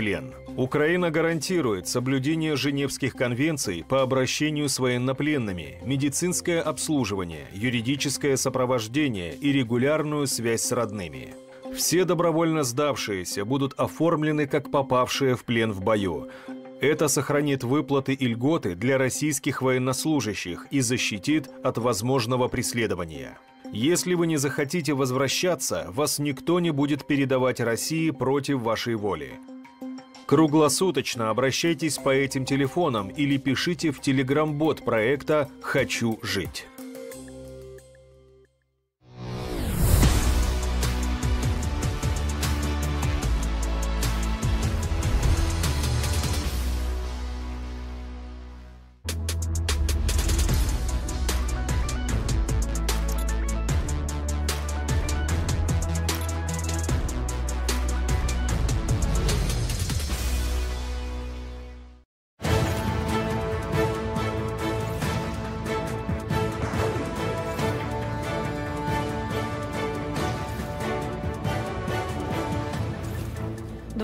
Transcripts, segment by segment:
плен. Украина гарантирует соблюдение Женевских конвенций по обращению с военнопленными, медицинское обслуживание, юридическое сопровождение и регулярную связь с родными. Все добровольно сдавшиеся будут оформлены как попавшие в плен в бою. Это сохранит выплаты и льготы для российских военнослужащих и защитит от возможного преследования. Если вы не захотите возвращаться, вас никто не будет передавать России против вашей воли. Круглосуточно обращайтесь по этим телефонам или пишите в телеграм-бот проекта «Хочу жить».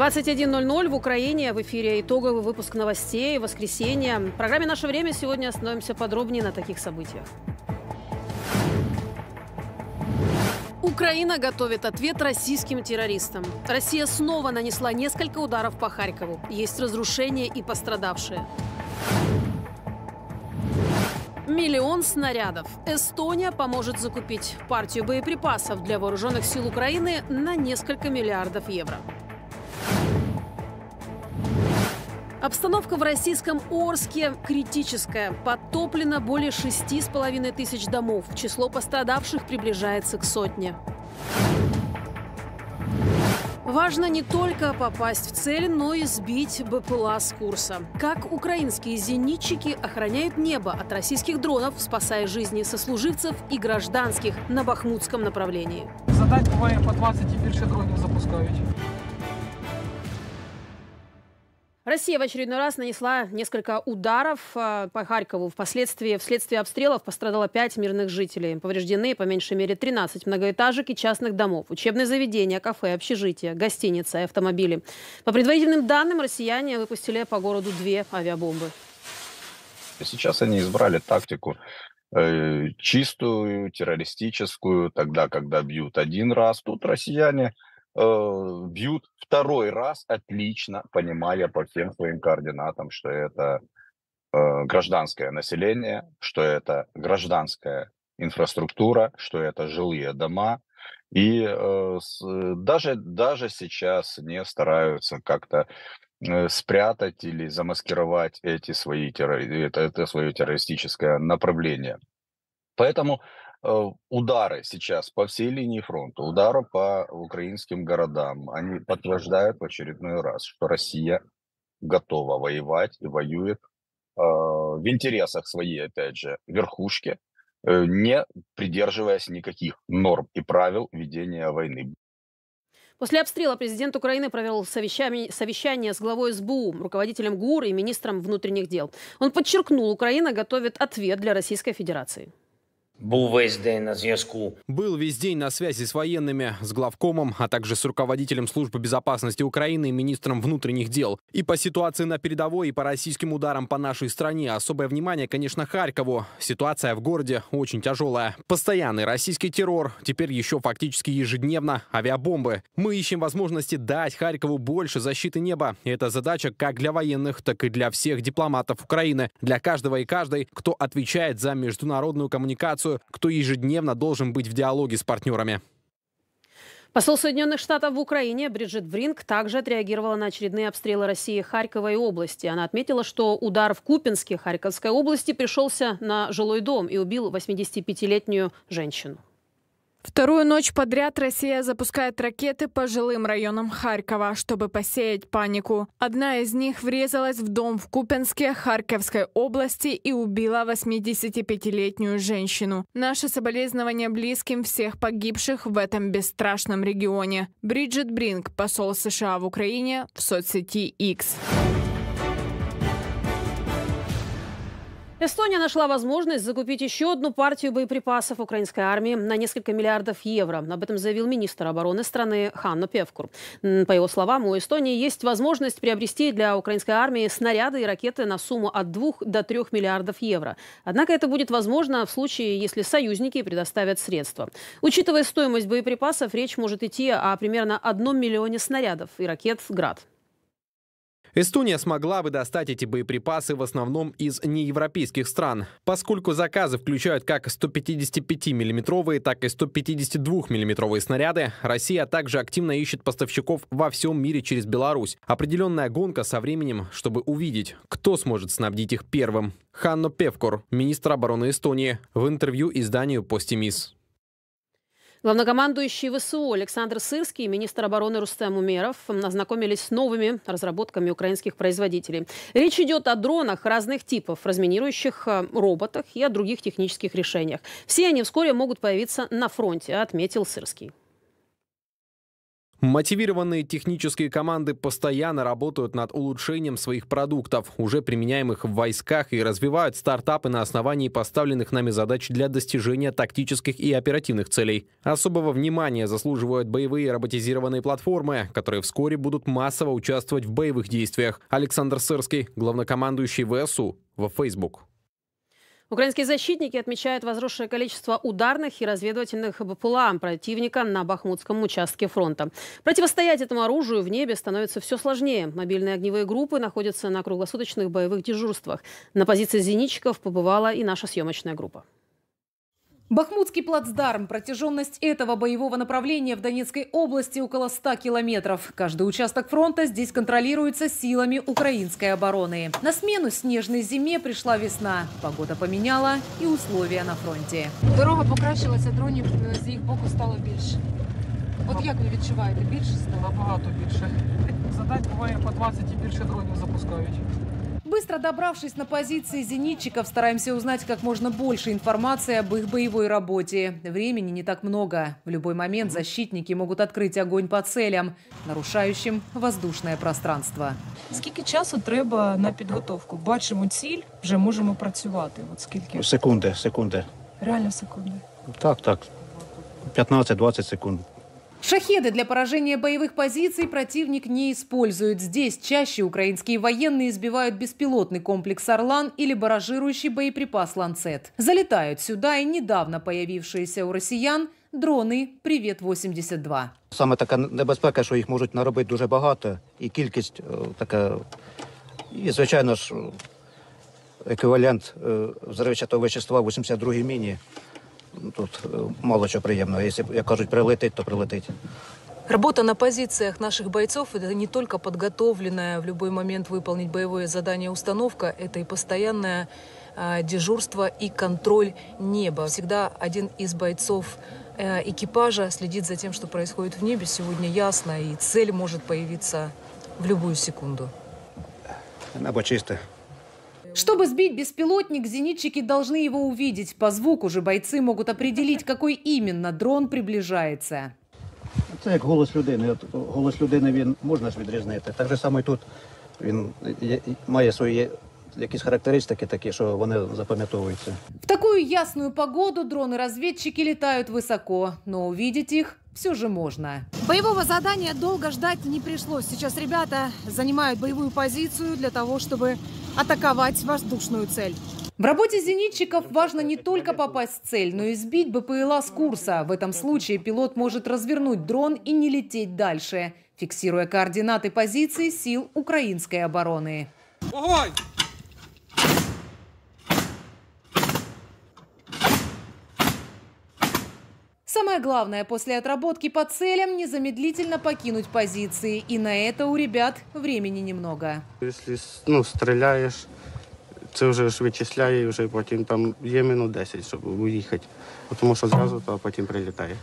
21.00 в Украине. В эфире итоговый выпуск новостей. Воскресенье. В программе «Наше время» сегодня остановимся подробнее на таких событиях. Украина готовит ответ российским террористам. Россия снова нанесла несколько ударов по Харькову. Есть разрушения и пострадавшие. Миллион снарядов. Эстония поможет закупить партию боеприпасов для вооруженных сил Украины на несколько миллиардов евро. Обстановка в российском Орске критическая. Подтоплено более шести с половиной тысяч домов. Число пострадавших приближается к сотне. Важно не только попасть в цель, но и сбить БПЛА с курса. Как украинские зенитчики охраняют небо от российских дронов, спасая жизни сослуживцев и гражданских на Бахмутском направлении. Задать буває по 20 і більше дронів запускають. Россия в очередной раз нанесла несколько ударов э, по Харькову. Впоследствии, вследствие обстрелов пострадало 5 мирных жителей. Повреждены по меньшей мере 13 многоэтажек и частных домов, учебные заведения, кафе, общежития, гостиницы и автомобили. По предварительным данным, россияне выпустили по городу две авиабомбы. Сейчас они избрали тактику э, чистую, террористическую, тогда, когда бьют один раз. Тут россияне э, бьют второй раз отлично, понимая по всем своим координатам, что это э, гражданское население, что это гражданская инфраструктура, что это жилые дома. И э, с, даже, даже сейчас не стараются как-то э, спрятать или замаскировать эти свои террори... это, это свое террористическое направление. Поэтому Э, удары сейчас по всей линии фронта, удары по украинским городам, они подтверждают в очередной раз, что Россия готова воевать и воюет э, в интересах своей, опять же, верхушки, э, не придерживаясь никаких норм и правил ведения войны. После обстрела президент Украины провел совещание, совещание с главой СБУ, руководителем ГУР и министром внутренних дел. Он подчеркнул, Украина готовит ответ для Российской Федерации. Был весь день на зв'язку. Был весь день на связи с военными, с главкомом, а также с руководителем службы безопасности Украины и министром внутренних дел. И по ситуации на передовой, и по российским ударам по нашей стране. Особое внимание, конечно, Харькову. Ситуация в городе очень тяжелая. Постоянный российский террор, теперь еще фактически ежедневно авиабомбы. Мы ищем возможности дать Харькову больше защиты неба. И это задача как для военных, так и для всех дипломатов Украины. Для каждого и каждой, кто отвечает за международную коммуникацию информацию, кто ежедневно должен быть в диалоге с партнерами. Посол Соединенных Штатов в Украине Бриджит Бринг также отреагировала на очередные обстрелы России Харькова и области. Она отметила, что удар в Купинске Харьковской области пришелся на жилой дом и убил 85-летнюю женщину. Вторую ночь подряд Россия запускает ракеты по жилым районам Харькова, чтобы посеять панику. Одна из них врезалась в дом в Купенске Харьковской области и убила 85-летнюю женщину. Наше соболезнование близким всех погибших в этом бесстрашном регионе. Бриджит Бринг, посол США в Украине, в соцсети X. Эстония нашла возможность закупить еще одну партию боеприпасов украинской армии на несколько миллиардов евро. Об этом заявил министр обороны страны Ханна Певкур. По его словам, у Эстонии есть возможность приобрести для украинской армии снаряды и ракеты на сумму от 2 до 3 миллиардов евро. Однако это будет возможно в случае, если союзники предоставят средства. Учитывая стоимость боеприпасов, речь может идти о примерно одном миллионе снарядов и ракет «Град». Эстония смогла бы достать эти боеприпасы в основном из неевропейских стран, поскольку заказы включают как 155 миллиметровые, так и 152 миллиметровые снаряды. Россия также активно ищет поставщиков во всем мире через Беларусь. Определенная гонка со временем, чтобы увидеть, кто сможет снабдить их первым. Ханно Певкор, министр обороны Эстонии, в интервью изданию «Постимис». Главнокомандующий ВСУ Александр Сырский и министр обороны Рустем Умеров ознакомились с новыми разработками украинских производителей. Речь идет о дронах разных типов, разминирующих э, роботах и о других технических решениях. Все они вскоре могут появиться на фронте, отметил Сырский. Мотивированные технические команды постоянно работают над улучшением своих продуктов, уже применяемых в войсках, и развивают стартапы на основании поставленных нами задач для достижения тактических и оперативных целей. Особого внимания заслуживают боевые роботизированные платформы, которые вскоре будут массово участвовать в боевых действиях. Александр Сырский, главнокомандующий ВСУ, в Facebook. Украинские защитники отмечают возросшее количество ударных и разведывательных БПЛА противника на Бахмутском участке фронта. Противостоять этому оружию в небе становится все сложнее. Мобильные огневые группы находятся на круглосуточных боевых дежурствах. На позиции зенитчиков побывала и наша съемочная группа. Бахмутский плацдарм. Протяженность этого боевого направления в Донецкой области около 100 километров. Каждый участок фронта здесь контролируется силами украинской обороны. На смену снежной зиме пришла весна. Погода поменяла и условия на фронте. Дорога покращилася, дронів з їх боку стало більше. От як ви відчуваєте? Більше стало? Набагато більше. За день буває по 20 і більше дронів запускають. Быстро добравшись на позиции зенитчиков, стараемся узнать как можно больше информации об их боевой работе. Времени не так много. В любой момент защитники могут открыть огонь по целям, нарушающим воздушное пространство. Скільки часу треба на підготовку? Бачимо ціль, вже можемо працювати. От скільки? Секунди, секунди. Реально секунди. Так, так. 15-20 секунд. Шахеды для поражения боевых позиций противник не использует. Здесь чаще украинские военные сбивают беспилотный комплекс «Орлан» или баражирующий боеприпас «Ланцет». Залетают сюда и недавно появившиеся у россиян дрони «Привет-82». Саме така небезпека, що їх можуть наробити дуже багато, і кількість е, така. І, звичайно ж, е, еквівалент е, взривчатого вещества в 82-й міні. Тут мало чого приємного. Якщо, як кажуть, прилетить, то прилетить. Работа на позициях наших бойцов – это не только подготовленная в любой момент выполнить боевое задание установка, это и постоянное э, дежурство и контроль неба. Всегда один из бойцов э, экипажа следит за тем, что происходит в небе. Сегодня ясно, и цель может появиться в любую секунду. Небо чисте. Чтобы сбить беспилотник, зенитчики должны его увидеть. По звуку же бойцы могут определить, какой именно дрон приближается. Це як голос людини. От голос людини він можна ж відрізнити. Так же само і тут він є- має свої якісь характеристики такі, що вони запам'ятовуються. В такую ясную погоду дроны-разведчики летают высоко, но увидеть их все же можно. Боевого задания долго ждать не пришлось. Сейчас ребята занимают боевую позицию для того, чтобы атаковать воздушную цель. В работе зенитчиков важно не только попасть в цель, но и сбить БПЛА с курса. В этом случае пилот может развернуть дрон и не лететь дальше, фиксируя координаты позиций сил украинской обороны. Огонь! Самое главное после отработки по целям незамедлительно покинуть позиции. И на это у ребят времени немного. Якщо ну, стріляєш, це вже ж вичисляє, і вже потім там є минут 10, щоб уїхати. Тому що зразу то потім прилітає.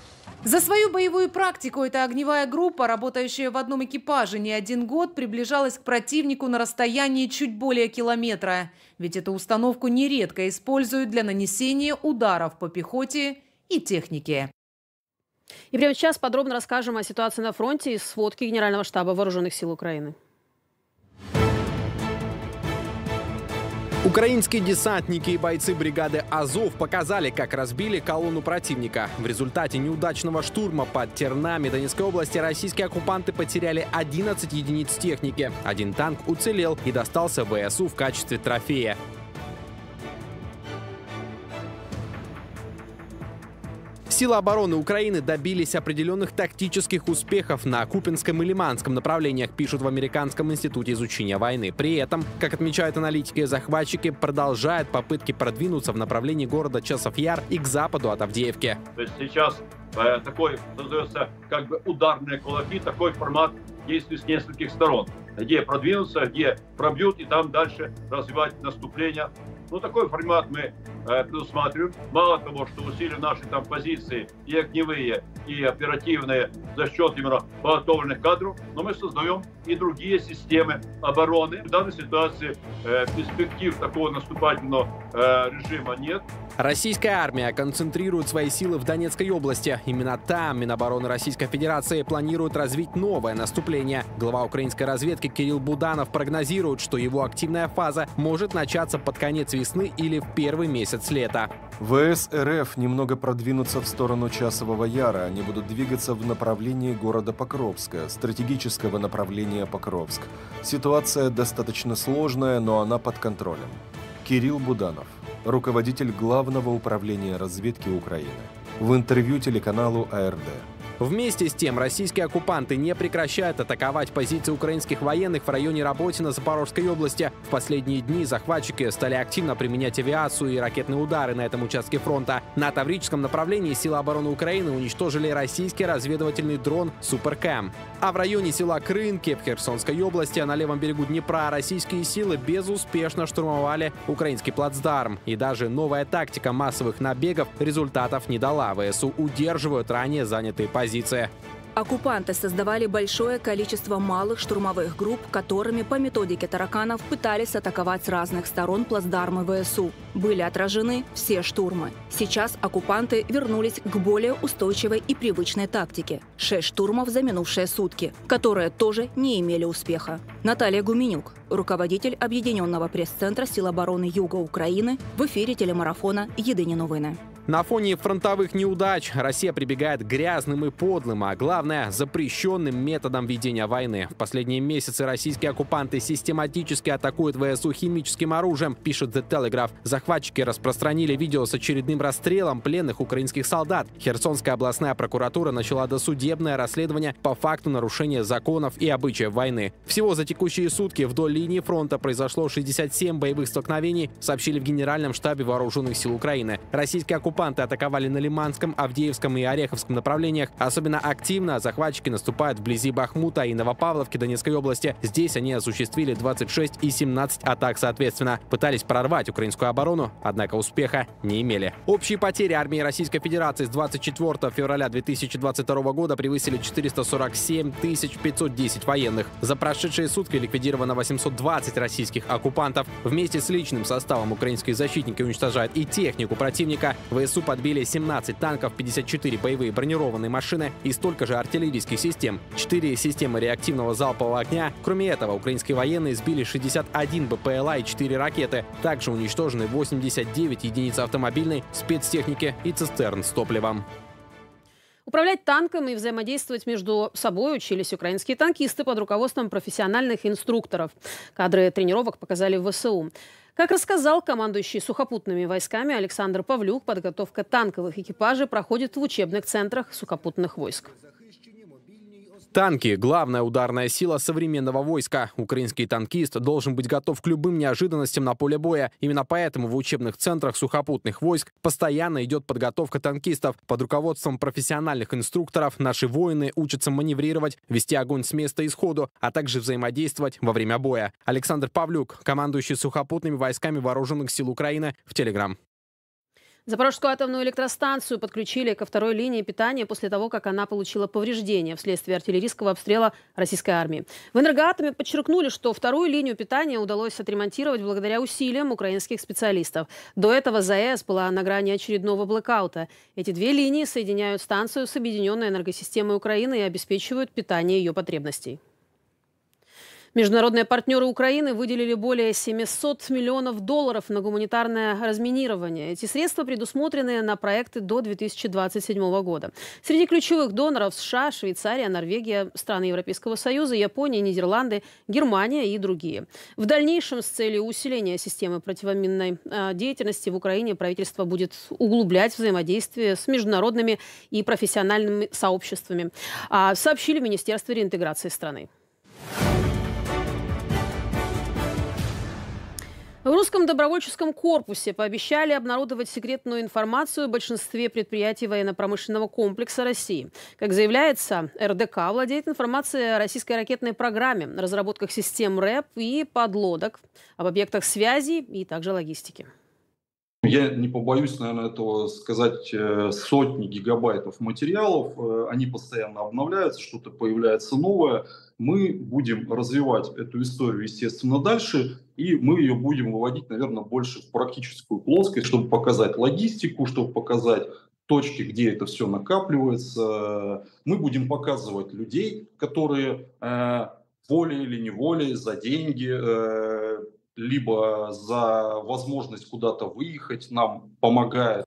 За свою боевую практику эта огневая группа, работающая в одном экипаже не один год, приближалась к противнику на расстоянии чуть более километра. Ведь эту установку нередко используют для нанесения ударов по пехоте и технике. И прямо сейчас подробно расскажем о ситуации на фронте из сводки Генерального штаба Вооруженных сил Украины. Украинские десантники и бойцы бригады «Азов» показали, как разбили колонну противника. В результате неудачного штурма под Тернами Донецкой области российские оккупанты потеряли 11 единиц техники. Один танк уцелел и достался ВСУ в качестве трофея. Силы обороны Украины добились определенных тактических успехов на Купинском и Лиманском направлениях, пишут в Американском институте изучения войны. При этом, как отмечают аналитики, захватчики продолжают попытки продвинуться в направлении города Часов-Яр и к западу от Авдеевки. То есть сейчас э, такой создается как бы ударные кулаки, такой формат действий с нескольких сторон, где продвинутся, где пробьют и там дальше развивать наступление. Ну, такой формат мы э, предусматриваем. Мало того, что усилим наши там позиции и огневые, и оперативные за счет именно подготовленных кадров, но мы создаем и другие системы обороны. В данной ситуации э, перспектив такого наступательного э, режима нет. Российская армия концентрирует свои силы в Донецкой области. Именно там Минобороны Российской Федерации планирует развить новое наступление. Глава украинской разведки Кирилл Буданов прогнозирует, что его активная фаза может начаться под конец весны или в первый месяц лета. ВС РФ немного продвинутся в сторону Часового Яра. Они будут двигаться в направлении города Покровска, стратегического направления Покровск. Ситуация достаточно сложная, но она под контролем. Кирилл Буданов, руководитель Главного управления разведки Украины. В интервью телеканалу АРД. Вместе с тем, российские оккупанты не прекращают атаковать позиции украинских военных в районе Работина Запорожской области. В последние дни захватчики стали активно применять авиацию и ракетные удары на этом участке фронта. На Таврическом направлении силы обороны Украины уничтожили российский разведывательный дрон «Суперкэм». А в районе села Крынки в Херсонской области на левом берегу Днепра российские силы безуспешно штурмовали украинский плацдарм. И даже новая тактика массовых набегов результатов не дала. ВСУ удерживают ранее занятые позиции позиция. Оккупанты создавали большое количество малых штурмовых групп, которыми по методике тараканов пытались атаковать с разных сторон плацдармы ВСУ. Были отражены все штурмы. Сейчас оккупанты вернулись к более устойчивой и привычной тактике. Шесть штурмов за минувшие сутки, которые тоже не имели успеха. Наталья Гуменюк, руководитель Объединенного пресс-центра сил обороны Юга Украины, в эфире телемарафона «Едині новини». На фоне фронтовых неудач Россия прибегает к грязным и подлым, а главное, запрещенным методам ведения войны. В последние месяцы российские оккупанты систематически атакуют ВСУ химическим оружием, пишет The Telegraph. Захватчики распространили видео с очередным расстрелом пленных украинских солдат. Херсонская областная прокуратура начала досудебное расследование по факту нарушения законов и обычаев войны. Всего за текущие сутки вдоль линии фронта произошло 67 боевых столкновений, сообщили в Генеральном штабе Вооруженных сил Украины. Российские оккупанты атаковали на Лиманском, Авдеевском и Ореховском направлениях. Особенно активно захватчики наступают вблизи Бахмута и Новопавловки Донецкой области. Здесь они осуществили 26 и 17 атак соответственно. Пытались прорвать украинскую оборону, однако успеха не имели. Общие потери армии Российской Федерации с 24 февраля 2022 года превысили 447 510 военных. За прошедшие сутки ликвидировано 820 российских оккупантов. Вместе с личным составом украинские защитники уничтожают и технику противника. В ВСУ подбили 17 танков, 54 боевые бронированные машины и столько же артиллерийских систем, 4 системы реактивного залпового огня. Кроме этого, украинские военные сбили 61 БПЛА и 4 ракеты. Также уничтожены 89 единиц автомобильной, спецтехники и цистерн с топливом. Управлять танком и взаимодействовать между собой учились украинские танкисты под руководством профессиональных инструкторов. Кадры тренировок показали в ВСУ. Как рассказал командующий сухопутными войсками Александр Павлюк, подготовка танковых экипажей проходит в учебных центрах сухопутных войск. Танки – главная ударная сила современного войска. Украинский танкист должен быть готов к любым неожиданностям на поле боя. Именно поэтому в учебных центрах сухопутных войск постоянно идет подготовка танкистов. Под руководством профессиональных инструкторов наши воины учатся маневрировать, вести огонь с места исходу, а также взаимодействовать во время боя. Александр Павлюк, командующий сухопутными войсками вооруженных сил Украины, в Телеграм. Запорожскую атомную электростанцию подключили ко второй линии питания после того, как она получила повреждения вследствие артиллерийского обстрела российской армии. В энергоатоме подчеркнули, что вторую линию питания удалось отремонтировать благодаря усилиям украинских специалистов. До этого ЗАЭС была на грани очередного блэкаута. Эти две линии соединяют станцию с объединенной энергосистемой Украины и обеспечивают питание ее потребностей. Международные партнеры Украины выделили более 700 миллионов долларов на гуманитарное разминирование. Эти средства предусмотрены на проекты до 2027 года. Среди ключевых доноров США, Швейцария, Норвегия, страны Европейского Союза, Япония, Нидерланды, Германия и другие. В дальнейшем с целью усиления системы противоминной а, деятельности в Украине правительство будет углублять взаимодействие с международными и профессиональными сообществами, а, сообщили в Министерстве реинтеграции страны. В русском добровольческом корпусе пообещали обнародовать секретную информацию о большинстве предприятий военно-промышленного комплекса России. Как заявляется, РДК владеет информацией о российской ракетной программе, разработках систем РЭП и подлодок, об объектах связи и также логистики. Я не побоюсь, наверное, этого сказать, э, сотни гигабайтов материалов, э, они постоянно обновляются, что-то появляется новое. Мы будем развивать эту историю, естественно, дальше, и мы ее будем выводить, наверное, больше в практическую плоскость, чтобы показать логистику, чтобы показать точки, где это все накапливается. Мы будем показывать людей, которые э, волей или неволей, за деньги либо за возможность куда-то выехать нам помогает.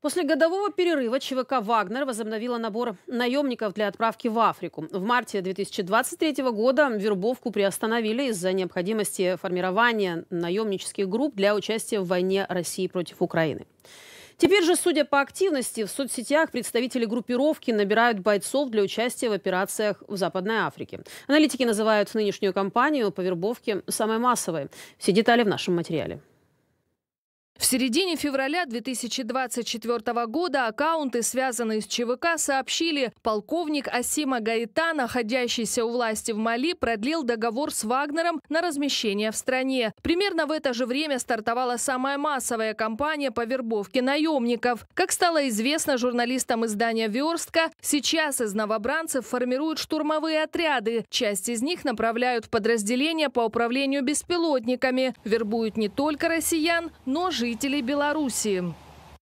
После годового перерыва ЧВК «Вагнер» возобновила набор наемников для отправки в Африку. В марте 2023 года вербовку приостановили из-за необходимости формирования наемнических групп для участия в войне России против Украины. Теперь же, судя по активности, в соцсетях представители группировки набирают бойцов для участия в операциях в Западной Африке. Аналитики называют нынешнюю кампанию по вербовке самой массовой. Все детали в нашем материале. В середине февраля 2024 года аккаунты, связанные с ЧВК, сообщили, полковник Асима Гаита, находящийся у власти в Мали, продлил договор с Вагнером на размещение в стране. Примерно в это же время стартовала самая массовая кампания по вербовке наемников. Как стало известно журналистам издания «Верстка», сейчас из новобранцев формируют штурмовые отряды. Часть из них направляют в подразделения по управлению беспилотниками. Вербуют не только россиян, но жителей жителей Беларуси.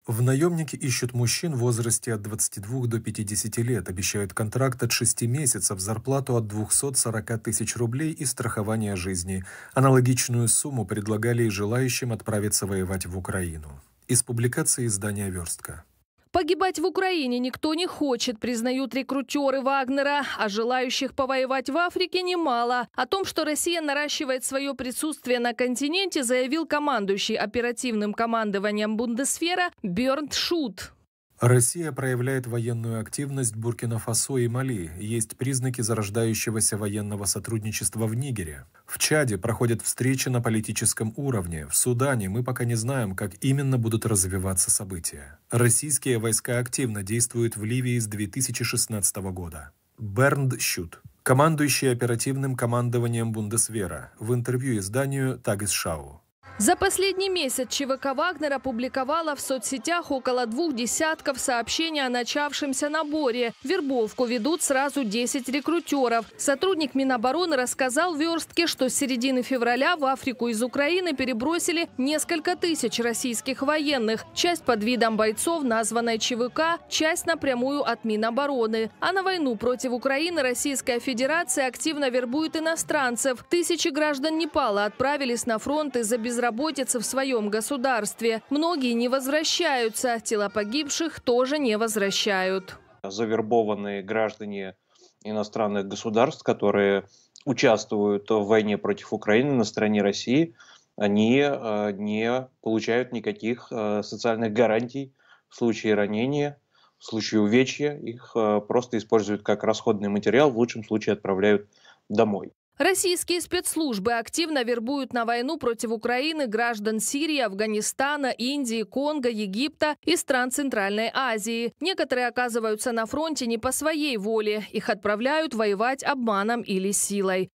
В наемники ищут мужчин в возрасте от 22 до 50 лет, обещают контракт от 6 месяцев, зарплату от 240 тысяч рублей и страхование жизни. Аналогичную сумму предлагали и желающим отправиться воевать в Украину. Из публикации издания «Верстка». Погибать в Украине никто не хочет, признают рекрутеры Вагнера, а желающих повоевать в Африке немало. О том, что Россия наращивает свое присутствие на континенте, заявил командующий оперативным командованием Бундесфера Бернт Шут. Россия проявляет военную активность в Буркина-Фасо и Мали. Есть признаки зарождающегося военного сотрудничества в Нигере. В Чаде проходят встречи на политическом уровне. В Судане мы пока не знаем, как именно будут развиваться события. Российские войска активно действуют в Ливии с 2016 года. Бернд Щут, командующий оперативным командованием Бундесвера, в интервью изданию Тагисшау. За последний месяц ЧВК «Вагнер» опубликовала в соцсетях около двух десятков сообщений о начавшемся наборе. Вербовку ведут сразу 10 рекрутеров. Сотрудник Минобороны рассказал Верстке, что с середины февраля в Африку из Украины перебросили несколько тысяч российских военных. Часть под видом бойцов, названной ЧВК, часть напрямую от Минобороны. А на войну против Украины Российская Федерация активно вербует иностранцев. Тысячи граждан Непала отправились на фронт из-за безработицы безработицы в своем государстве. Многие не возвращаются, тела погибших тоже не возвращают. Завербованные граждане иностранных государств, которые участвуют в войне против Украины на стороне России, они э, не получают никаких э, социальных гарантий в случае ранения, в случае увечья. Их э, просто используют как расходный материал, в лучшем случае отправляют домой. Российские спецслужбы активно вербуют на войну против Украины граждан Сирии, Афганистана, Индии, Конго, Египта и стран Центральной Азии. Некоторые оказываются на фронте не по своей воле. Их отправляют воевать обманом или силой.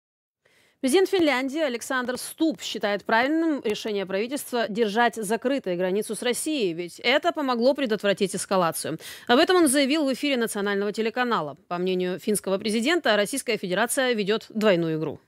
Президент Финляндии Александр Ступ считает правильным решение правительства держать закрытой границу с Россией, ведь это помогло предотвратить эскалацию. Об этом он заявил в эфире национального телеканала. По мнению финского президента, Российская Федерация ведет двойную игру.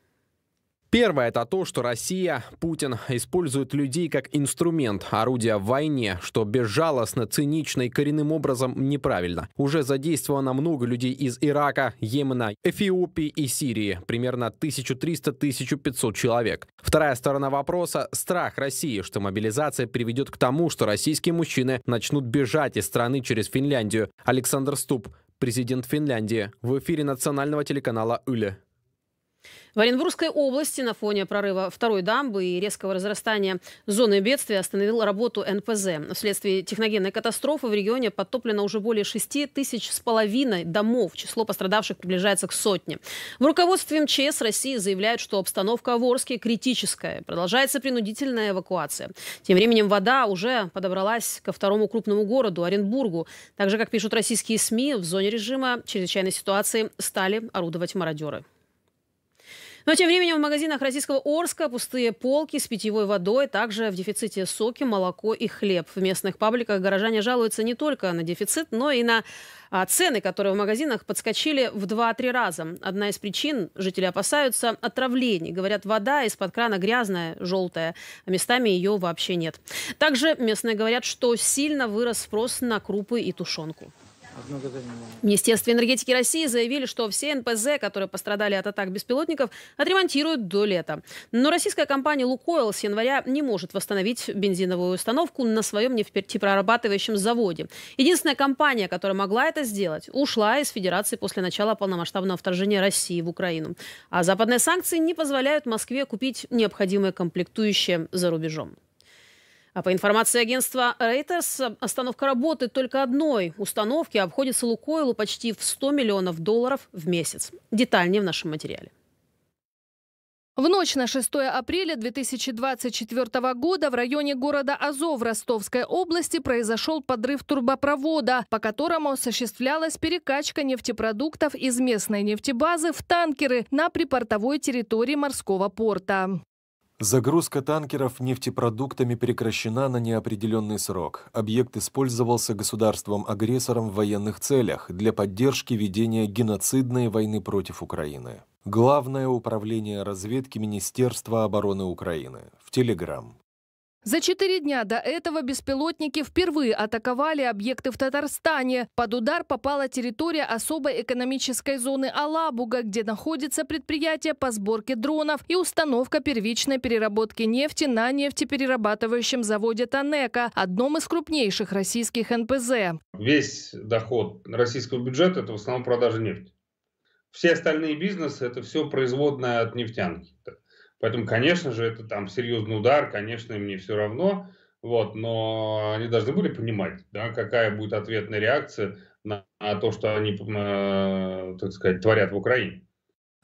Первое – это то, что Россия, Путин, использует людей как инструмент, орудия в войне, что безжалостно, цинично и коренным образом неправильно. Уже задействовано много людей из Ирака, Йемена, Эфиопии и Сирии, примерно 1300-1500 человек. Вторая сторона вопроса – страх России, что мобилизация приведет к тому, что российские мужчины начнут бежать из страны через Финляндию. Александр Ступ, президент Финляндии, в эфире национального телеканала «Уле». В Оренбургской области на фоне прорыва второй дамбы и резкого разрастания зоны бедствия остановил работу НПЗ. Вследствие техногенной катастрофы в регионе подтоплено уже более 6 тысяч с половиной домов. Число пострадавших приближается к сотне. В руководстве МЧС России заявляют, что обстановка в Орске критическая. Продолжается принудительная эвакуация. Тем временем вода уже подобралась ко второму крупному городу, Оренбургу. Так же, как пишут российские СМИ, в зоне режима чрезвычайной ситуации стали орудовать мародеры. Но тем временем в магазинах российского Орска пустые полки с питьевой водой, также в дефиците соки, молоко и хлеб. В местных пабликах горожане жалуются не только на дефицит, но и на а, цены, которые в магазинах подскочили в 2-3 раза. Одна из причин – жители опасаются отравлений. Говорят, вода из-под крана грязная, желтая, а местами ее вообще нет. Также местные говорят, что сильно вырос спрос на крупы и тушенку. В Министерстве энергетики России заявили, что все НПЗ, которые пострадали от атак беспилотников, отремонтируют до лета. Но российская компания «Лукойл» с января не может восстановить бензиновую установку на своем нефтеперерабатывающем заводе. Единственная компания, которая могла это сделать, ушла из Федерации после начала полномасштабного вторжения России в Украину. А западные санкции не позволяют Москве купить необходимые комплектующие за рубежом. А по информации агентства Reuters, остановка работы только одной установки обходится Лукойлу почти в 100 миллионов долларов в месяц. Детальнее в нашем материале. В ночь на 6 апреля 2024 года в районе города Азов Ростовской области произошел подрыв турбопровода, по которому осуществлялась перекачка нефтепродуктов из местной нефтебазы в танкеры на припортовой территории морского порта. Загрузка танкеров нефтепродуктами прекращена на неопределенный срок. Объект использовался государством-агрессором в военных целях для поддержки ведения геноцидной войны против Украины. Главное управление разведки Министерства обороны Украины. В Телеграм. За четыре дня до этого беспилотники впервые атаковали объекты в Татарстане. Под удар попала территория особой экономической зоны Алабуга, где находится предприятие по сборке дронов и установка первичной переработки нефти на нефтеперерабатывающем заводе «Танека», одном из крупнейших российских НПЗ. Весь доход российского бюджета – это в основном продажа нефти. Все остальные бизнесы – это все производное от нефтянки. Поэтому, конечно же, это там серьезный удар, конечно, им не все равно, вот, но они должны были понимать, да, какая будет ответная реакция на, то, что они, э, так сказать, творят в Украине.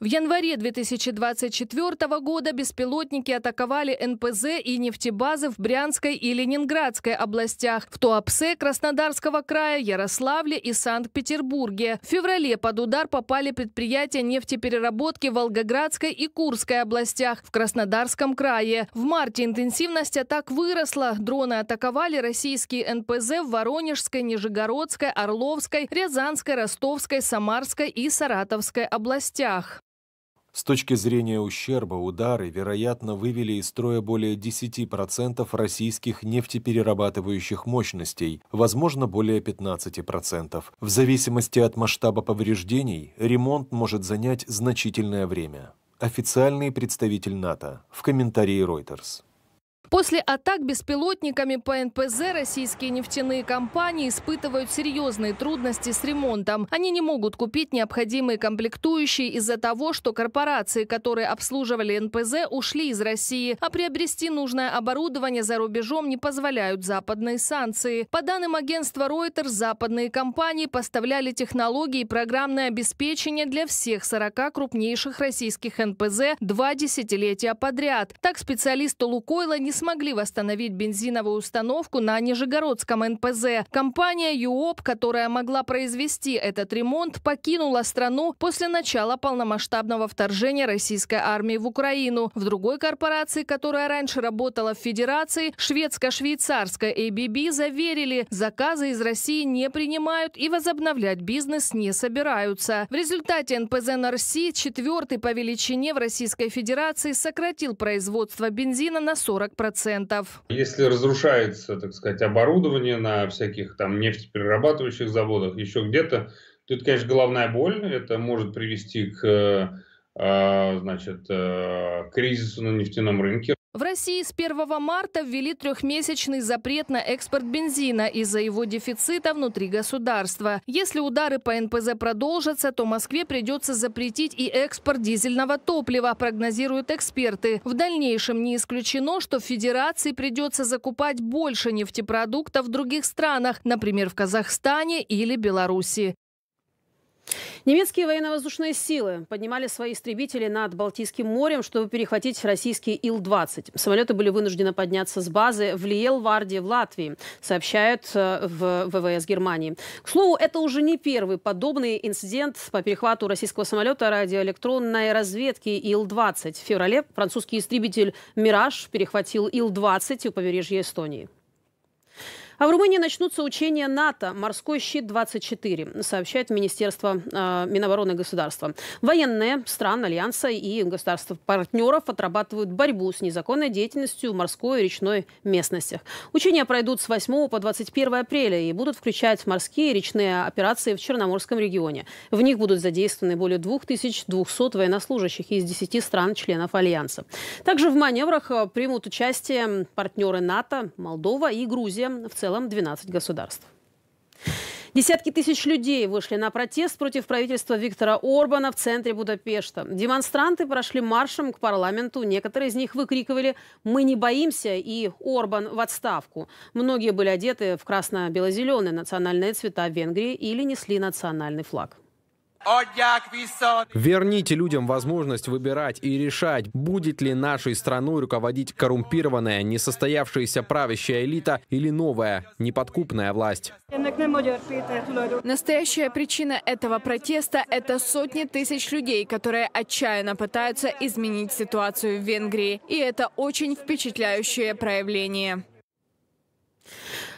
В январе 2024 года беспилотники атаковали НПЗ и нефтебазы в Брянской и Ленинградской областях, в Туапсе, Краснодарского края, Ярославле и Санкт-Петербурге. В феврале под удар попали предприятия нефтепереработки в Волгоградской и Курской областях, в Краснодарском крае. В марте интенсивность атак выросла. Дроны атаковали российские НПЗ в Воронежской, Нижегородской, Орловской, Рязанской, Ростовской, Самарской и Саратовской областях. С точки зрения ущерба, удары, вероятно, вывели из строя более 10% российских нефтеперерабатывающих мощностей, возможно, более 15%. В зависимости от масштаба повреждений, ремонт может занять значительное время. Официальный представитель НАТО в комментарии Reuters. После атак беспилотниками по НПЗ российские нефтяные компании испытывают серьезные трудности с ремонтом. Они не могут купить необходимые комплектующие из-за того, что корпорации, которые обслуживали НПЗ, ушли из России, а приобрести нужное оборудование за рубежом не позволяют западные санкции. По данным агентства Reuters, западные компании поставляли технологии и программное обеспечение для всех 40 крупнейших российских НПЗ два десятилетия подряд. Так специалисты Лукойла не смогли восстановить бензиновую установку на Нижегородском НПЗ. Компания ЮОП, которая могла произвести этот ремонт, покинула страну после начала полномасштабного вторжения российской армии в Украину. В другой корпорации, которая раньше работала в Федерации, шведско-швейцарская ABB заверили, заказы из России не принимают и возобновлять бизнес не собираются. В результате НПЗ «Норси», четвертый по величине в Российской Федерации, сократил производство бензина на 40%. Если разрушается, так сказать, оборудование на всяких там нефтеперерабатывающих заводах, еще где-то, то это, конечно, головная боль. Это может привести к э, значит, э, кризису на нефтяном рынке. В России с 1 марта ввели трехмесячный запрет на экспорт бензина из-за его дефицита внутри государства. Если удары по НПЗ продолжатся, то Москве придется запретить и экспорт дизельного топлива, прогнозируют эксперты. В дальнейшем не исключено, что Федерации придется закупать больше нефтепродуктов в других странах, например, в Казахстане или Беларуси. Немецкие военно-воздушные силы поднимали свои истребители над Балтийским морем, чтобы перехватить российский Ил-20. Самолеты были вынуждены подняться с базы в Лиелварде в Латвии, сообщают э, в ВВС Германии. К слову, это уже не первый подобный инцидент по перехвату российского самолета радиоэлектронной разведки Ил-20. В феврале французский истребитель «Мираж» перехватил Ил-20 у побережья Эстонии. А в Румынии начнутся учения НАТО «Морской щит-24», сообщает Министерство э, Минобороны государства. Военные стран Альянса и государств-партнеров отрабатывают борьбу с незаконной деятельностью в морской и речной местностях. Учения пройдут с 8 по 21 апреля и будут включать морские и речные операции в Черноморском регионе. В них будут задействованы более 2200 военнослужащих из 10 стран-членов Альянса. Также в маневрах э, примут участие партнеры НАТО, Молдова и Грузия в целом 12 государств. Десятки тысяч людей вышли на протест против правительства Виктора Орбана в центре Будапешта. Демонстранты прошли маршем к парламенту. Некоторые из них выкрикивали «Мы не боимся» и «Орбан в отставку». Многие были одеты в красно-бело-зеленые национальные цвета Венгрии или несли национальный флаг. Верните людям возможность выбирать и решать, будет ли нашей страной руководить коррумпированная, несостоявшаяся правящая элита или новая, неподкупная власть. Настоящая причина этого протеста – это сотни тысяч людей, которые отчаянно пытаются изменить ситуацию в Венгрии. И это очень впечатляющее проявление.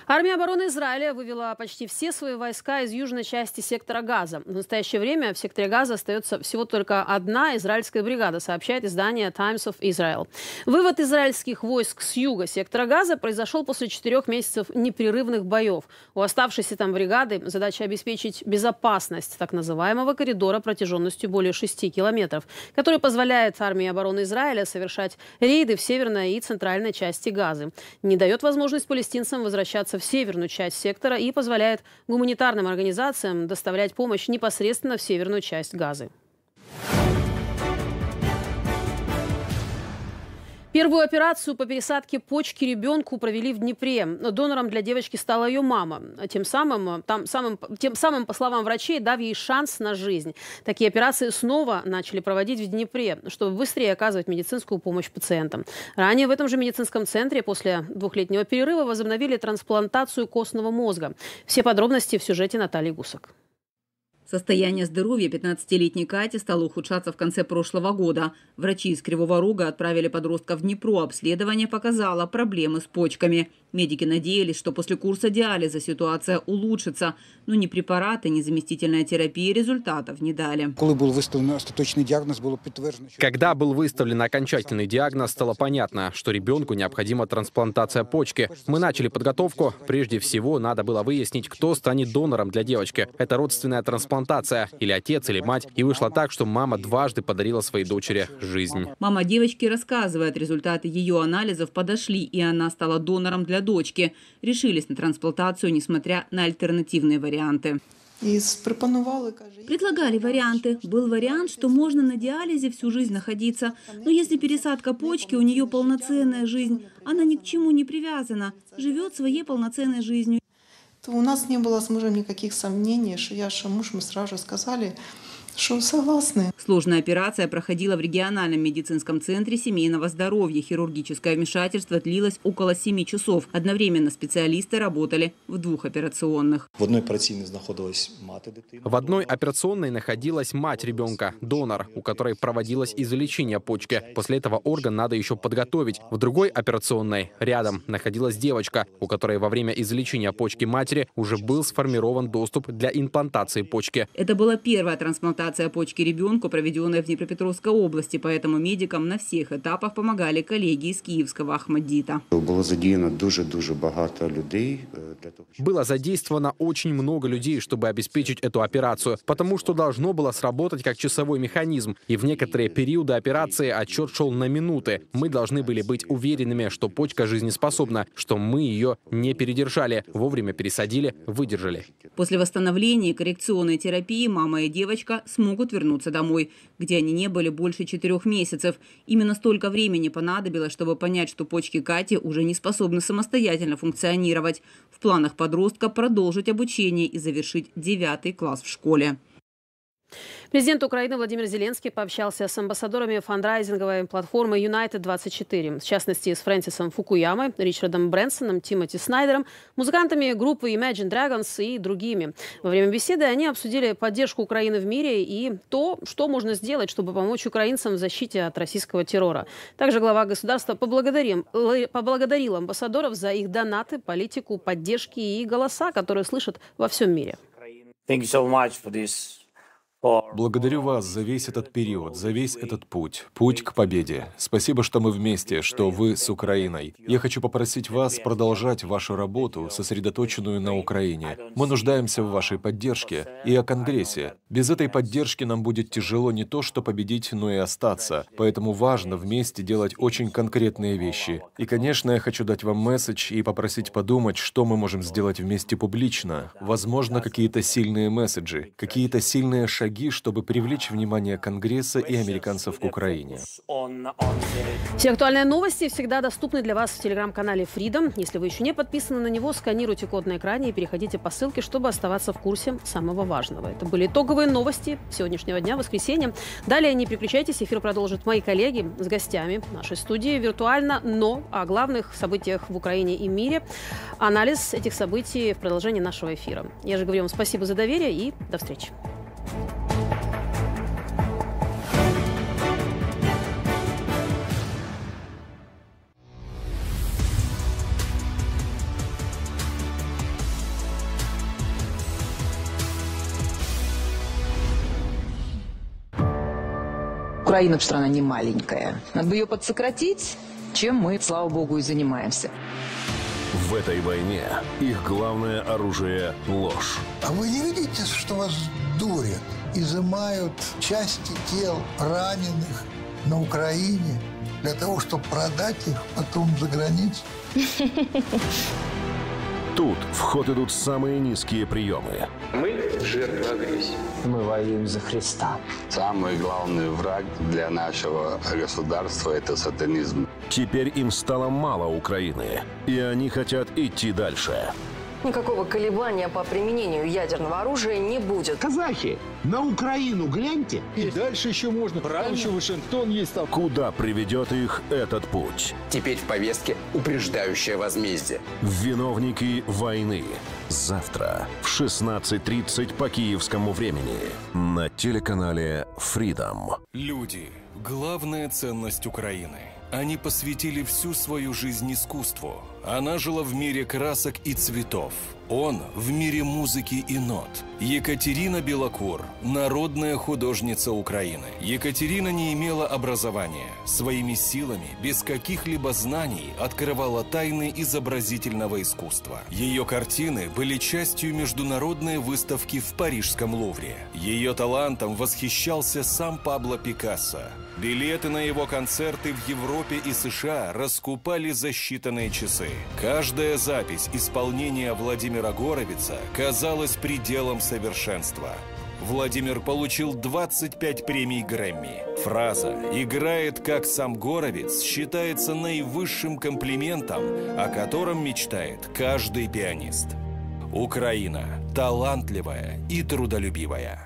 Армия обороны Израиля вывела почти все свои войска из южной части сектора Газа. В настоящее время в секторе Газа остается всего только одна израильская бригада, сообщает издание Times of Israel. Вывод израильских войск с юга сектора Газа произошел после четырех месяцев непрерывных боев. У оставшейся там бригады задача обеспечить безопасность так называемого коридора протяженностью более 6 километров, который позволяет армии обороны Израиля совершать рейды в северной и центральной части Газы. Не дает возможность палестинцам возвращаться в северную часть сектора и позволяет гуманитарным организациям доставлять помощь непосредственно в северную часть Газы. Первую операцию по пересадке почки ребенку провели в Днепре. Донором для девочки стала ее мама. Тем самым, там, самым, тем самым, по словам врачей, дав ей шанс на жизнь. Такие операции снова начали проводить в Днепре, чтобы быстрее оказывать медицинскую помощь пациентам. Ранее в этом же медицинском центре после двухлетнего перерыва возобновили трансплантацию костного мозга. Все подробности в сюжете Натальи Гусак. Состояние здоровья 15-летней Кати стало ухудшаться в конце прошлого года. Врачи из Кривого Рога отправили подростка в Днепро. Обследование показало проблемы с почками. Медики надеялись, что после курса диализа ситуация улучшится, но ни препараты, ни заместительная терапия результатов не дали. Когда был выставлен окончательный диагноз, стало понятно, что ребенку необходима трансплантация почки. Мы начали подготовку. Прежде всего, надо было выяснить, кто станет донором для девочки. Это родственная трансплантация, или отец, или мать. И вышло так, что мама дважды подарила своей дочери жизнь. Мама девочки рассказывает, результаты ее анализов подошли, и она стала донором для дочки. Решились на трансплантацию, несмотря на альтернативные варианты. Предлагали варианты. Был вариант, что можно на диализе всю жизнь находиться. Но если пересадка почки, у нее полноценная жизнь. Она ни к чему не привязана. Живет своей полноценной жизнью. То у нас не было с мужем никаких сомнений, что я, что муж, мы сразу же сказали, Что, согласны? Сложная операция проходила в региональном медицинском центре семейного здоровья. Хирургическое вмешательство длилось около 7 часов. Одновременно специалисты работали в двух операционных. В одной операционной находилась мать В одной операционной находилась мать ребенка, донор, у которой проводилось излечение почки. После этого орган надо еще подготовить. В другой операционной рядом находилась девочка, у которой во время излечения почки матери уже был сформирован доступ для имплантации почки. Это была первая трансплантация Трансплантация почки ребенку, проведенная в Днепропетровской области, поэтому медикам на всех этапах помогали коллеги из Киевского Ахмаддита. Было задіяно дуже-дуже багато людей. Того, Было задействовано очень много людей, чтобы обеспечить эту операцию, потому что должно было сработать как часовой механизм. И в некоторые периоды операции отчет шел на минуты. Мы должны были быть уверенными, что почка жизнеспособна, что мы ее не передержали, вовремя пересадили, выдержали. После восстановления и коррекционной терапии мама и девочка смогут вернуться домой, где они не были больше четырех месяцев. Именно столько времени понадобилось, чтобы понять, что почки Кати уже не способны самостоятельно функционировать. В планах подростка продолжить обучение и завершить девятый класс в школе. Президент Украины Владимир Зеленский пообщался с амбассадорами фандрайзинговой платформы United24, в частности, с Фрэнсисом Фукуямой, Ричардом Брэнсоном, Тимоти Снайдером, музыкантами группы Imagine Dragons и другими. Во время беседы они обсудили поддержку Украины в мире и то, что можно сделать, чтобы помочь украинцам в защите от российского террора. Также глава государства поблагодарил, поблагодарил амбассадоров за их донаты, политику, поддержки и голоса, которые слышат во всем мире. Thank you so much for this Благодарю вас за весь этот период, за весь этот путь, путь к победе. Спасибо, что мы вместе, что вы с Украиной. Я хочу попросить вас продолжать вашу работу, сосредоточенную на Украине. Мы нуждаемся в вашей поддержке и о Конгрессе. Без этой поддержки нам будет тяжело не то, что победить, но и остаться. Поэтому важно вместе делать очень конкретные вещи. И, конечно, я хочу дать вам месседж и попросить подумать, что мы можем сделать вместе публично. Возможно, какие-то сильные месседжи, какие-то сильные шаги шаги, чтобы привлечь внимание Конгресса и американцев к Украине. Все актуальные новости всегда доступны для вас в телеграм-канале Freedom. Если вы еще не подписаны на него, сканируйте код на экране и переходите по ссылке, чтобы оставаться в курсе самого важного. Это были итоговые новости сегодняшнего дня, воскресенья. Далее не переключайтесь, эфир продолжат мои коллеги с гостями нашей студии виртуально, но о главных событиях в Украине и мире. Анализ этих событий в продолжении нашего эфира. Я же говорю вам спасибо за доверие и до встречи. Украина страна не маленькая. Надо бы ее подсократить, чем мы, слава богу, и занимаемся. В этой войне их главное оружие – ложь. А вы не видите, что вас дурят, изымают части тел раненых на Украине для того, чтобы продать их потом за границу? Тут в ход идут самые низкие приемы. Мы жертвы агрессии. Мы воюем за Христа. Самый главный враг для нашего государства – это сатанизм. Теперь им стало мало Украины, и они хотят идти дальше. Никакого колебания по применению ядерного оружия не будет. Казахи, на Украину гляньте. И дальше еще можно. Еще Вашингтон есть там. Куда приведет их этот путь? Теперь в повестке упреждающее возмездие. Виновники войны. Завтра в 16.30 по киевскому времени на телеканале Freedom. Люди – главная ценность Украины. Они посвятили всю свою жизнь искусству. Она жила в мире красок и цветов. Он в мире музыки и нот. Екатерина Белокур – народная художница Украины. Екатерина не имела образования. Своими силами, без каких-либо знаний, открывала тайны изобразительного искусства. Ее картины были частью международной выставки в Парижском Лувре. Ее талантом восхищался сам Пабло Пикассо. Билеты на его концерты в Европе и США раскупали за считанные часы. Каждая запись исполнения Владимира Горовица казалась пределом совершенства. Владимир получил 25 премий Грэмми. Фраза «играет как сам Горовец» считается наивысшим комплиментом, о котором мечтает каждый пианист. Украина – талантливая и трудолюбивая.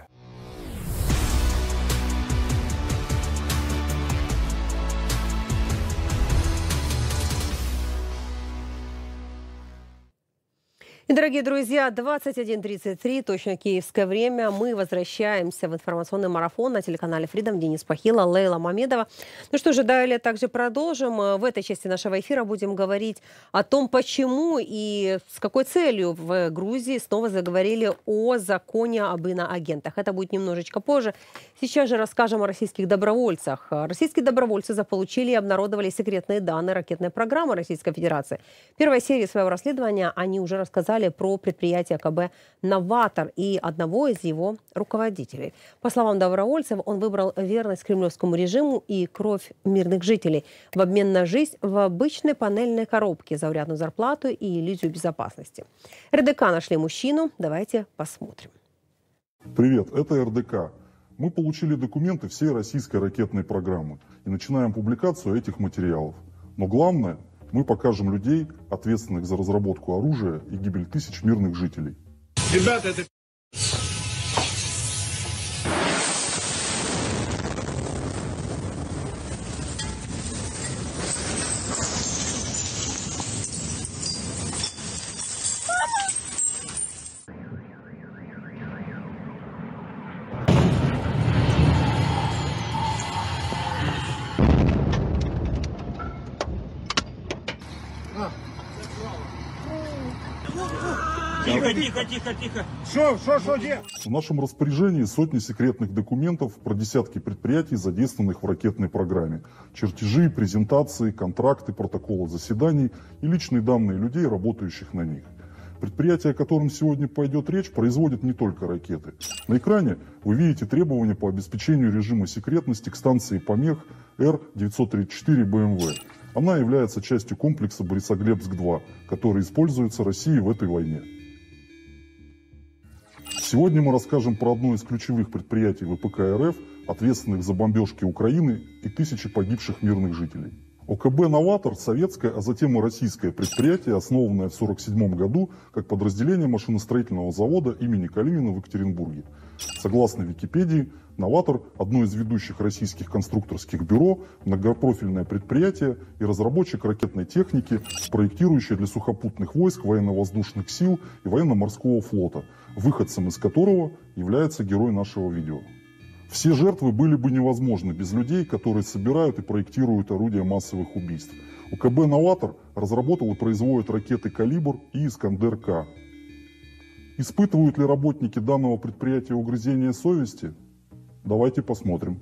И, дорогие друзья, 21.33, точно киевское время. Мы возвращаемся в информационный марафон на телеканале Freedom. Денис Пахила, Лейла Мамедова. Ну что же, далее также продолжим. В этой части нашего эфира будем говорить о том, почему и с какой целью в Грузии снова заговорили о законе об иноагентах. Это будет немножечко позже. Сейчас же расскажем о российских добровольцах. Российские добровольцы заполучили и обнародовали секретные данные ракетной программы Российской Федерации. В первой серии своего расследования они уже рассказали рассказали про предприятие КБ «Новатор» и одного из его руководителей. По словам добровольцев, он выбрал верность кремлевскому режиму и кровь мирных жителей в обмен на жизнь в обычной панельной коробке за урядную зарплату и иллюзию безопасности. РДК нашли мужчину. Давайте посмотрим. Привет, это РДК. Мы получили документы всей российской ракетной программы и начинаем публикацию этих материалов. Но главное, мы покажем людей, ответственных за разработку оружия и гибель тысяч мирных жителей. Ребята, это тихо, тихо, тихо. Что, что, что, где? В нашем распоряжении сотни секретных документов про десятки предприятий, задействованных в ракетной программе. Чертежи, презентации, контракты, протоколы заседаний и личные данные людей, работающих на них. Предприятие, о котором сегодня пойдет речь, производит не только ракеты. На экране вы видите требования по обеспечению режима секретности к станции помех Р-934 БМВ. Она является частью комплекса Борисоглебск-2, который используется Россией в этой войне. Сегодня мы расскажем про одно из ключевых предприятий ВПК РФ, ответственных за бомбежки Украины и тысячи погибших мирных жителей. ОКБ «Новатор» – советское, а затем и российское предприятие, основанное в 1947 году как подразделение машиностроительного завода имени Калинина в Екатеринбурге. Согласно Википедии, «Новатор» – одно из ведущих российских конструкторских бюро, многопрофильное предприятие и разработчик ракетной техники, проектирующее для сухопутных войск, военно-воздушных сил и военно-морского флота, выходцем из которого является герой нашего видео. Все жертвы были бы невозможны без людей, которые собирают и проектируют орудия массовых убийств. УКБ «Новатор» разработал и производит ракеты «Калибр» и «Искандер-К». Испытывают ли работники данного предприятия угрызения совести? Давайте посмотрим.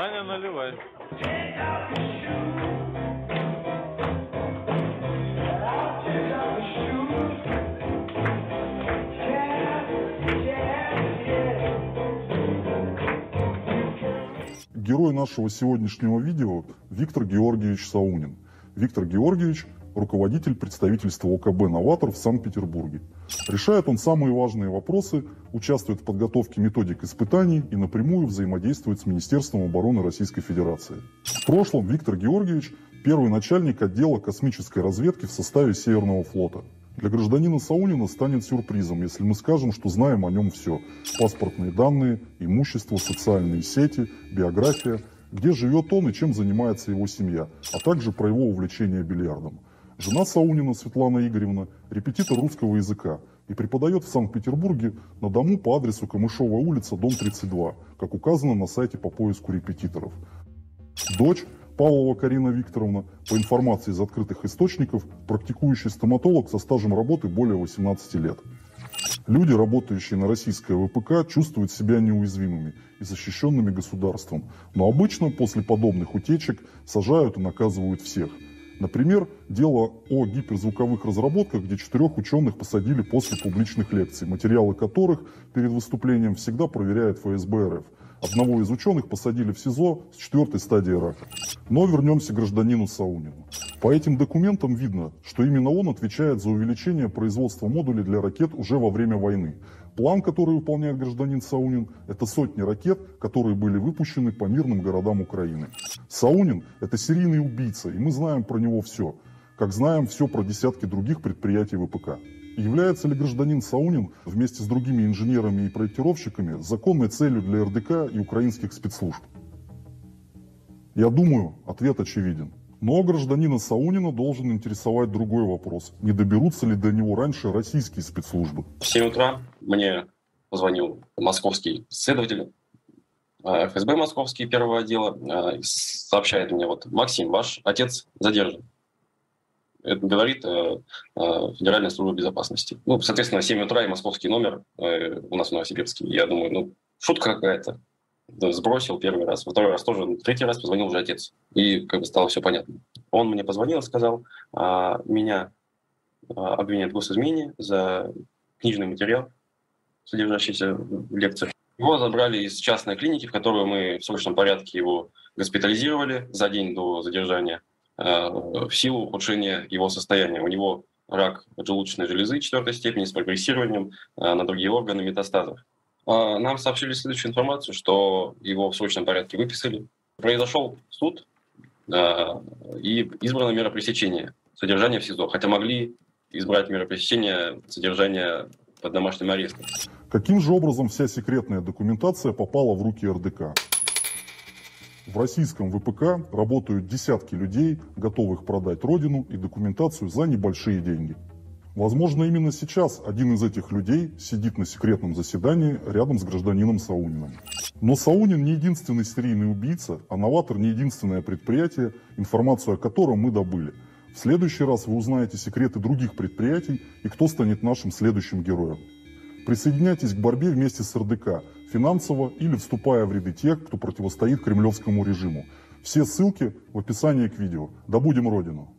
Ваня, наливай. Герой нашего сегодняшнего видео Виктор Георгиевич Саунин. Виктор Георгиевич руководитель представительства ОКБ «Новатор» в Санкт-Петербурге. Решает он самые важные вопросы, участвует в подготовке методик испытаний и напрямую взаимодействует с Министерством обороны Российской Федерации. В прошлом Виктор Георгиевич – первый начальник отдела космической разведки в составе Северного флота. Для гражданина Саунина станет сюрпризом, если мы скажем, что знаем о нем все. Паспортные данные, имущество, социальные сети, биография, где живет он и чем занимается его семья, а также про его увлечение бильярдом. Жена Саунина Светлана Игоревна – репетитор русского языка и преподает в Санкт-Петербурге на дому по адресу Камышовая улица, дом 32, как указано на сайте по поиску репетиторов. Дочь Павлова Карина Викторовна, по информации из открытых источников, практикующий стоматолог со стажем работы более 18 лет. Люди, работающие на российское ВПК, чувствуют себя неуязвимыми и защищенными государством, но обычно после подобных утечек сажают и наказывают всех – Например, дело о гиперзвуковых разработках, где четырех ученых посадили после публичных лекций, материалы которых перед выступлением всегда проверяет ФСБ РФ. Одного из ученых посадили в СИЗО с четвертой стадии рака. Но вернемся к гражданину Саунину. По этим документам видно, что именно он отвечает за увеличение производства модулей для ракет уже во время войны. План, который выполняет гражданин Саунин, это сотни ракет, которые были выпущены по мирным городам Украины. Саунин – это серийный убийца, и мы знаем про него все, как знаем все про десятки других предприятий ВПК. Является ли гражданин Саунин вместе с другими инженерами и проектировщиками законной целью для РДК и украинских спецслужб? Я думаю, ответ очевиден. Но гражданина Саунина должен интересовать другой вопрос. Не доберутся ли до него раньше российские спецслужбы? В 7 утра мне позвонил московский следователь а, ФСБ московский первого отдела, а, сообщает мне, вот, Максим, ваш отец задержан. Это говорит э, э, Федеральная служба безопасности. Ну, соответственно, 7 утра и московский номер э, у нас в Новосибирске. Я думаю, ну, шутка какая-то сбросил первый раз, второй раз тоже, третий раз позвонил уже отец. И как бы стало все понятно. Он мне позвонил и сказал, а, меня а, обвинят в госизмене за книжный материал, содержащийся в лекциях. Его забрали из частной клиники, в которую мы в срочном порядке его госпитализировали за день до задержания а, в силу ухудшения его состояния. У него рак поджелудочной железы четвертой степени с прогрессированием на другие органы метастазов. А, нам сообщили следующую информацию, что его в срочном порядке выписали. Произошел суд и избрана мера пресечения, содержание в СИЗО. Хотя могли избрать меру пресечения содержания под домашним арестом. Каким же образом вся секретная документация попала в руки РДК? В российском ВПК работают десятки людей, готовых продать родину и документацию за небольшие деньги. Возможно, именно сейчас один из этих людей сидит на секретном заседании рядом с гражданином Сауниным. Но Саунин не единственный серийный убийца, а новатор не единственное предприятие, информацию о котором мы добыли. В следующий раз вы узнаете секреты других предприятий и кто станет нашим следующим героем. Присоединяйтесь к борьбе вместе с РДК, финансово или вступая в ряды тех, кто противостоит кремлевскому режиму. Все ссылки в описании к видео. Добудем Родину!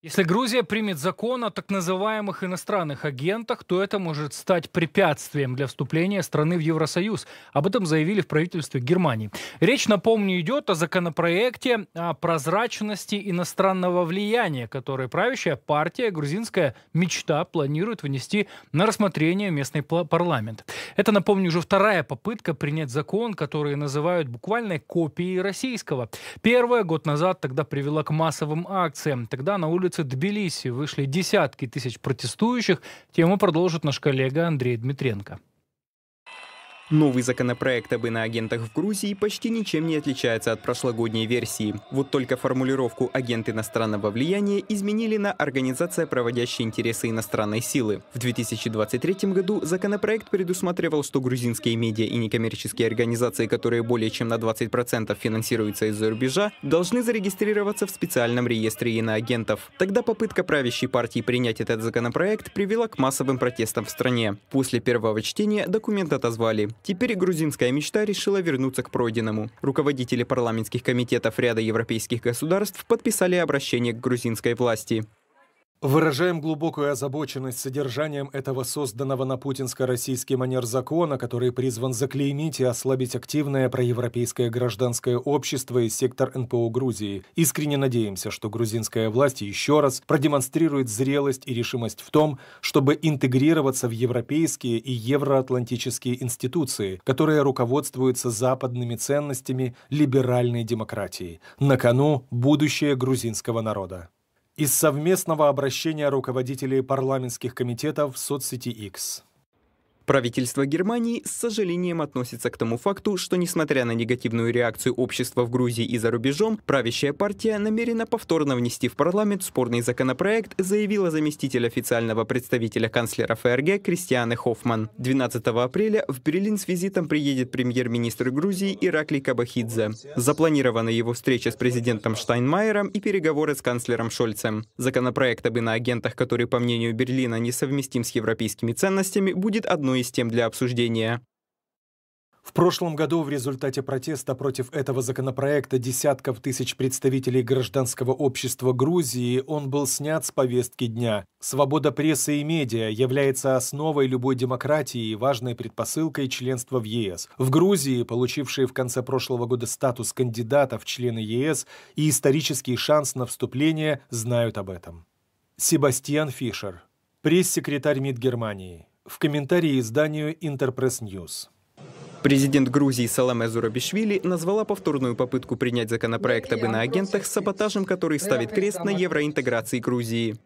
Если Грузия примет закон о так называемых иностранных агентах, то это может стать препятствием для вступления страны в Евросоюз. Об этом заявили в правительстве Германии. Речь, напомню, идет о законопроекте о прозрачности иностранного влияния, который правящая партия «Грузинская мечта» планирует внести на рассмотрение местный парламент. Это, напомню, уже вторая попытка принять закон, который называют буквально копией российского. Первая год назад тогда привела к массовым акциям. Тогда на улице улицы Тбилиси вышли десятки тысяч протестующих. Тему продолжит наш коллега Андрей Дмитренко. Новый законопроект об иноагентах в Грузии почти ничем не отличается от прошлогодней версии. Вот только формулировку «агент иностранного влияния» изменили на «организация, проводящая интересы иностранной силы». В 2023 году законопроект предусматривал, что грузинские медиа и некоммерческие организации, которые более чем на 20% финансируются из-за рубежа, должны зарегистрироваться в специальном реестре иноагентов. Тогда попытка правящей партии принять этот законопроект привела к массовым протестам в стране. После первого чтения документ отозвали. Теперь грузинская мечта решила вернуться к пройденному. Руководители парламентских комитетов ряда европейских государств подписали обращение к грузинской власти. Выражаем глубокую озабоченность содержанием этого созданного на путинско-российский манер закона, который призван заклеймить и ослабить активное проевропейское гражданское общество и сектор НПО Грузии. Искренне надеемся, что грузинская власть еще раз продемонстрирует зрелость и решимость в том, чтобы интегрироваться в европейские и евроатлантические институции, которые руководствуются западными ценностями либеральной демократии. На кону будущее грузинского народа из совместного обращения руководителей парламентских комитетов соцсети X. Правительство Германии с сожалением относится к тому факту, что несмотря на негативную реакцию общества в Грузии и за рубежом, правящая партия намерена повторно внести в парламент спорный законопроект, заявила заместитель официального представителя канцлера ФРГ Кристианы Хоффман. 12 апреля в Берлин с визитом приедет премьер-министр Грузии Ираклий Кабахидзе. Запланирована его встреча с президентом Штайнмайером и переговоры с канцлером Шольцем. Законопроект об иноагентах, который, по мнению Берлина, несовместим с европейскими ценностями, будет одной из тем для обсуждения. В прошлом году в результате протеста против этого законопроекта десятков тысяч представителей гражданского общества Грузии он был снят с повестки дня. Свобода прессы и медиа является основой любой демократии и важной предпосылкой членства в ЕС. В Грузии, получившей в конце прошлого года статус кандидата в члены ЕС и исторический шанс на вступление, знают об этом. Себастьян Фишер, пресс-секретарь МИД Германии в комментарии изданию Интерпресс Ньюс. Президент Грузии Саломе Зурабишвили назвала повторную попытку принять законопроект об иноагентах саботажем, который ставит крест на евроинтеграции Грузии.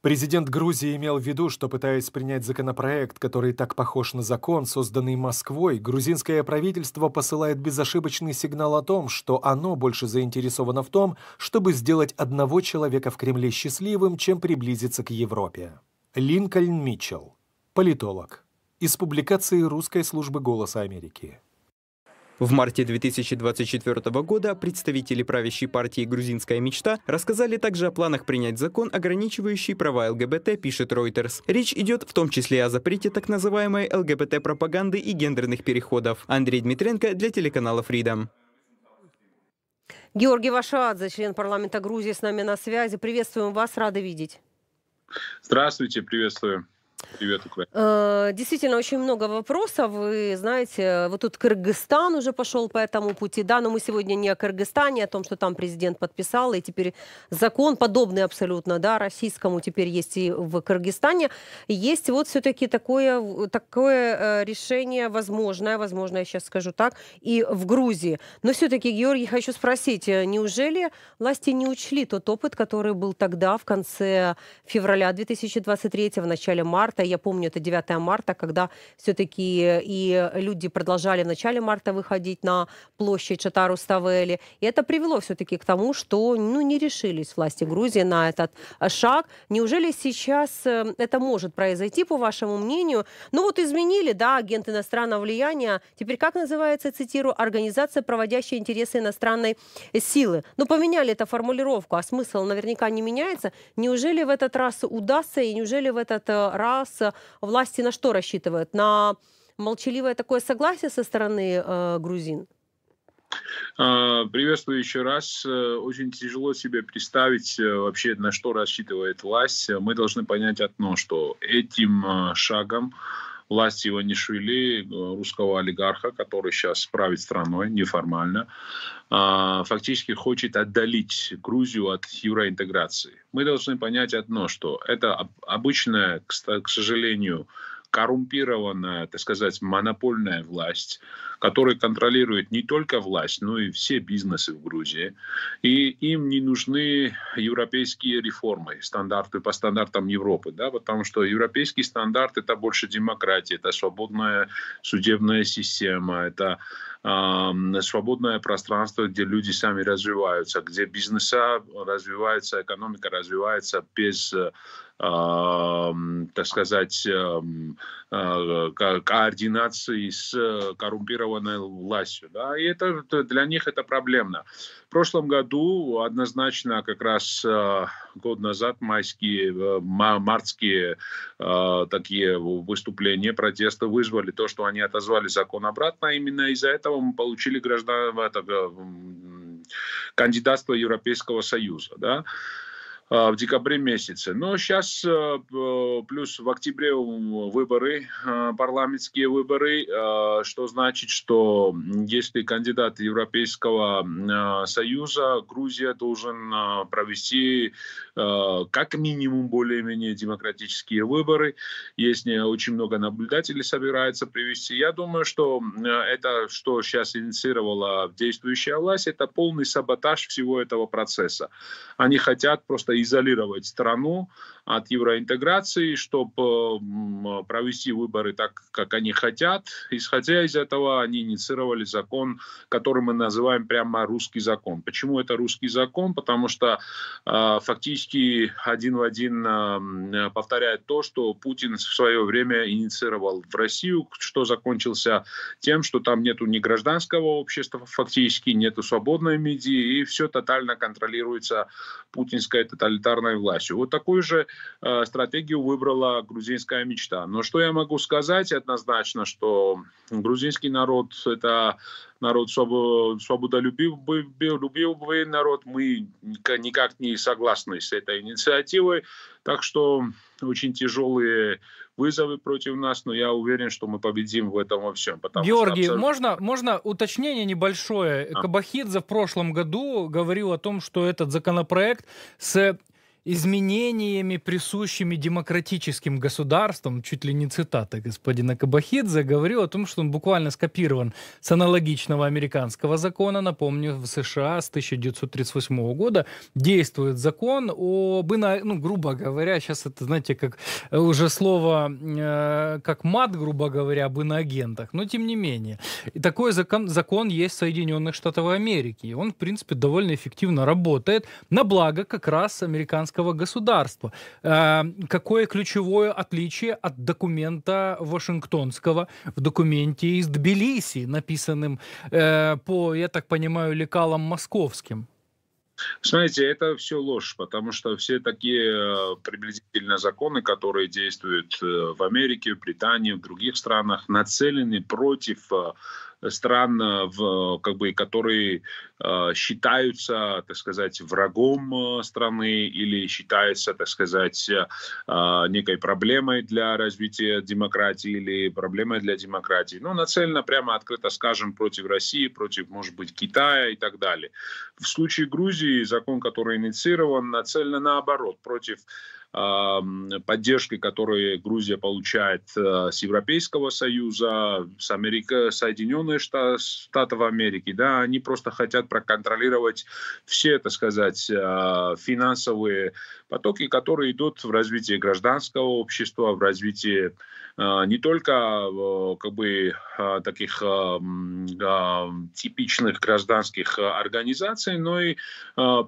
Президент Грузии имел в виду, что пытаясь принять законопроект, который так похож на закон, созданный Москвой, грузинское правительство посылает безошибочный сигнал о том, что оно больше заинтересовано в том, чтобы сделать одного человека в Кремле счастливым, чем приблизиться к Европе. Линкольн Митчелл, политолог, из публикации русской службы «Голоса Америки». В марте 2024 года представители правящей партии «Грузинская мечта» рассказали также о планах принять закон, ограничивающий права ЛГБТ, пишет Reuters. Речь идет в том числе о запрете так называемой ЛГБТ-пропаганды и гендерных переходов. Андрей Дмитренко для телеканала Freedom. Георгий Вашадзе, член парламента Грузии, с нами на связи. Приветствуем вас, рады видеть. Здравствуйте, приветствую. Привет, Украина. Э, действительно, очень много вопросов. Вы знаете, вот тут Кыргызстан уже пошел по этому пути, да, но мы сегодня не о Кыргызстане, о том, что там президент подписал, и теперь закон подобный абсолютно, да, российскому теперь есть и в Кыргызстане. Есть вот все-таки такое, такое э, решение возможное, возможно, я сейчас скажу так, и в Грузии. Но все-таки, Георгий, хочу спросить, э, неужели власти не учли тот опыт, который был тогда, в конце февраля 2023, в начале марта, марта. Я помню, это 9 марта, когда все-таки и люди продолжали в начале марта выходить на площадь Чатару Ставели. И это привело все-таки к тому, что ну, не решились власти Грузии на этот шаг. Неужели сейчас э, это может произойти, по вашему мнению? Ну вот изменили, да, агент иностранного влияния. Теперь как называется, цитирую, организация, проводящая интересы иностранной силы. Ну поменяли эту формулировку, а смысл наверняка не меняется. Неужели в этот раз удастся и неужели в этот э, раз раз власти на что рассчитывают? На молчаливое такое согласие со стороны э, грузин? А, приветствую еще раз. Э, очень тяжело себе представить э, вообще, на что рассчитывает власть. Мы должны понять одно, что этим э, шагом власть Иванишвили, русского олигарха, который сейчас правит страной неформально, а, фактически хочет отдалить Грузию от евроинтеграции. Мы должны понять одно, что это обычная, к сожалению, коррумпированная, так сказать, монопольная власть, которая контролирует не только власть, но и все бизнесы в Грузии. И им не нужны европейские реформы, стандарты по стандартам Европы, да, потому что европейский стандарт это больше демократия, это свободная судебная система, это свободное пространство, где люди сами развиваются, где бизнеса развиваются, экономика развивается без так сказать, а, координации с коррумпированной властью. Да? И это для них это проблемно. В прошлом году однозначно как раз а, год назад майские, э, мартские такие выступления, протесты вызвали то, что они отозвали закон обратно. Именно из-за этого мы получили граждан, это, кандидатство Европейского Союза. Да? А, в декабре месяце. Но сейчас э, плюс в октябре выборы, э, парламентские выборы, э, что значит, что если кандидат Европейского Союза, Грузия должен провести как минимум более-менее демократические выборы. Если очень много наблюдателей собирается привести. Я думаю, что это, что сейчас инициировала действующая власть, это полный саботаж всего этого процесса. Они хотят просто изолировать страну от евроинтеграции, чтобы провести выборы так, как они хотят. Исходя из этого, они инициировали закон, который мы называем прямо русский закон. Почему это русский закон? Потому что э, фактически один в один э, повторяет то, что Путин в свое время инициировал в Россию, что закончился тем, что там нету ни гражданского общества фактически, нету свободной медии, и все тотально контролируется путинской тоталитарной властью. Вот такую же Э, стратегию выбрала грузинская мечта. Но что я могу сказать однозначно, что грузинский народ – это народ свободолюбивый любивый народ. Мы никак не согласны с этой инициативой. Так что очень тяжелые вызовы против нас, но я уверен, что мы победим в этом во всем. Георгий, абсолютно... можно, можно уточнение небольшое? А. Кабахидзе в прошлом году говорил о том, что этот законопроект с изменениями, присущими демократическим государствам, чуть ли не цитата господина Кабахидзе, говорил о том, что он буквально скопирован с аналогичного американского закона. Напомню, в США с 1938 года действует закон об, ну, грубо говоря, сейчас это, знаете, как уже слово, э, как мат, грубо говоря, об иноагентах, но тем не менее. И такой закон, закон есть в Соединенных Штатах Америки. И он, в принципе, довольно эффективно работает на благо как раз американского американского государства. Э, какое ключевое отличие от документа Вашингтонского в документе из Тбилиси, написанным э, по, я так понимаю, лекалам московским? Смотрите, это все ложь, потому что все такие э, приблизительно законы, которые действуют в Америке, в Британии, в других странах, нацелены против стран, э, в, как бы, которые э, считаются, так сказать, врагом э, страны или считаются, так сказать, э, некой проблемой для развития демократии или проблемой для демократии. Но нацелено прямо открыто, скажем, против России, против, может быть, Китая и так далее. В случае Грузии закон, который инициирован, нацелен наоборот, против поддержкой, которую Грузия получает э, с Европейского Союза, с Америка, Соединенных Штатов Америки, да, они просто хотят проконтролировать все, так сказать, э, финансовые потоки, которые идут в развитие гражданского общества, в развитие не только как бы таких типичных гражданских организаций, но и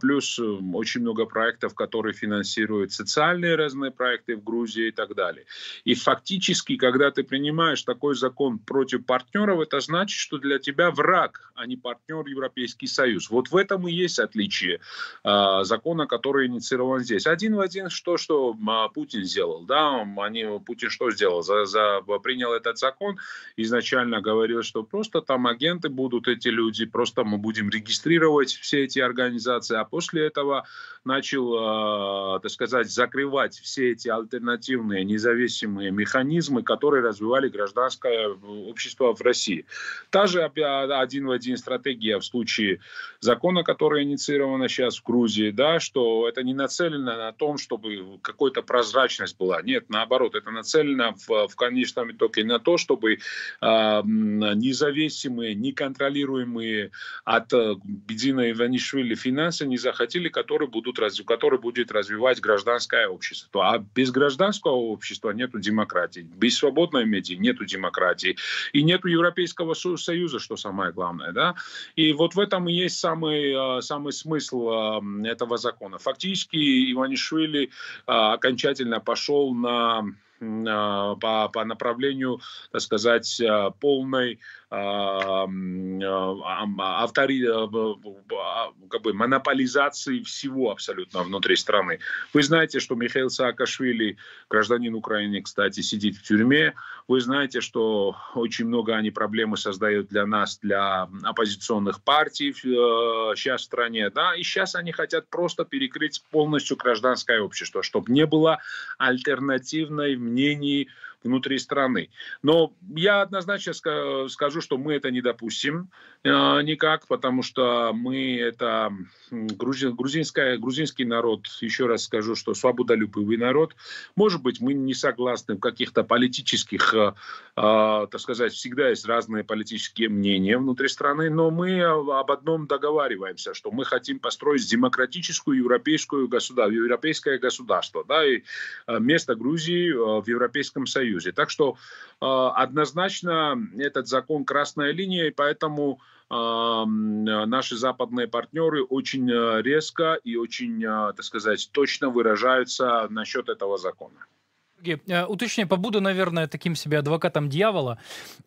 плюс очень много проектов, которые финансируют социальные разные проекты в Грузии и так далее. И фактически, когда ты принимаешь такой закон против партнеров, это значит, что для тебя враг, а не партнер Европейский Союз. Вот в этом и есть отличие э, закона, который инициирован здесь. Один в один что, что э, Путин сделал. Да? Они, Путин что сделал? За, за, принял этот закон, изначально говорил, что просто там агенты будут эти люди, просто мы будем регистрировать все эти организации, а после этого начал, э, так сказать, закрывать все эти альтернативные независимые механизмы, которые развивали гражданское общество в России. Та же один в один стратегия в случае закона, который инициирована сейчас в Грузии, да, что это не нацелено на том, чтобы какая-то прозрачность была. Нет, наоборот, это нацелено в, в конечном итоге на то, чтобы э, независимые, неконтролируемые от э, Бедина Иванишвили финансы не захотели, которые, будут, которые будет развивать гражданское общества. А без гражданского общества нет демократии. Без свободной медиа нет демократии. И нет Европейского Союза, что самое главное. Да? И вот в этом и есть самый, э, самый смысл э, этого закона. Фактически Иванишвили окончательно пошел на по, по направлению, так сказать, полной автори, как бы монополизации всего абсолютно внутри страны. Вы знаете, что Михаил Саакашвили, гражданин Украины, кстати, сидит в тюрьме. Вы знаете, что очень много они проблемы создают для нас, для оппозиционных партий сейчас в стране. Да? И сейчас они хотят просто перекрыть полностью гражданское общество, чтобы не было альтернативной мнений внутри страны. Но я однозначно скажу, что мы это не допустим э, никак, потому что мы это грузин, грузинская, грузинский народ, еще раз скажу, что свободолюбивый народ. Может быть, мы не согласны в каких-то политических, э, э, так сказать, всегда есть разные политические мнения внутри страны, но мы об одном договариваемся, что мы хотим построить демократическую европейскую государство, европейское государство, да, и место Грузии в Европейском Союзе. Союзе. Так что э, однозначно этот закон красная линия, и поэтому э, наши западные партнеры очень э, резко и очень, так сказать, точно выражаются насчет этого закона. Э, уточняю, побуду, наверное, таким себе адвокатом дьявола.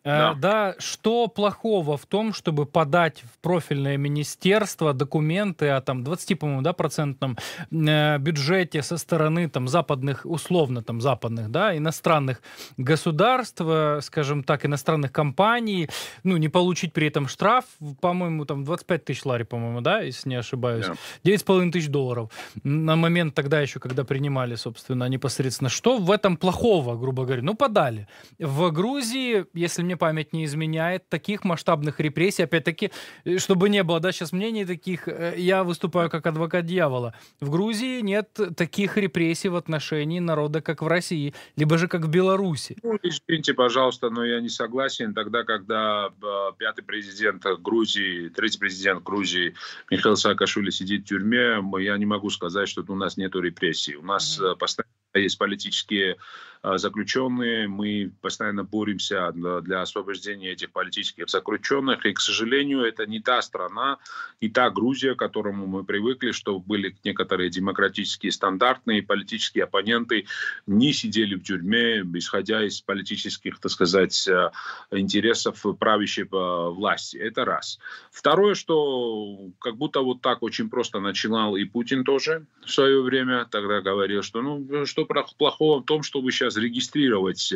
Э, да. да, что плохого в том, чтобы подать в профильное министерство документы о там 20, по-моему, да, процентном э, бюджете со стороны там западных, условно там западных, да, иностранных государств, скажем так, иностранных компаний, ну, не получить при этом штраф, по-моему, там 25 тысяч лари, по-моему, да, если не ошибаюсь, yeah. 9,5 тысяч долларов на момент тогда еще, когда принимали, собственно, непосредственно. Что в этом там плохого, грубо говоря? Ну, подали. В Грузии, если мне память не изменяет, таких масштабных репрессий, опять-таки, э, чтобы не было, да, сейчас мнений таких, э, я выступаю как адвокат дьявола. В Грузии нет таких репрессий в отношении народа, как в России, либо же как в Беларуси. Ну, извините, пожалуйста, но я не согласен. Тогда, когда пятый президент Грузии, третий президент Грузии Михаил Саакашвили сидит в тюрьме, я не могу сказать, что у нас нет репрессий. У нас mm-hmm. постоянно есть политические заключенные, мы постоянно боремся для освобождения этих политических заключенных, и, к сожалению, это не та страна, не та Грузия, к которому мы привыкли, что были некоторые демократические стандартные политические оппоненты не сидели в тюрьме, исходя из политических, так сказать, а, интересов правящей а, власти. Это раз. Второе, что как будто вот так очень просто начинал и Путин тоже в свое время, тогда говорил, что ну что плохого в том, чтобы сейчас зарегистрировать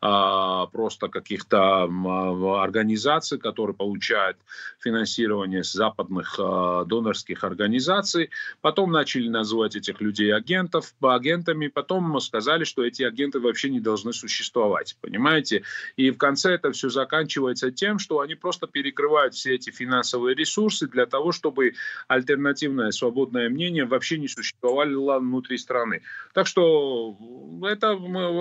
а, просто каких-то а, организаций, которые получают финансирование с западных а, донорских организаций. Потом начали называть этих людей агентов, агентами, потом сказали, что эти агенты вообще не должны существовать, понимаете? И в конце это все заканчивается тем, что они просто перекрывают все эти финансовые ресурсы для того, чтобы альтернативное свободное мнение вообще не существовало внутри страны. Так что это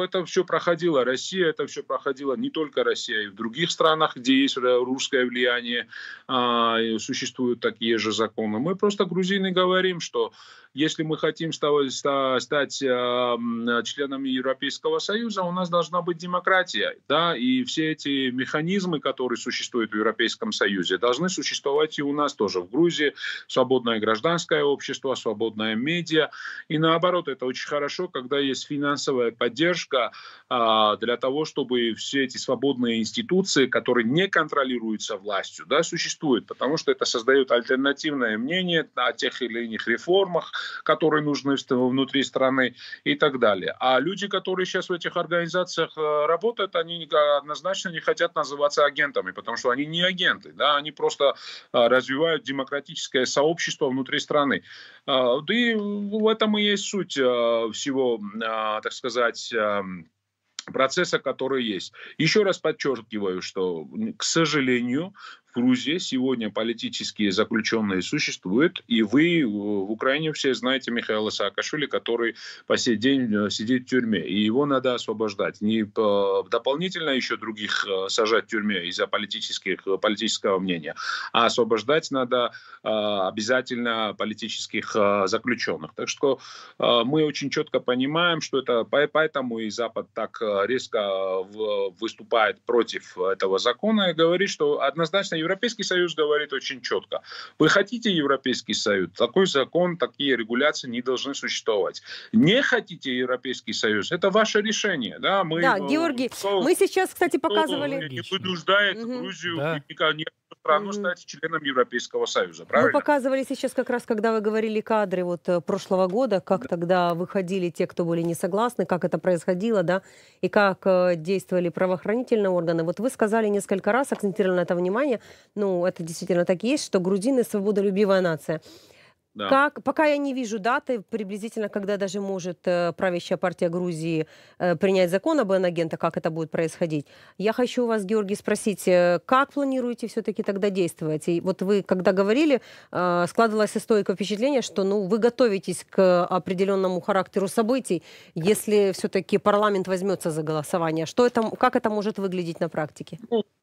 это все проходило. Россия, это все проходило не только Россия, и в других странах, где есть русское влияние, а, существуют такие же законы. Мы просто грузины говорим, что если мы хотим стать, а, членами Европейского Союза, у нас должна быть демократия, да, и все эти механизмы, которые существуют в Европейском Союзе, должны существовать и у нас тоже в Грузии. Свободное гражданское общество, свободное медиа, и наоборот, это очень хорошо, когда есть финансовая поддержка а, для того, чтобы все эти свободные институции, которые не контролируются властью, да, существуют, потому что это создает альтернативное мнение о тех или иных реформах, которые нужны внутри страны и так далее. А люди, которые сейчас в этих организациях э, работают, они однозначно не хотят называться агентами, потому что они не агенты, да, они просто э, развивают демократическое сообщество внутри страны. Э, да и в этом и есть суть всего, так сказать, процесса, который есть. Еще раз подчеркиваю, что, к сожалению, в Грузии сегодня политические заключенные существуют, и вы в Украине все знаете Михаила Саакашвили, который по сей день э, сидит в тюрьме, и его надо освобождать. Не дополнительно еще других э, сажать в тюрьме из-за политических, политического мнения, а освобождать надо э, обязательно политических заключенных. Так что мы очень четко понимаем, что это поэтому и Запад так резко выступает против этого закона и говорит, что однозначно Европейский Союз говорит очень четко. Вы хотите Европейский Союз? Такой закон, такие регуляции не должны существовать. Не хотите Европейский Союз? Это ваше решение. Да, мы, да Георгий, кто, мы сейчас, кстати, показывали... Не вынуждает угу. Грузию да. ни, страну стать членом Европейского Союза, правильно? Мы показывали сейчас как раз, когда вы говорили кадры вот э, прошлого года, как тогда выходили те, кто были не согласны, как это происходило, да, и как э, действовали правоохранительные органы. Вот вы сказали несколько раз, акцентировали на это внимание, ну, это действительно так и есть, что грузины свободолюбивая нация. Да. Как, пока я не вижу даты, приблизительно, когда даже может э, правящая партия Грузии э, принять закон об агента, как это будет происходить. Я хочу вас, Георгий, спросить, э, как планируете все-таки тогда действовать? И вот вы, когда говорили, э, складывалось стойкое впечатление, что ну, вы готовитесь к определенному характеру событий, если все-таки парламент возьмется за голосование. Что это, как это может выглядеть на практике?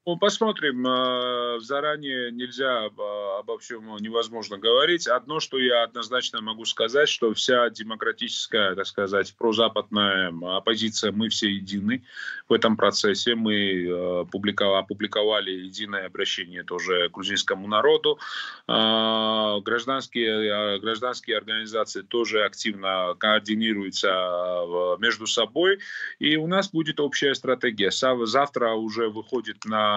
Ну, посмотрим. Э, заранее нельзя обо всем невозможно говорить. Одно, что я однозначно могу сказать, что вся демократическая, так сказать, прозападная оппозиция, мы все едины в этом процессе. Мы э, опубликовали единое обращение тоже грузинскому народу. А, гражданские, гражданские организации тоже активно координируются э, между собой. И у нас будет общая стратегия. Завтра уже выходит на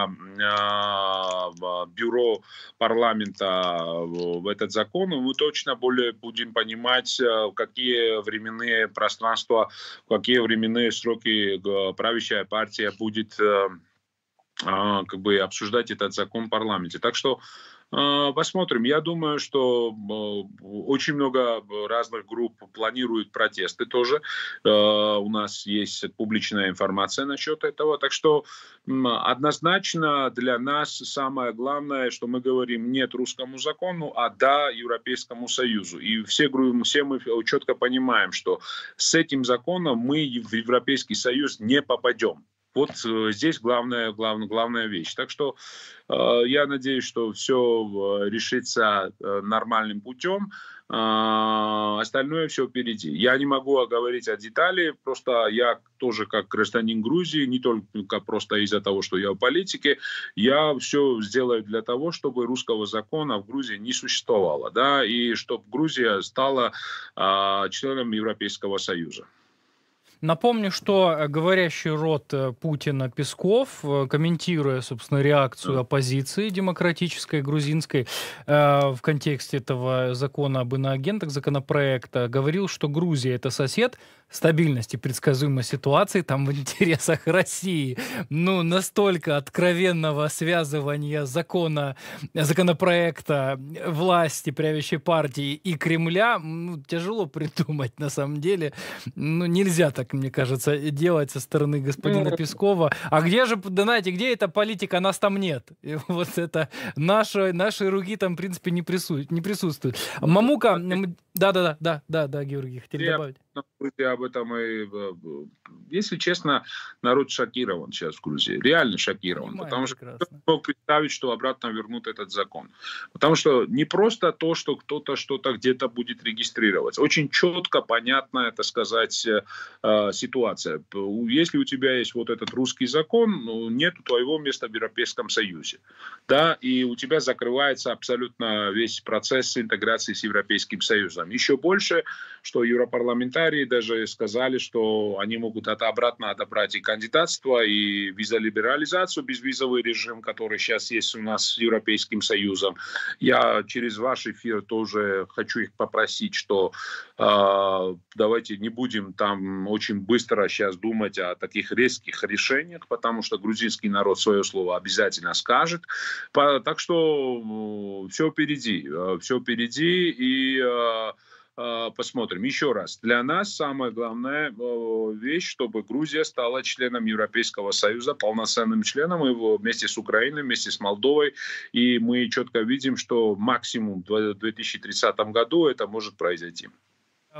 бюро парламента в этот закон, мы точно более будем понимать, э, какие временные пространства, какие временные сроки э, правящая партия будет э, а, как бы обсуждать этот закон в парламенте. Так что А, посмотрим. Я думаю, что э, очень много разных групп планируют протесты тоже. Э, у нас есть публичная информация насчет этого. Так что однозначно для нас самое главное, что мы говорим нет русскому закону, а да Европейскому Союзу. И все, все мы четко понимаем, что с этим законом мы в Европейский Союз не попадем. Вот э, здесь главная, главная, главная вещь. Так что э, я надеюсь, что все э, решится э, нормальным путем. А, остальное все впереди. Я не могу говорить о детали, просто я тоже как гражданин Грузии, не только просто из-за того, что я в политике, я все сделаю для того, чтобы русского закона в Грузии не существовало, да, и чтобы Грузия стала а, членом Европейского Союза. Напомню, что э, говорящий рот э, Путина Песков, э, комментируя, собственно, реакцию оппозиции демократической грузинской в контексте этого закона об иноагентах, законопроекта, говорил, что Грузия это сосед, стабильность и предсказуемость ситуации там в интересах России. Ну, настолько откровенного связывания закона, законопроекта власти, правящей партии и Кремля, ну, тяжело придумать на самом деле. Ну, нельзя так, мне кажется, делать со стороны господина Пескова. А где же, да знаете, где эта политика? Нас там нет. И вот это наши, наши руки там, в принципе, не, присутствуют. Не присутствуют. Мамука, да-да-да, да, да, да, Георгий, хотели добавить об этом и, э, если честно, народ шокирован сейчас в Грузии, реально шокирован, Понимаю, потому прекрасно. что мог представить, что обратно вернут этот закон, потому что не просто то, что кто-то что-то где-то будет регистрировать, очень четко, понятно, это сказать, э, э, ситуация. Если у тебя есть вот этот русский закон, ну, нет твоего места в Европейском Союзе, да, и у тебя закрывается абсолютно весь процесс интеграции с Европейским Союзом. Еще больше, что европарламентарии даже сказали, что они могут это обратно отобрать и кандидатство, и визолиберализацию, безвизовый режим, который сейчас есть у нас с Европейским Союзом. Я через ваш эфир тоже хочу их попросить, что э, давайте не будем там очень быстро сейчас думать о таких резких решениях, потому что грузинский народ свое слово обязательно скажет. По, так что э, все впереди, э, все впереди, и э, посмотрим. Еще раз, для нас самая главная вещь, чтобы Грузия стала членом Европейского Союза, полноценным членом его вместе с Украиной, вместе с Молдовой. И мы четко видим, что максимум в 2030 году это может произойти.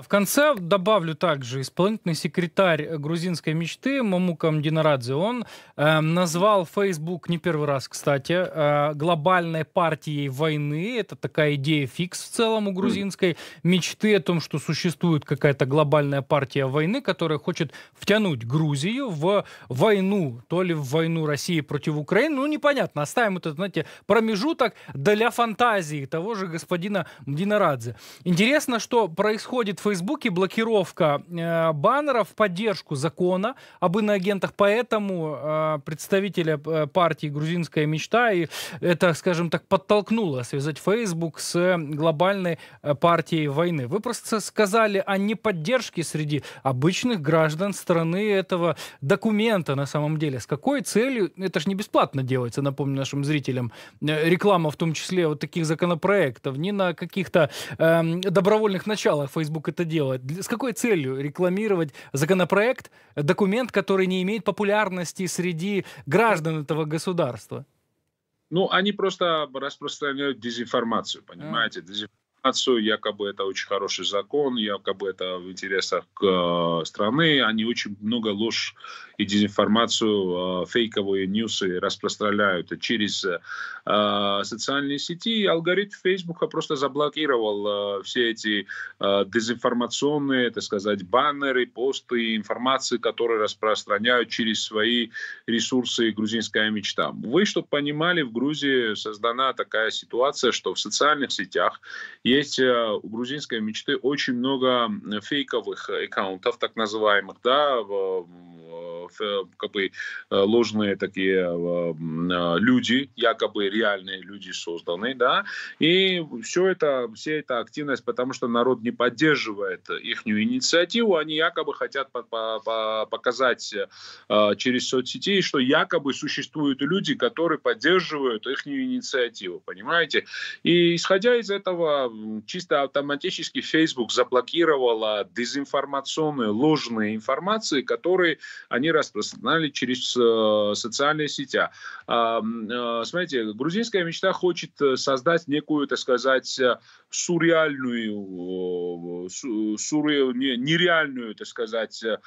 В конце добавлю также исполнительный секретарь грузинской мечты Мамука Мдинарадзе. Он э, назвал Facebook, не первый раз, кстати, э, глобальной партией войны. Это такая идея фикс в целом у грузинской мечты о том, что существует какая-то глобальная партия войны, которая хочет втянуть Грузию в войну, то ли в войну России против Украины. Ну, непонятно. Оставим этот, знаете, промежуток для фантазии того же господина Мдинарадзе. Интересно, что происходит в Фейсбуке блокировка э, баннеров в поддержку закона об иноагентах, поэтому э, представители э, партии «Грузинская мечта» и это, скажем так, подтолкнуло связать Фейсбук с глобальной э, партией войны. Вы просто сказали о неподдержке среди обычных граждан страны этого документа на самом деле. С какой целью? Это же не бесплатно делается, напомню нашим зрителям. Э, реклама в том числе вот таких законопроектов. Не на каких-то э, добровольных началах Facebook это делать? С какой целью рекламировать законопроект, документ, который не имеет популярности среди граждан этого государства? Ну, они просто распространяют дезинформацию, понимаете? А. Дезинформацию, якобы это очень хороший закон, якобы это в интересах э, страны. Они очень много ложь и дезинформацию, э, фейковые ньюсы распространяют через э, социальные сети. Алгоритм Фейсбука просто заблокировал э, все эти дезинформационные, так сказать, баннеры, посты, информации, которые распространяют через свои ресурсы «Грузинская мечта». Вы, чтобы понимали, в Грузии создана такая ситуация, что в социальных сетях есть у грузинской мечты очень много фейковых аккаунтов, так называемых, да, как бы ложные такие люди, якобы реальные люди созданы, да, и все это, вся эта активность, потому что народ не поддерживает их инициативу, они якобы хотят показать через соцсети, что якобы существуют люди, которые поддерживают их инициативу, понимаете? И исходя из этого, чисто автоматически Facebook заблокировала дезинформационные, ложные информации, которые они распространяли через э, социальные сети. Э, смотрите, грузинская мечта хочет создать некую, так сказать, сюрреальную, сюрре, нереальную, так сказать, э,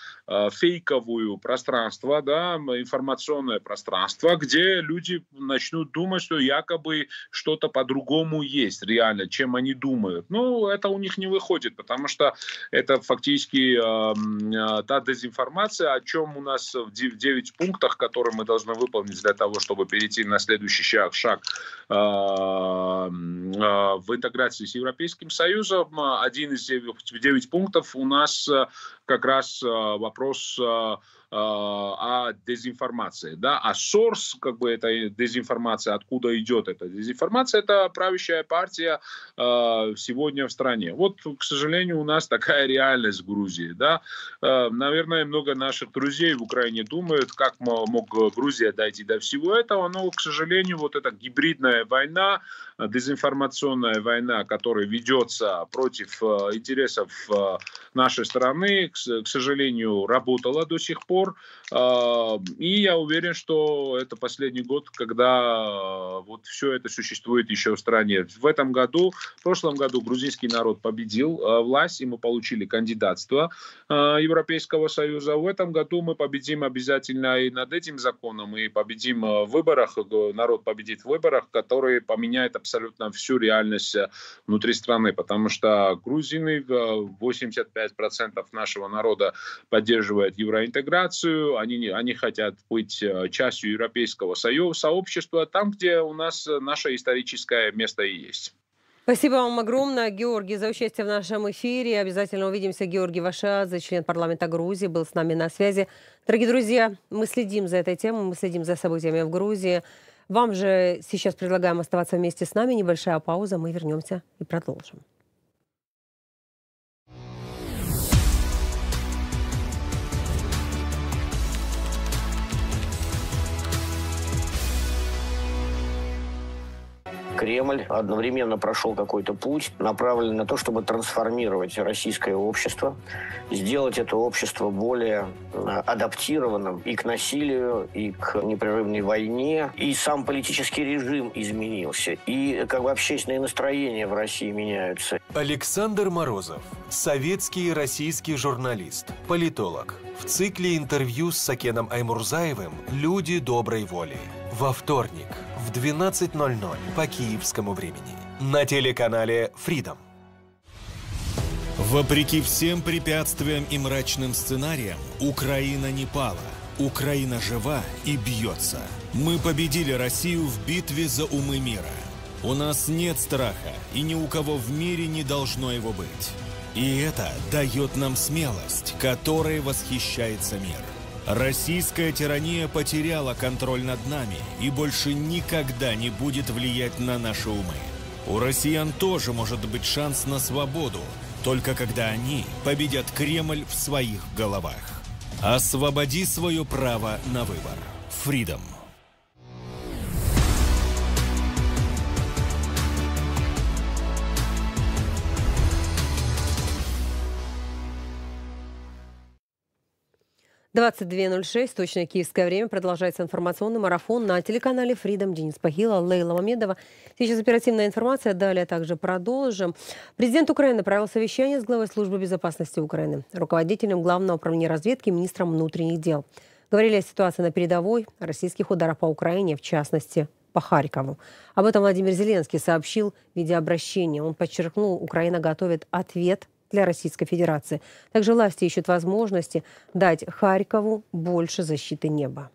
фейковую пространство, да, информационное пространство, где люди начнут думать, что якобы что-то по-другому есть реально, чем они думают. Ну, это у них не выходит, потому что это фактически э, э, та дезинформация, о чем у нас в 9 пунктах, которые мы должны выполнить для того, чтобы перейти на следующий шаг, шаг э, э, в интеграции с Европейским Союзом. Один из 9 пунктов у нас э, как раз э, вопрос Э, о дезинформации, да, а source, как бы, этой дезинформации, откуда идет эта дезинформация, это правящая партия э, сегодня в стране. Вот, к сожалению, у нас такая реальность в Грузии, да. Э, наверное, много наших друзей в Украине думают, как мог Грузия дойти до всего этого, но, к сожалению, вот эта гибридная война, дезинформационная война, которая ведется против интересов нашей страны, к сожалению, работала до сих пор, пор. А, и я уверен, что это последний год, когда а, вот все это существует еще в стране. В этом году, в прошлом году грузинский народ победил а, власть, и мы получили кандидатство Европейского Союза. В этом году мы победим обязательно и над этим законом, и победим в выборах, народ победит в выборах, которые поменяют абсолютно всю реальность внутри страны, потому что грузины, 85% нашего народа поддерживает евроинтеграцию, интеграцию, они, они хотят быть э, частью Европейского союза, сообщества, там, где у нас наше историческое место и есть. Спасибо вам огромное, Георгий, за участие в нашем эфире. Обязательно увидимся. Георгий Вашадзе, член парламента Грузии, был с нами на связи. Дорогие друзья, мы следим за этой темой, мы следим за событиями в Грузии. Вам же сейчас предлагаем оставаться вместе с нами. Небольшая пауза, мы вернемся и продолжим. Кремль одновременно прошел какой-то путь, направленный на то, чтобы трансформировать российское общество, сделать это общество более э, адаптированным и к насилию, и к непрерывной войне. И сам политический режим изменился, и как бы общественные настроения в России меняются. Александр Морозов, советский и российский журналист, политолог. В цикле интервью с Сакеном Аймурзаевым «Люди доброй воли». Во вторник в 12.00 по киевскому времени на телеканале Freedom. Вопреки всем препятствиям и мрачным сценариям, Украина не пала. Украина жива и бьется. Мы победили Россию в битве за умы мира. У нас нет страха, и ни у кого в мире не должно его быть. И это дает нам смелость, которой восхищается мир. Российская тирания потеряла контроль над нами и больше никогда не будет влиять на наши умы. У россиян тоже может быть шанс на свободу, только когда они победят Кремль в своих головах. Освободи свое право на выбор. Freedom. 22.06, точное киевское время. Продолжается информационный марафон на телеканале Freedom. Денис Пахила, Лейла Мамедова. Сейчас оперативная информация, далее также продолжим. Президент Украины провел совещание с главой службы безопасности Украины, руководителем Главного управления разведки, министром внутренних дел. Говорили о ситуации на передовой, российских ударах по Украине, в частности, по Харькову. Об этом Владимир Зеленский сообщил в видеообращении. Он подчеркнул, Украина готовит ответ для Российской Федерации. Также власти ищут возможности дать Харькову больше защиты неба.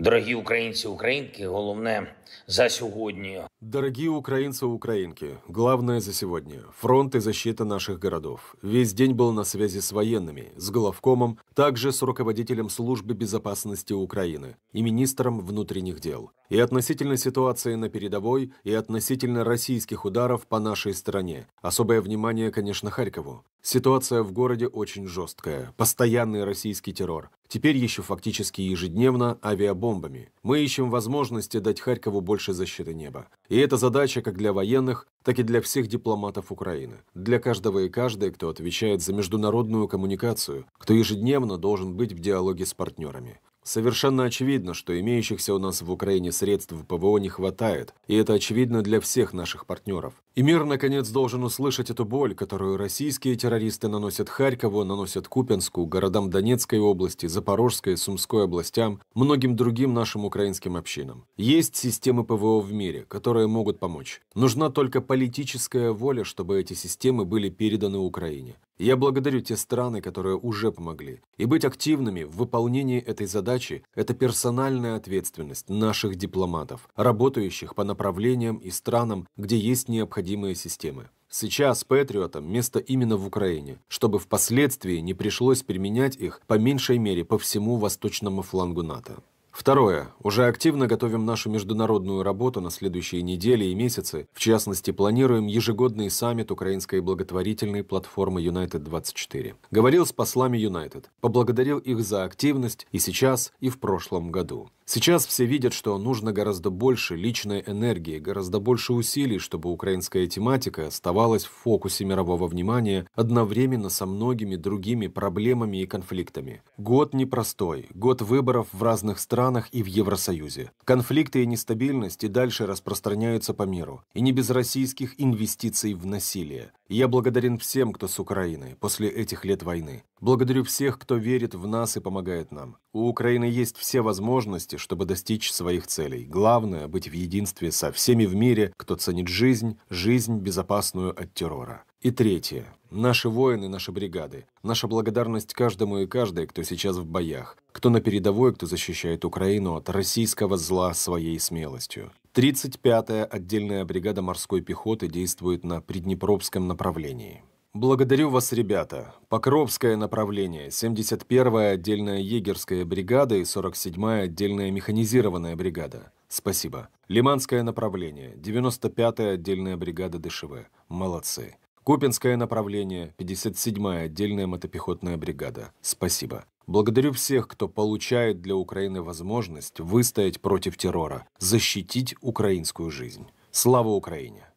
Дорогі українці, українки, головне за сьогодні. Дорогие украинцы и украинки, главное за сегодня – фронт и защита наших городов. Весь день был на связи с военными, с главкомом, также с руководителем службы безопасности Украины и министром внутренних дел. И относительно ситуации на передовой, и относительно российских ударов по нашей стране. Особое внимание, конечно, Харькову. Ситуация в городе очень жесткая, постоянный российский террор. Теперь еще фактически ежедневно авиабомбами. Мы ищем возможности дать Харькову больше защиты неба. И это задача как для военных, так и для всех дипломатов Украины. Для каждого и каждой, кто отвечает за международную коммуникацию, кто ежедневно должен быть в диалоге с партнерами. Совершенно очевидно, что имеющихся у нас в Украине средств ПВО не хватает, и это очевидно для всех наших партнеров. И мир, наконец, должен услышать эту боль, которую российские террористы наносят Харькову, наносят Купенску, городам Донецкой области, Запорожской, Сумской областям, многим другим нашим украинским общинам. Есть системы ПВО в мире, которые могут помочь. Нужна только политическая воля, чтобы эти системы были переданы Украине. Я благодарю те страны, которые уже помогли. И быть активными в выполнении этой задачи – это персональная ответственность наших дипломатов, работающих по направлениям и странам, где есть необходимые системы. Сейчас Патриотам место именно в Украине, чтобы впоследствии не пришлось применять их по меньшей мере по всему восточному флангу НАТО. Второе. Уже активно готовим нашу международную работу на следующие недели и месяцы. В частности, планируем ежегодный саммит украинской благотворительной платформы United24. Говорил с послами United. Поблагодарил их за активность и сейчас, и в прошлом году. Сейчас все видят, что нужно гораздо больше личной энергии, гораздо больше усилий, чтобы украинская тематика оставалась в фокусе мирового внимания одновременно со многими другими проблемами и конфликтами. Год непростой, год выборов в разных странах и в Евросоюзе. Конфликты и нестабильность и дальше распространяются по миру, и не без российских инвестиций в насилие. Я благодарен всем, кто с Украины после этих лет войны. Благодарю всех, кто верит в нас и помогает нам. У Украины есть все возможности, чтобы достичь своих целей. Главное – быть в единстве со всеми в мире, кто ценит жизнь, жизнь, безопасную от террора. И третье. Наши воины, наши бригады. Наша благодарность каждому и каждой, кто сейчас в боях. Кто на передовой, кто защищает Украину от российского зла своей смелостью. 35-я отдельная бригада морской пехоты действует на Приднепровском направлении. Благодарю вас, ребята. Покровское направление, 71-я отдельная егерская бригада и 47-я отдельная механизированная бригада. Спасибо. Лиманское направление, 95-я отдельная бригада ДШВ. Молодцы. Купинское направление, 57-я отдельная мотопехотная бригада. Спасибо. Благодарю всех, кто получает для Украины возможность выстоять против террора, защитить украинскую жизнь. Слава Украине!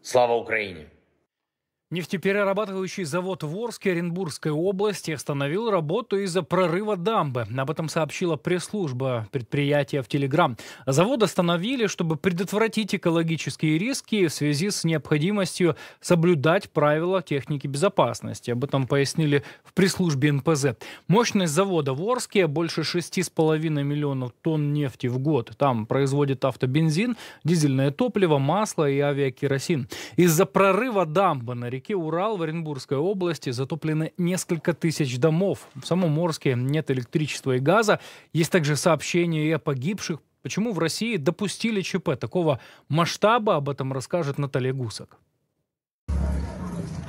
Слава Украине! Нефтеперерабатывающий завод в Орске Оренбургской области остановил работу из-за прорыва дамбы. Об этом сообщила пресс-служба предприятия в Телеграм. Завод остановили, чтобы предотвратить экологические риски в связи с необходимостью соблюдать правила техники безопасности. Об этом пояснили в пресс-службе НПЗ. Мощность завода в Орске больше 6,5 миллионов тонн нефти в год. Там производят автобензин, дизельное топливо, масло и авиакеросин. Из-за прорыва дамбы на реке реке Урал в Оренбургской области затоплены несколько тысяч домов. В самом Орске нет электричества и газа. Есть также сообщения и о погибших. Почему в России допустили ЧП такого масштаба? Об этом расскажет Наталья Гусак.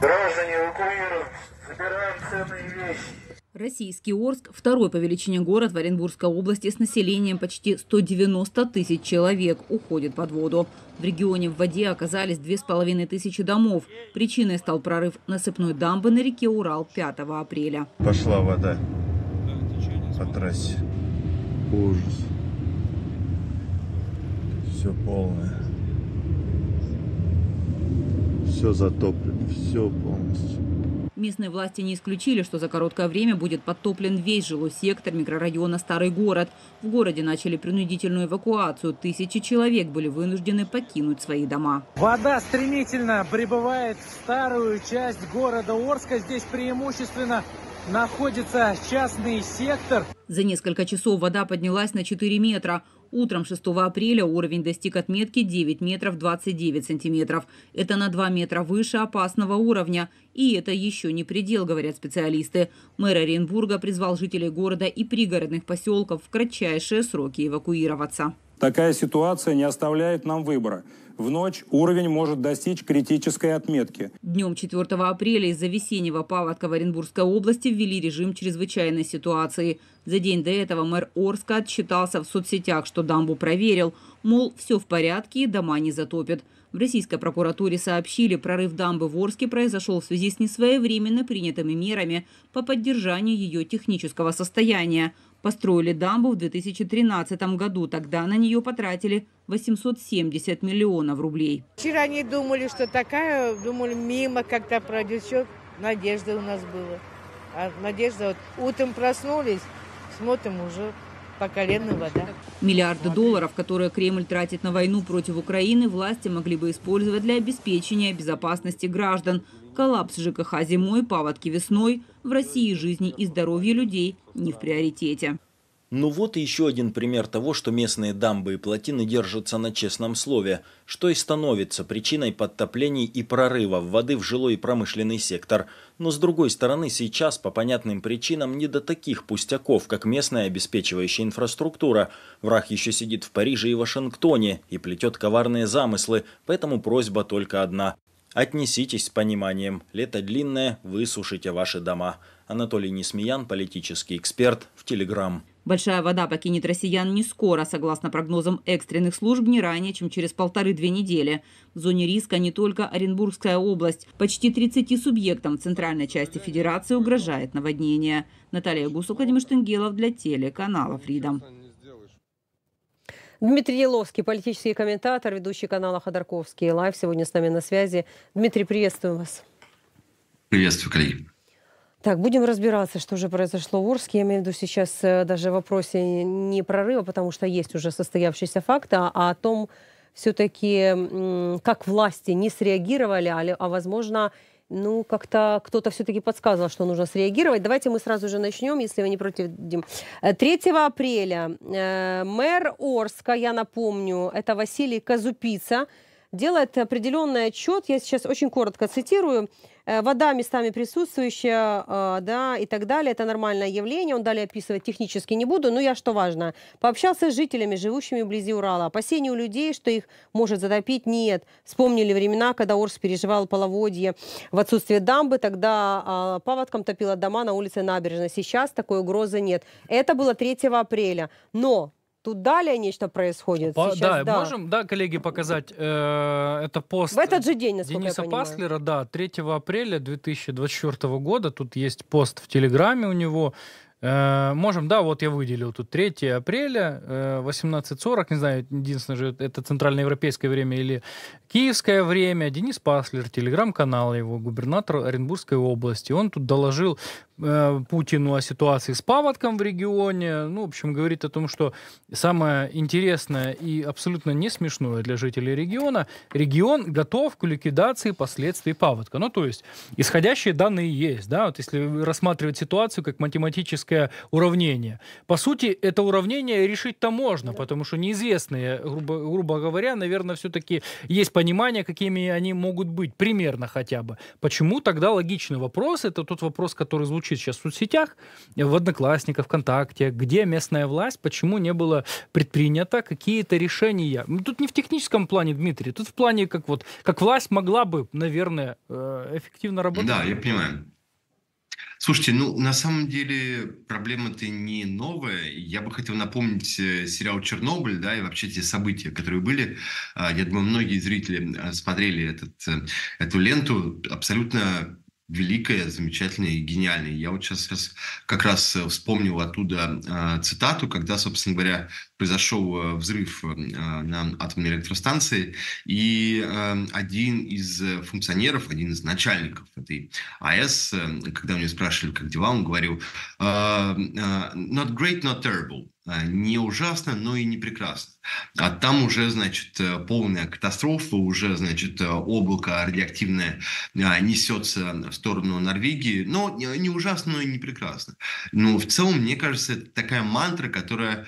Граждане эвакуируют. Забираем ценные вещи. Российский Орск – второй по величине город в Оренбургской области с населением почти 190 тысяч человек уходит под воду. В регионе в воде оказались 2500 домов. Причиной стал прорыв насыпной дамбы на реке Урал 5 апреля. Пошла вода по трассе. Ужас. Все полное. Все затоплено, все полностью. Местные власти не исключили, что за короткое время будет подтоплен весь жилой сектор микрорайона Старый город. В городе начали принудительную эвакуацию. Тысячи человек были вынуждены покинуть свои дома. Вода стремительно прибывает в старую часть города Орска. Здесь преимущественно находится частный сектор. За несколько часов вода поднялась на 4 метра. Утром 6 апреля уровень достиг отметки 9 метров 29 сантиметров. Это на 2 метра выше опасного уровня. И это еще не предел, говорят специалисты. Мэр Оренбурга призвал жителей города и пригородных поселков в кратчайшие сроки эвакуироваться. Такая ситуация не оставляет нам выбора. В ночь уровень может достичь критической отметки. Днем 4 апреля из-за весеннего паводка в Оренбургской области ввели режим чрезвычайной ситуации. За день до этого мэр Орска отчитался в соцсетях, что дамбу проверил. Мол, все в порядке и дома не затопят. В российской прокуратуре сообщили, прорыв дамбы в Орске произошел в связи с несвоевременно принятыми мерами по поддержанию ее технического состояния. Построили дамбу в 2013 году. Тогда на нее потратили 870 миллионов рублей. Вчера они думали, что такая, думали, мимо как-то пройдет. Надежда у нас была. А надежда, вот утром проснулись, смотрим уже по колено вода. Миллиарды долларов, которые Кремль тратит на войну против Украины, власти могли бы использовать для обеспечения безопасности граждан. Коллапс ЖКХ зимой, паводки весной. В России жизни и здоровье людей не в приоритете. Ну вот и еще один пример того, что местные дамбы и плотины держатся на честном слове, что и становится причиной подтоплений и прорывов воды в жилой и промышленный сектор. Но с другой стороны, сейчас по понятным причинам не до таких пустяков, как местная обеспечивающая инфраструктура. Враг еще сидит в Париже и Вашингтоне и плетет коварные замыслы, поэтому просьба только одна. Отнеситесь с пониманием. Лето длинное, высушите ваши дома. Анатолий Несмеян, политический эксперт, в Телеграм. Большая вода покинет россиян не скоро, согласно прогнозам экстренных служб, не ранее, чем через полторы-две недели. В зоне риска не только Оренбургская область. Почти 30 субъектам в центральной части Федерации угрожает наводнение. Наталья Гусук, Владимир Штенгелов для телеканала «Фридом». Дмитрий Еловский, политический комментатор, ведущий канала Ходорковский Лайв, сегодня с нами на связи. Дмитрий, приветствуем вас. Приветствую, коллеги. Так, будем разбираться, что же произошло в Орске. Я имею в виду сейчас э, даже в вопросе не прорыва, потому что есть уже состоявшийся факт, а о том все-таки, как власти не среагировали, а, а возможно, ну, как-то кто-то все-таки подсказывал, что нужно среагировать. Давайте мы сразу же начнем, если вы не против, Дим. 3 э, апреля э, мэр Орска, я напомню, это Василий Казупица, делает определенный отчет, я сейчас очень коротко цитирую, вода местами присутствующая, э, да, и так далее. Это нормальное явление. Он далее описывать технически не буду, но я что важно. Пообщался с жителями, живущими вблизи Урала. Опасений у людей, что их может затопить, нет. Вспомнили времена, когда Орс переживал половодье в отсутствие дамбы, тогда а, паводком топило дома на улице Набережной. Сейчас такой угрозы нет. Это было 3 апреля. Но Тут далее нечто происходит. По, Сейчас, да, да, можем, да, коллеги, показать э, это пост в этот же день, Дениса я Паслера, да, 3 апреля 2024 года. Тут есть пост в Телеграме у него. Э, можем, да, вот я выделил тут 3 апреля, э, 18.40, не знаю, единственное же, это центральноевропейское время или киевское время. Денис Паслер, телеграм-канал его, губернатор Оренбургской области. Он тут доложил Путину о ситуации с паводком в регионе. Ну, в общем, говорит о том, что самое интересное и абсолютно не смешное для жителей региона, регион готов к ликвидации последствий паводка. Ну, то есть, исходящие данные есть, да, вот если рассматривать ситуацию как математическое уравнение. По сути, это уравнение решить-то можно, потому что неизвестные, грубо, грубо говоря, наверное, все-таки есть понимание, какими они могут быть, примерно хотя бы. Почему тогда логичный вопрос, это тот вопрос, который звучит звучит сейчас в соцсетях, в Одноклассниках, ВКонтакте, где местная власть, почему не было предпринято какие-то решения. Тут не в техническом плане, Дмитрий, тут в плане, как вот, как власть могла бы, наверное, э, эффективно работать. Да, я понимаю. Слушайте, ну на самом деле проблема-то не новая. Я бы хотел напомнить э, сериал Чернобыль, да, и вообще те события, которые были. А, я думаю, многие зрители э, смотрели этот, эту ленту. Абсолютно великая, замечательная и гениальная. Я вот сейчас, как раз э, вспомнил оттуда э, цитату, когда, собственно говоря, произошел э, взрыв э, на атомной электростанции, и один из функционеров, один из начальников этой АЭС, когда у него спрашивали, как дела, он говорил «not great, not terrible», а, не ужасно, но и не прекрасно. А там уже, значит, э, полная катастрофа, уже, значит, э, облако радиоактивное а, несется в сторону Норвегии, но не ужасно, но и не прекрасно. Но в целом, мне кажется, это такая мантра, которая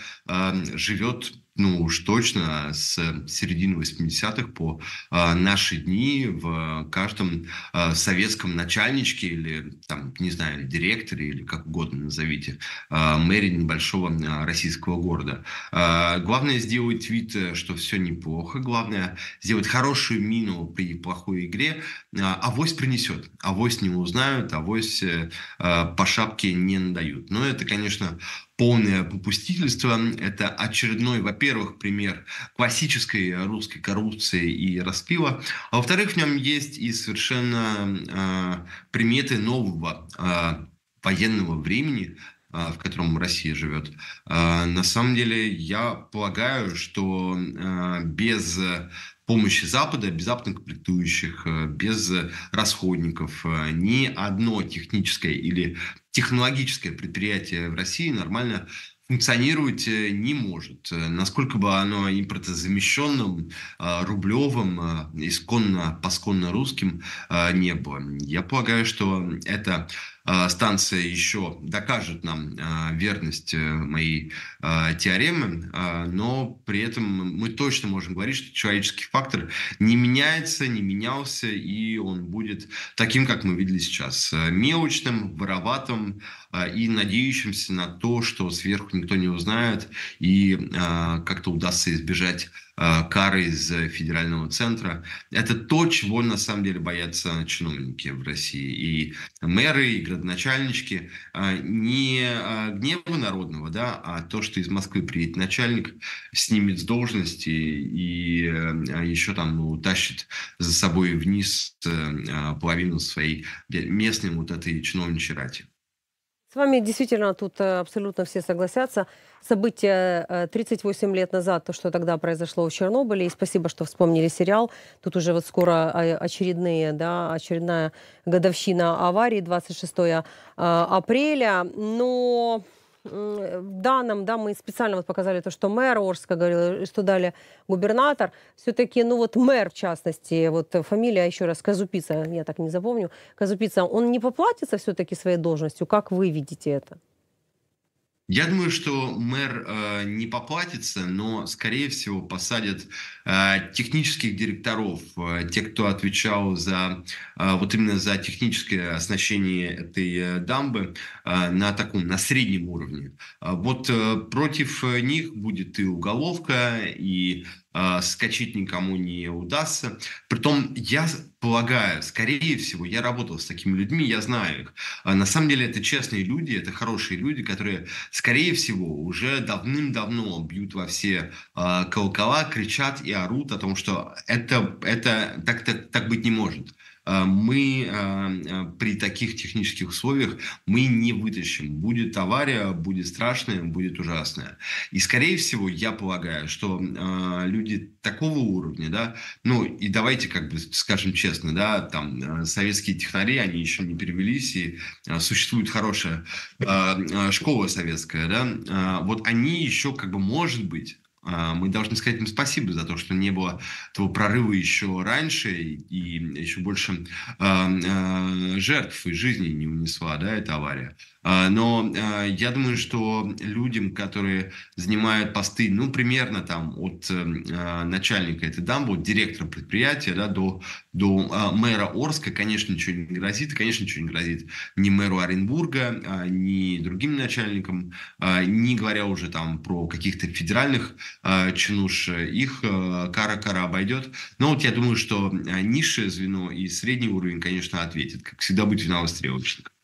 живет ну уж точно с середины 80-х по э, наши дни в каждом э, советском начальничке или там, не знаю, директоре или как угодно назовите, э, мэре небольшого э, российского города. Э, главное сделать вид, что все неплохо, главное сделать хорошую мину при плохой игре, э, авось принесет, авось не узнают, авось э, по шапке не надают. Но это, конечно, полное попустительство. Это очередной, во-первых, пример классической русской коррупции и распила, а во-вторых, в нем есть и совершенно э, приметы нового э, военного времени, э, в котором Россия живет. На самом деле, я полагаю, что без помощи Запада, без западных комплектующих, без расходников, ни одно техническое или технологическое предприятие в России нормально функционировать э, не может. Насколько бы оно импортозамещенным, э, рублевым, э, исконно, посконно русским не было. Я полагаю, что это станция еще докажет нам а, верность э, моей а, теоремы, но при этом мы точно можем говорить, что человеческий фактор не меняется, не менялся, и он будет таким, как мы видели сейчас, мелочным, вороватым и надеющимся на то, что сверху никто не узнает и как-то удастся избежать Э, кары из федерального центра. Это то, чего на самом деле боятся чиновники в России. И мэры, и градоначальнички. Э, не э, гнева народного, да, а то, что из Москвы приедет начальник, снимет с должности и еще там ну, тащит за собой вниз половину своей местной вот этой чиновничьей рати. С вами действительно тут абсолютно все согласятся события 38 э, лет назад, то, что тогда произошло в Чернобыле. И спасибо, что вспомнили сериал. Тут уже вот скоро а, очередные, да, очередная годовщина аварии, 26 э, апреля. Но данным, да, мы специально вот показали то, что мэр Орска говорил, что дали губернатор. Все-таки, ну вот мэр, в частности, вот фамилия, еще раз, Казупица, я так не запомню, Казупица, он не поплатится все-таки своей должностью? Как вы видите это? Я думаю, что мэр э, не поплатится, но, скорее всего, посадят э, технических директоров, э, тех, кто отвечал за э, вот именно за техническое оснащение этой э, дамбы э, на таком на среднем уровне. Э, вот э, против них будет и уголовка, и э, скачить никому не удастся. Притом я полагаю, скорее всего, я работал с такими людьми, я знаю их. А на самом деле это честные люди, это хорошие люди, которые, скорее всего, уже давным-давно бьют во все э, колокола, кричат и орут о том, что это, это так, так, так быть не может. Э, мы э, э, при таких технических условиях мы не вытащим. Будет авария, будет страшная, будет ужасная. И, скорее всего, я полагаю, что люди такого уровня, да, ну и давайте как бы скажем честно, да, там советские технари, они еще не перевелись, и существует хорошая школа советская, да, вот они еще как бы, может быть, а, мы должны сказать им спасибо за то, что не было того прорыва еще раньше и еще больше э, жертв и жизней не унесла, да, эта авария. А, но а, я думаю, что людям, которые занимают посты, ну, примерно там от а, начальника этой дамбы, от директора предприятия, да, до, до мэра Орска, конечно, ничего не грозит. Конечно, ничего не грозит ни мэру Оренбурга, ни другим начальникам, не говоря уже там про каких-то федеральных чинуш. Их кара-кара обойдет. Но вот я думаю, что низшее звено и средний уровень, конечно, ответит. Как всегда, быть виноват стрелочник.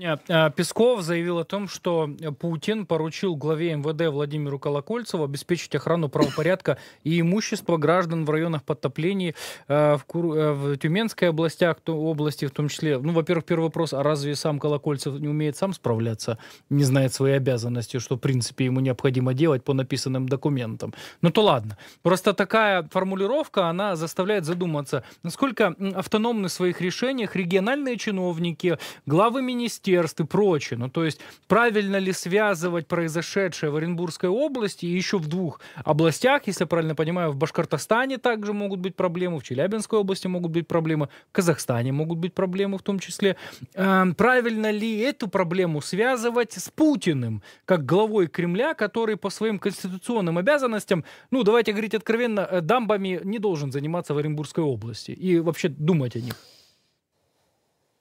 А, Песков заявил о том, что Путин поручил главе МВД Владимиру Колокольцеву обеспечить охрану правопорядка и имущества граждан в районах подтоплений э, в, Кур... Э, в Тюменской областях, области в том числе. Ну, во-первых, первый вопрос, а разве сам Колокольцев не умеет сам справляться, не знает свои обязанности, что, в принципе, ему необходимо делать по написанным документам? Ну, то ладно. Просто такая формулировка, она заставляет задуматься, насколько автономны в своих решениях региональные чиновники, главы министерств, министерств и прочее. Ну, то есть, правильно ли связывать произошедшее в Оренбургской области и еще в двух областях, если я правильно понимаю, в Башкортостане также могут быть проблемы, в Челябинской области могут быть проблемы, в Казахстане могут быть проблемы в том числе. Эм, правильно ли эту проблему связывать с Путиным, как главой Кремля, который по своим конституционным обязанностям, ну, давайте говорить откровенно, э, дамбами не должен заниматься в Оренбургской области и вообще думать о них?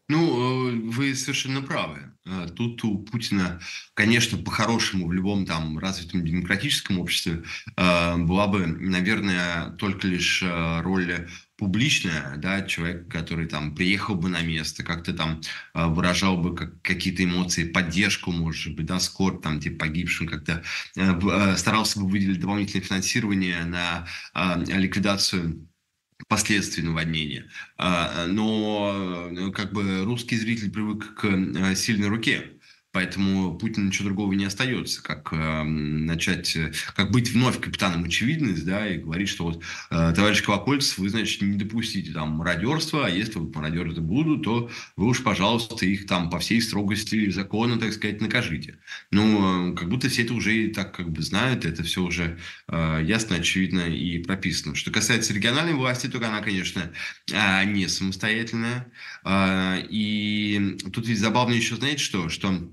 Ну, э, вы совершенно правы. Э, тут у Путина, конечно, по-хорошему в любом там развитом демократическом обществе была бы, наверное, только лишь роль публичная, да, человек, который там приехал бы на место, как-то там э, выражал бы как, какие-то эмоции, поддержку, может быть, да, скорбь там, типа погибшим, как-то э, э, старался бы выделить дополнительное финансирование на э, ликвидацию последствий наводнения. Но как бы русский зритель привык к сильной руке, Поэтому Путину ничего другого не остается, как э, начать, как быть вновь капитаном очевидность, да, и говорить, что вот, э, товарищ Колокольцев, вы, значит, не допустите там мародерства, а если вот мародеры будут, то вы уж, пожалуйста, их там по всей строгости закона, так сказать, накажите. Ну, э, как будто все это уже и так как бы знают, это все уже э, ясно, очевидно и прописано. Что касается региональной власти, то она, конечно, э, не самостоятельная. Э, и тут ведь забавно еще, знаете что, что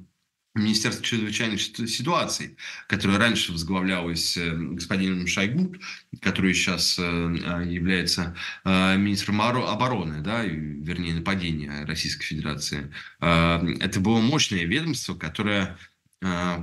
Министерство чрезвычайных ситуаций, которое раньше возглавлялось э, господином Шойгу, который сейчас э, э, является министром обороны, да, вернее, нападения Российской Федерации. Это было мощное ведомство, которое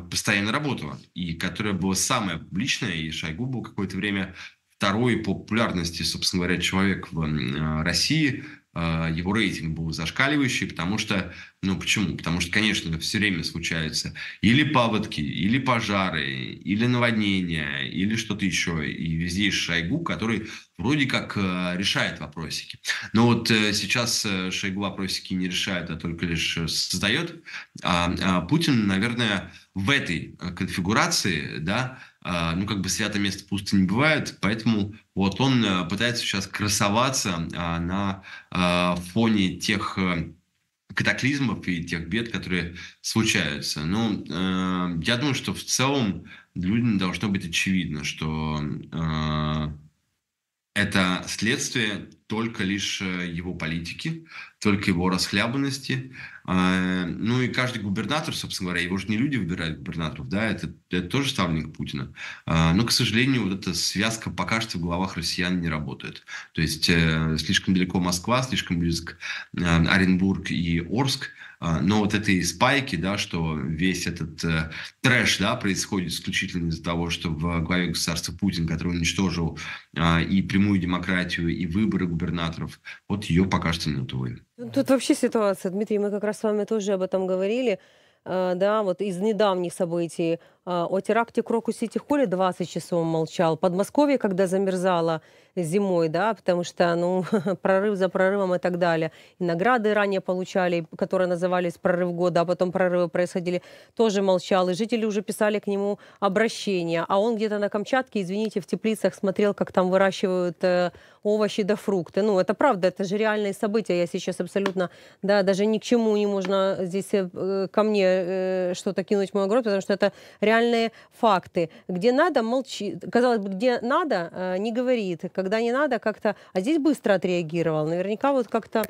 постоянно работало, и которое было самое публичное, и Шойгу был какое-то время второй по популярности, собственно говоря, человек в России – его рейтинг был зашкаливающий, потому что, ну почему? Потому что, конечно, все время случаются или паводки, или пожары, или наводнения, или что-то еще. И везде есть Шойгу, который вроде как э, решает вопросики. Но вот э, сейчас э, Шойгу вопросики не решает, а только лишь создает. А, а Путин, наверное, в этой конфигурации, да, а, ну, как бы свято место пусто не бывает, поэтому вот он э, пытается сейчас красоваться а, на а, фоне тех э, катаклизмов и тех бед, которые случаются. Ну, э, я думаю, что в целом людям должно быть очевидно, что это следствие только лишь э, его политики, только его расхлябанности. А, ну и каждый губернатор, собственно говоря, его же не люди выбирают губернаторов, да, это, это тоже ставленник Путина. А, но, к сожалению, вот эта связка пока что в головах россиян не работает. То есть э, слишком далеко Москва, слишком близко э, Оренбург и Орск – но вот этой спайки, да, что весь этот э, трэш, да, происходит исключительно из-за того, что в главе государства Путин, который уничтожил э, и прямую демократию, и выборы губернаторов, вот ее пока что нет, увы. Тут вообще ситуация, Дмитрий, мы как раз с вами тоже об этом говорили, э, да, вот из недавних событий. Э, о теракте Крокус-Сити-Холле 20 часов молчал. Подмосковье, когда замерзало, зимой, да, потому что, ну, прорыв за прорывом и так далее. И награды ранее получали, которые назывались прорыв года, а потом прорывы происходили, тоже молчал. И жители уже писали к нему обращения. А он где-то на Камчатке, извините, в теплицах смотрел, как там выращивают э, овощи да фрукты. Ну, это правда, это же реальные события. Я сейчас абсолютно, да, даже ни к чему не можно здесь э, ко мне э, что-то кинуть в мой огород, потому что это реальные факты. Где надо, молчит. Казалось бы, где надо, э, не говорит когда не надо, как-то... А здесь быстро отреагировал. Наверняка вот как-то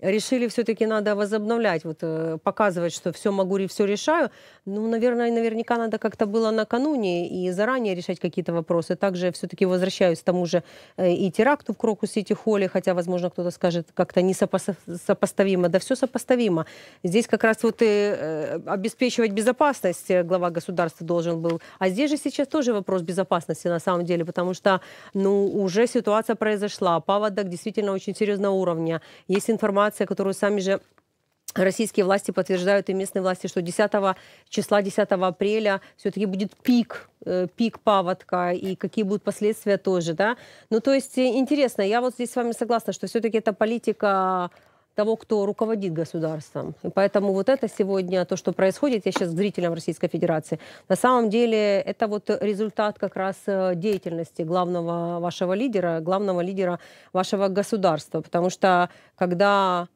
решили все-таки надо возобновлять, вот э, показывать, что все могу и все решаю. Ну, наверное, наверняка надо как-то было накануне и заранее решать какие-то вопросы. Также все-таки возвращаюсь к тому же э, и теракту в Крокус Сити Холле, хотя, возможно, кто-то скажет, как-то не сопоставимо. Да все сопоставимо. Здесь как раз вот и э, обеспечивать безопасность глава государства должен был. А здесь же сейчас тоже вопрос безопасности на самом деле, потому что, ну, уже ситуация произошла. Паводок действительно очень серьезного уровня. Есть информация информация, которую сами же Российские власти подтверждают и местные власти, что 10 числа, 10 апреля все-таки будет пик, э, пик паводка, и какие будут последствия тоже, да. Ну, то есть э, интересно, я вот здесь с вами согласна, что все-таки это политика того, кто руководит государством. И поэтому вот это сегодня, то, что происходит, я сейчас к зрителям Российской Федерации, на самом деле это вот результат как раз э, деятельности главного вашего лидера, главного лидера вашего государства. Потому что когда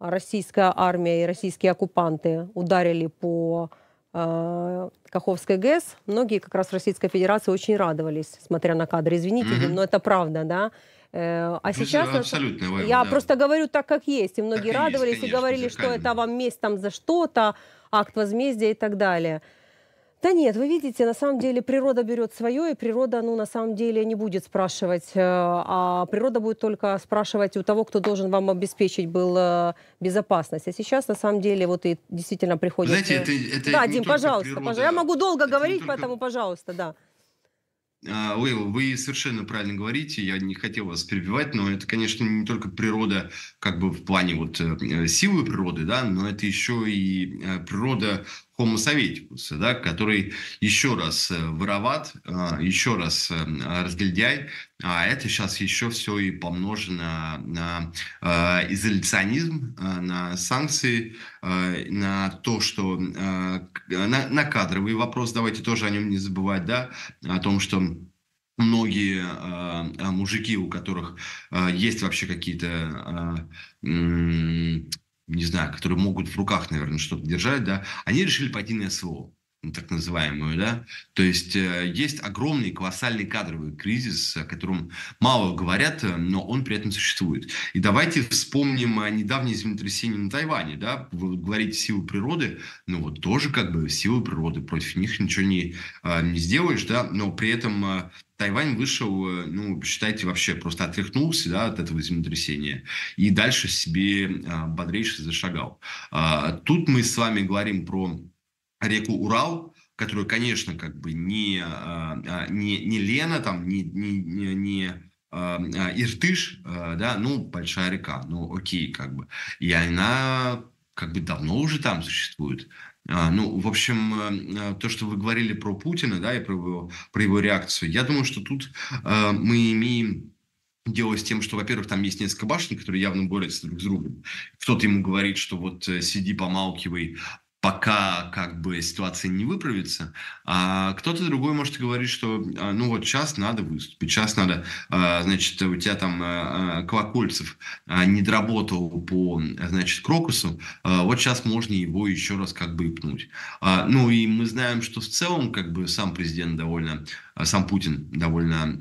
российская армия и российские оккупанты ударили по э, Каховской ГЭС, многие как раз в Российской Федерации очень радовались, смотря на кадры. Извините, mm-hmm. но это правда, да. Э, а сейчас абсолютно, я да. просто говорю так, как есть. И многие так радовались есть, и говорили, конечно, что это вам месть там за что-то, акт возмездия и так далее. Да нет, вы видите, на самом деле природа берет свое, и природа, ну, на самом деле не будет спрашивать, э, а природа будет только спрашивать у того, кто должен вам обеспечить был э, безопасность. А сейчас, на самом деле, вот и действительно приходит... Знаете, это, это да, Дим, пожалуйста, природа, пожалуйста. Я могу долго говорить, только- поэтому, пожалуйста, да. А, Лейла, вы совершенно правильно говорите, я не хотел вас перебивать, но это, конечно, не только природа, как бы в плане вот э, силы природы, да, но это еще и э, природа Homo советикуса, да, который еще раз э, вороват, э, еще раз э, разгильдяй, а это сейчас еще все и помножено на э, изоляционизм, э, на санкции, на то, что на, на кадровый вопрос, давайте тоже о нем не забывать, да, о том, что многие мужики, у которых есть вообще какие-то, не знаю, которые могут в руках, наверное, что-то держать, да, они решили пойти на СВО так называемую, да, то есть э, есть огромный колоссальный кадровый кризис, о котором мало говорят, э, но он при этом существует. И давайте вспомним о недавнее землетрясение на Тайване, да, вы говорите силы природы, ну вот тоже как бы силы природы, против них ничего не, э, не сделаешь, да, но при этом э, Тайвань вышел, э, ну, считайте, вообще просто отряхнулся, да, от этого землетрясения и дальше себе э, бодрейше зашагал. А, Тут мы с вами говорим про реку Урал, которую, конечно, как бы не, а, а, не, не Лена, там, не, не, не, не, а, Иртыш, да, ну, большая река, ну, окей, как бы. И она как бы давно уже там существует. Ну, в общем, то, что вы говорили про Путина, да, и про его, про его реакцию, я думаю, что тут мы имеем дело с тем, что, во-первых, там есть несколько башен, которые явно борются друг с другом. Кто-то ему говорит, что вот э, сиди, помалкивай, пока как бы ситуация не выправится, а кто-то другой может говорить, что а, ну вот сейчас надо выступить, сейчас надо, а, значит, у тебя там а, Колокольцев а, не доработал по, значит, Крокусу, вот сейчас можно его еще раз как бы пнуть. Ну и мы знаем, что в целом как бы сам президент довольно, сам Путин довольно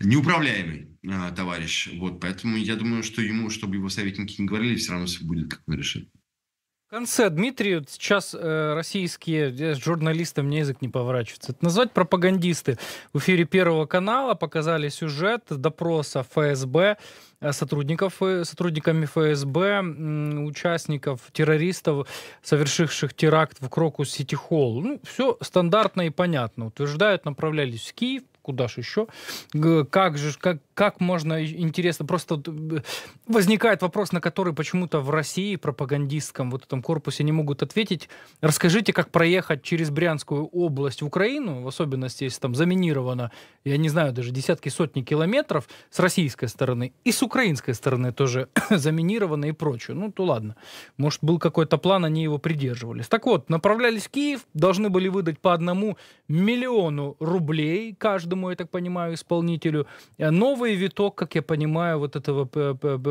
неуправляемый товарищ. Вот, поэтому я думаю, что ему, чтобы его советники не говорили, все равно все будет, как он решит. Конце, Дмитрий, сейчас э, российские э, журналисты, мне язык не поворачивается, это назвать пропагандисты. В эфире Первого канала показали сюжет допроса ФСБ, э, сотрудников, э, сотрудниками ФСБ, участников, террористов, совершивших теракт в Крокус Сити Холл. Ну, все стандартно и понятно. Утверждают, направлялись в Киев, куда же еще? Как же, как, как можно, интересно, просто э, возникает вопрос, на который почему-то в России, пропагандистском вот этом корпусе не могут ответить. Расскажите, как проехать через Брянскую область в Украину, в особенности, если там заминировано, я не знаю, даже десятки, сотни километров с российской стороны, и с украинской стороны тоже заминировано и прочее. Ну, то ладно. Может, был какой-то план, они его придерживались. Так вот, направлялись в Киев, должны были выдать по одному миллиону рублей каждому, я так понимаю, исполнителю. Э, Новый виток, как я понимаю, вот этого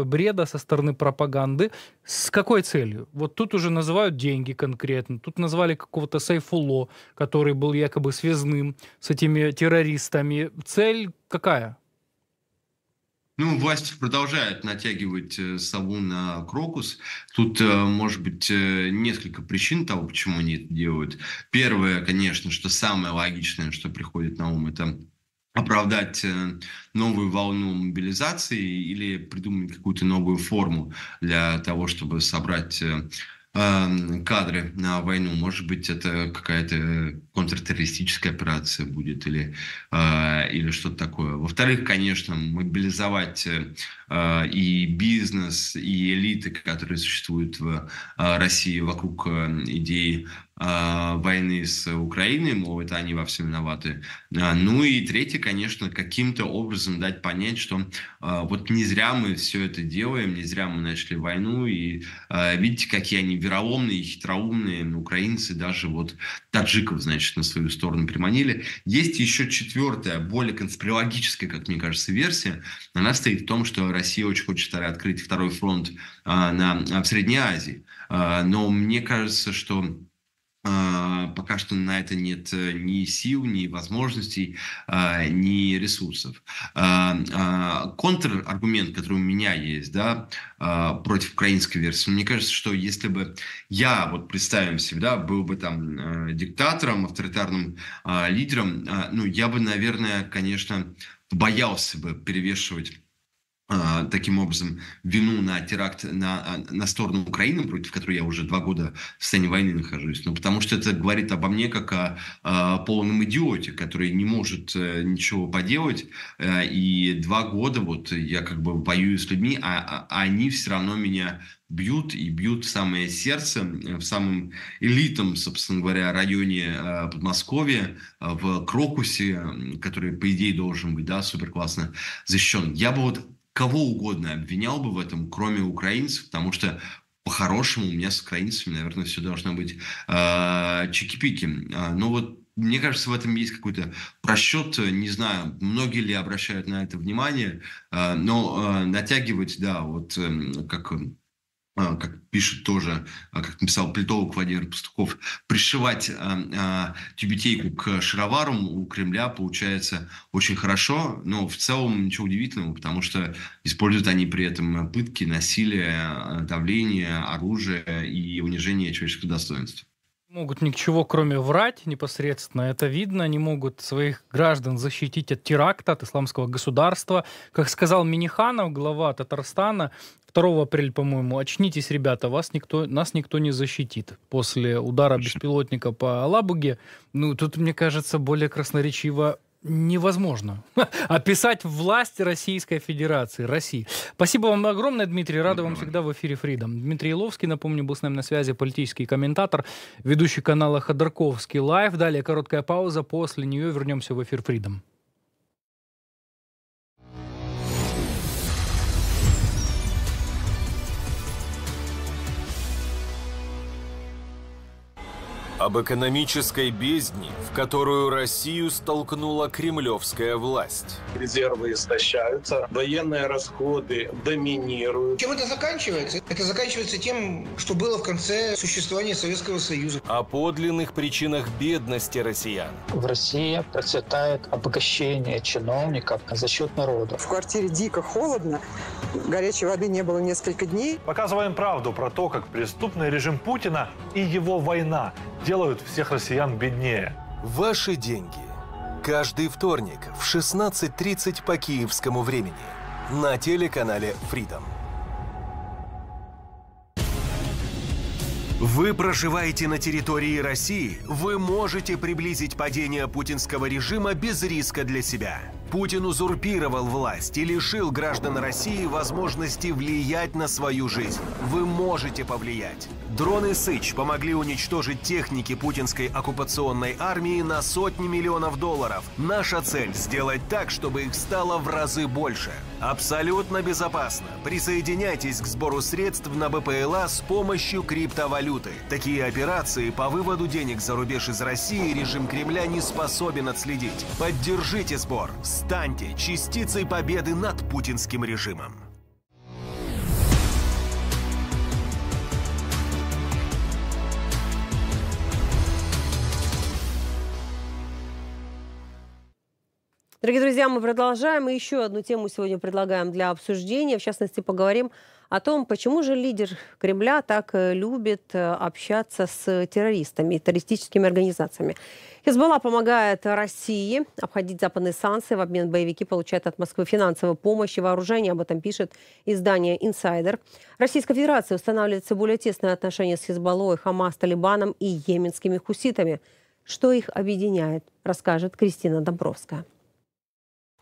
бреда со стороны пропаганды. С какой целью? Вот тут уже называют деньги конкретно. Тут назвали какого-то Сайфуло, который был якобы связным с этими террористами. Цель какая? Ну, власть продолжает натягивать э, сову на крокус. Тут э, может быть несколько причин того, почему они это делают. Первое, конечно, что самое логичное, что приходит на ум, это оправдать э, новую волну мобилизации или придумать какую-то новую форму для того, чтобы собрать э, э, кадры на войну. Может быть, это какая-то контртеррористическая операция будет или, или что-то такое. Во-вторых, конечно, мобилизовать и бизнес, и элиты, которые существуют в России вокруг идеи войны с Украиной, мол, это они во всем виноваты. Э, ну и третье, конечно, каким-то образом дать понять, что э, вот не зря мы все это делаем, не зря мы начали войну, и э, видите, какие они вероломные, хитроумные украинцы, даже вот таджиков, значит, на свою сторону приманили. Есть еще четвертая, более конспирологическая, как мне кажется, версия. Она стоит в том, что Россия очень хочет открыть второй фронт э, на, в Средней Азии. Э, но мне кажется, что пока что на это нет э, ни сил, ни возможностей, а, ни ресурсов. А, контраргумент, который у меня есть, да, против украинской версии, мне кажется, что если бы я, вот представим себе, да, был бы там э, диктатором, авторитарным лидером, ну, я бы, наверное, конечно, боялся бы перевешивать а, таким образом вину на теракт на, а, на сторону Украины, против которой я уже два года в состоянии войны нахожусь. Ну, потому что это говорит обо мне как о, о полном идиоте, который не может э, ничего поделать. Э, и два года вот я как бы воюю с людьми, а, а они все равно меня бьют и бьют в самое сердце, в самом элитном, собственно говоря, районе э, Подмосковья, в Крокусе, который, по идее, должен быть, да, супер классно защищен. Я бы вот кого угодно обвинял бы в этом, кроме украинцев, потому что по-хорошему у меня с украинцами, наверное, все должно быть э, чики-пики. А, но вот мне кажется, в этом есть какой-то просчет. Не знаю, многие ли обращают на это внимание, э, но э, натягивать, да, вот э, как как пишет тоже, а, как написал политолог Владимир Пастухов, пришивать а, тюбетейку к шароварам у Кремля получается очень хорошо, но в целом ничего удивительного, потому что используют они при этом пытки, насилие, давление, оружие и унижение человеческого достоинства могут ни к чего, кроме врать непосредственно. Это видно. Они могут своих граждан защитить от теракта, от исламского государства. Как сказал Миниханов, глава Татарстана, 2 апреля, по-моему, очнитесь, ребята, вас никто, нас никто не защитит. После удара беспилотника по Алабуге, ну, тут, мне кажется, более красноречиво невозможно описать власть Российской Федерации, России. Спасибо вам огромное, Дмитрий. Рада вам всегда в эфире Freedom. Дмитрий Иловский, напомню, был с нами на связи, политический комментатор, ведущий канала Ходорковский Лайв. Далее короткая пауза, после нее вернемся в эфир Freedom. Об экономической бездне, в которую Россию столкнула кремлевская власть. Резервы истощаются, военные расходы доминируют. Чем это заканчивается? Это заканчивается тем, что было в конце существования Советского Союза. О подлинных причинах бедности россиян. В России процветает обогащение чиновников за счет народа. В квартире дико холодно, горячей воды не было несколько дней. Показываем правду про то, как преступный режим Путина и его война делают всех россиян беднее. Ваши деньги. Каждый вторник в 16.30 по киевскому времени на телеканале Freedom. Вы проживаете на территории России, вы можете приблизить падение путинского режима без риска для себя. Путин узурпировал власть и лишил граждан России возможности влиять на свою жизнь. Вы можете повлиять. Дроны «Сыч» помогли уничтожить техники путинской оккупационной армии на сотни миллионов долларов. Наша цель – сделать так, чтобы их стало в разы больше. Абсолютно безопасно. Присоединяйтесь к сбору средств на БПЛА с помощью криптовалюты. Такие операции по выводу денег за рубеж из России режим Кремля не способен отследить. Поддержите сбор. Станьте частицей победы над путинским режимом. Дорогие друзья, мы продолжаем. И еще одну тему сегодня предлагаем для обсуждения. В частности, поговорим о том, почему же лидер Кремля так э, любит э, общаться с террористами, террористическими организациями. Хизбалла помогает России обходить западные санкции. В обмен боевики получают от Москвы финансовую помощь и вооружение. Об этом пишет издание «Инсайдер». Российская Федерация устанавливает все более тесные отношения с Хизбаллой, Хамас, Талибаном и йеменскими хуситами. Что их объединяет, расскажет Кристина Домбровская.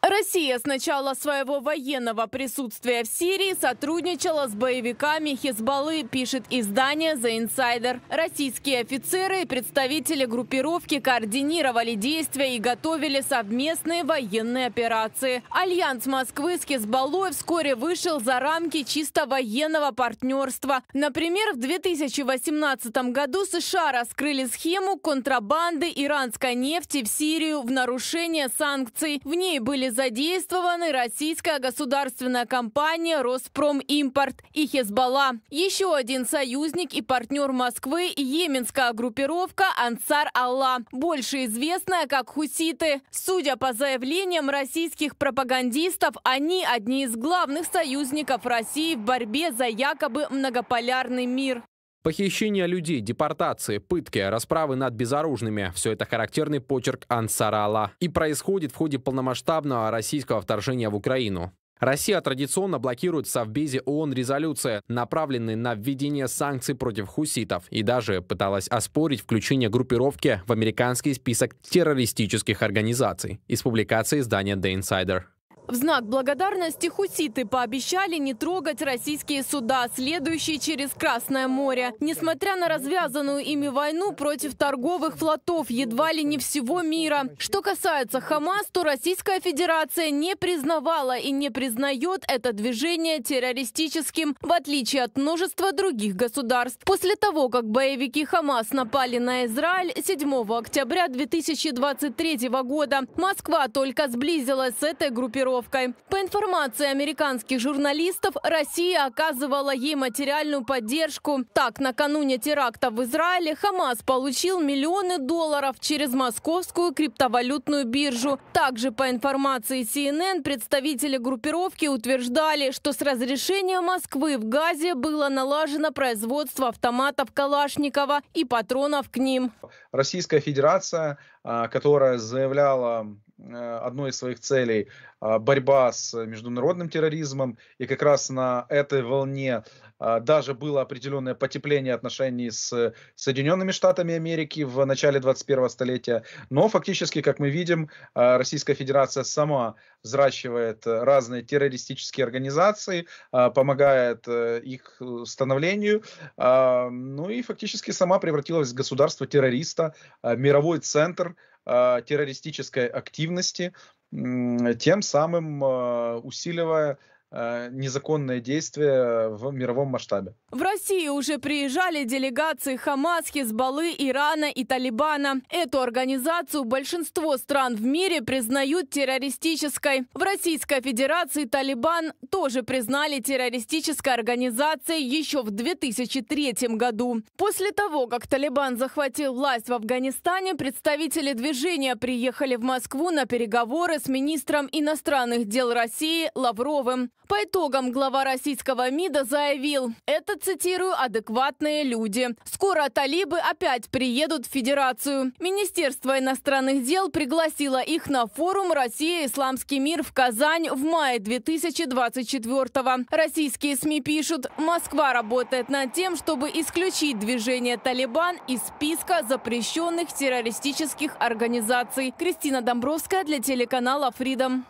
Россия с начала своего военного присутствия в Сирии сотрудничала с боевиками Хизбаллы, пишет издание The Insider. Российские офицеры и представители группировки координировали действия и готовили совместные военные операции. Альянс Москвы с Хизбаллой вскоре вышел за рамки чисто военного партнерства. Например, в 2018 году США раскрыли схему контрабанды иранской нефти в Сирию в нарушение санкций. В ней были задействованы российская государственная компания «Роспромимпорт» и «Хезбалла». Еще один союзник и партнер Москвы – йеменская группировка «Ансар Алла», больше известная как «Хуситы». Судя по заявлениям российских пропагандистов, они одни из главных союзников России в борьбе за якобы многополярный мир. Похищение людей, депортации, пытки, расправы над безоружными – все это характерный почерк Ансарала и происходит в ходе полномасштабного российского вторжения в Украину. Россия традиционно блокирует в Совбезе ООН резолюции, направленные на введение санкций против хуситов, и даже пыталась оспорить включение группировки в американский список террористических организаций из публикации издания The Insider. В знак благодарности хуситы пообещали не трогать российские суда, следующие через Красное море. Несмотря на развязанную ими войну против торговых флотов едва ли не всего мира. Что касается Хамас, то Российская Федерация не признавала и не признает это движение террористическим, в отличие от множества других государств. После того, как боевики Хамас напали на Израиль 7 октября 2023 года, Москва только сблизилась с этой группировкой группировкой. По информации американских журналистов, Россия оказывала ей материальную поддержку. Так, накануне теракта в Израиле Хамас получил миллионы долларов через московскую криптовалютную биржу. Также, по информации CNN, представители группировки утверждали, что с разрешения Москвы в Газе было налажено производство автоматов Калашникова и патронов к ним. Российская Федерация, а, которая заявляла Э, одной из своих целей борьба с международным терроризмом. И как раз на этой волне а, даже было определенное потепление отношений с Соединенными Штатами Америки в начале 21 столетия. Но фактически, как мы видим, а, Российская Федерация сама взращивает разные террористические организации, помогает э, их становлению, ну и фактически сама превратилась в государство террориста, мировой центр террористической активности, тем самым э, усиливая незаконное действие в мировом масштабе. В России уже приезжали делегации Хамас, Хизбаллы, Ирана и Талибана. Эту организацию большинство стран в мире признают террористической. В Российской Федерации Талибан тоже признали террористической организацией еще в 2003 году. После того, как Талибан захватил власть в Афганистане, представители движения приехали в Москву на переговоры с министром иностранных дел России Лавровым. По итогам глава российского МИДа заявил, это, цитирую, адекватные люди. Скоро талибы опять приедут в Федерацию. Министерство иностранных дел пригласило их на форум «Россия. Исламский мир» в Казань в мае 2024 -го. Российские СМИ пишут, Москва работает над тем, чтобы исключить движение «Талибан» из списка запрещенных террористических организаций. Кристина Домбровская для телеканала «Фридом».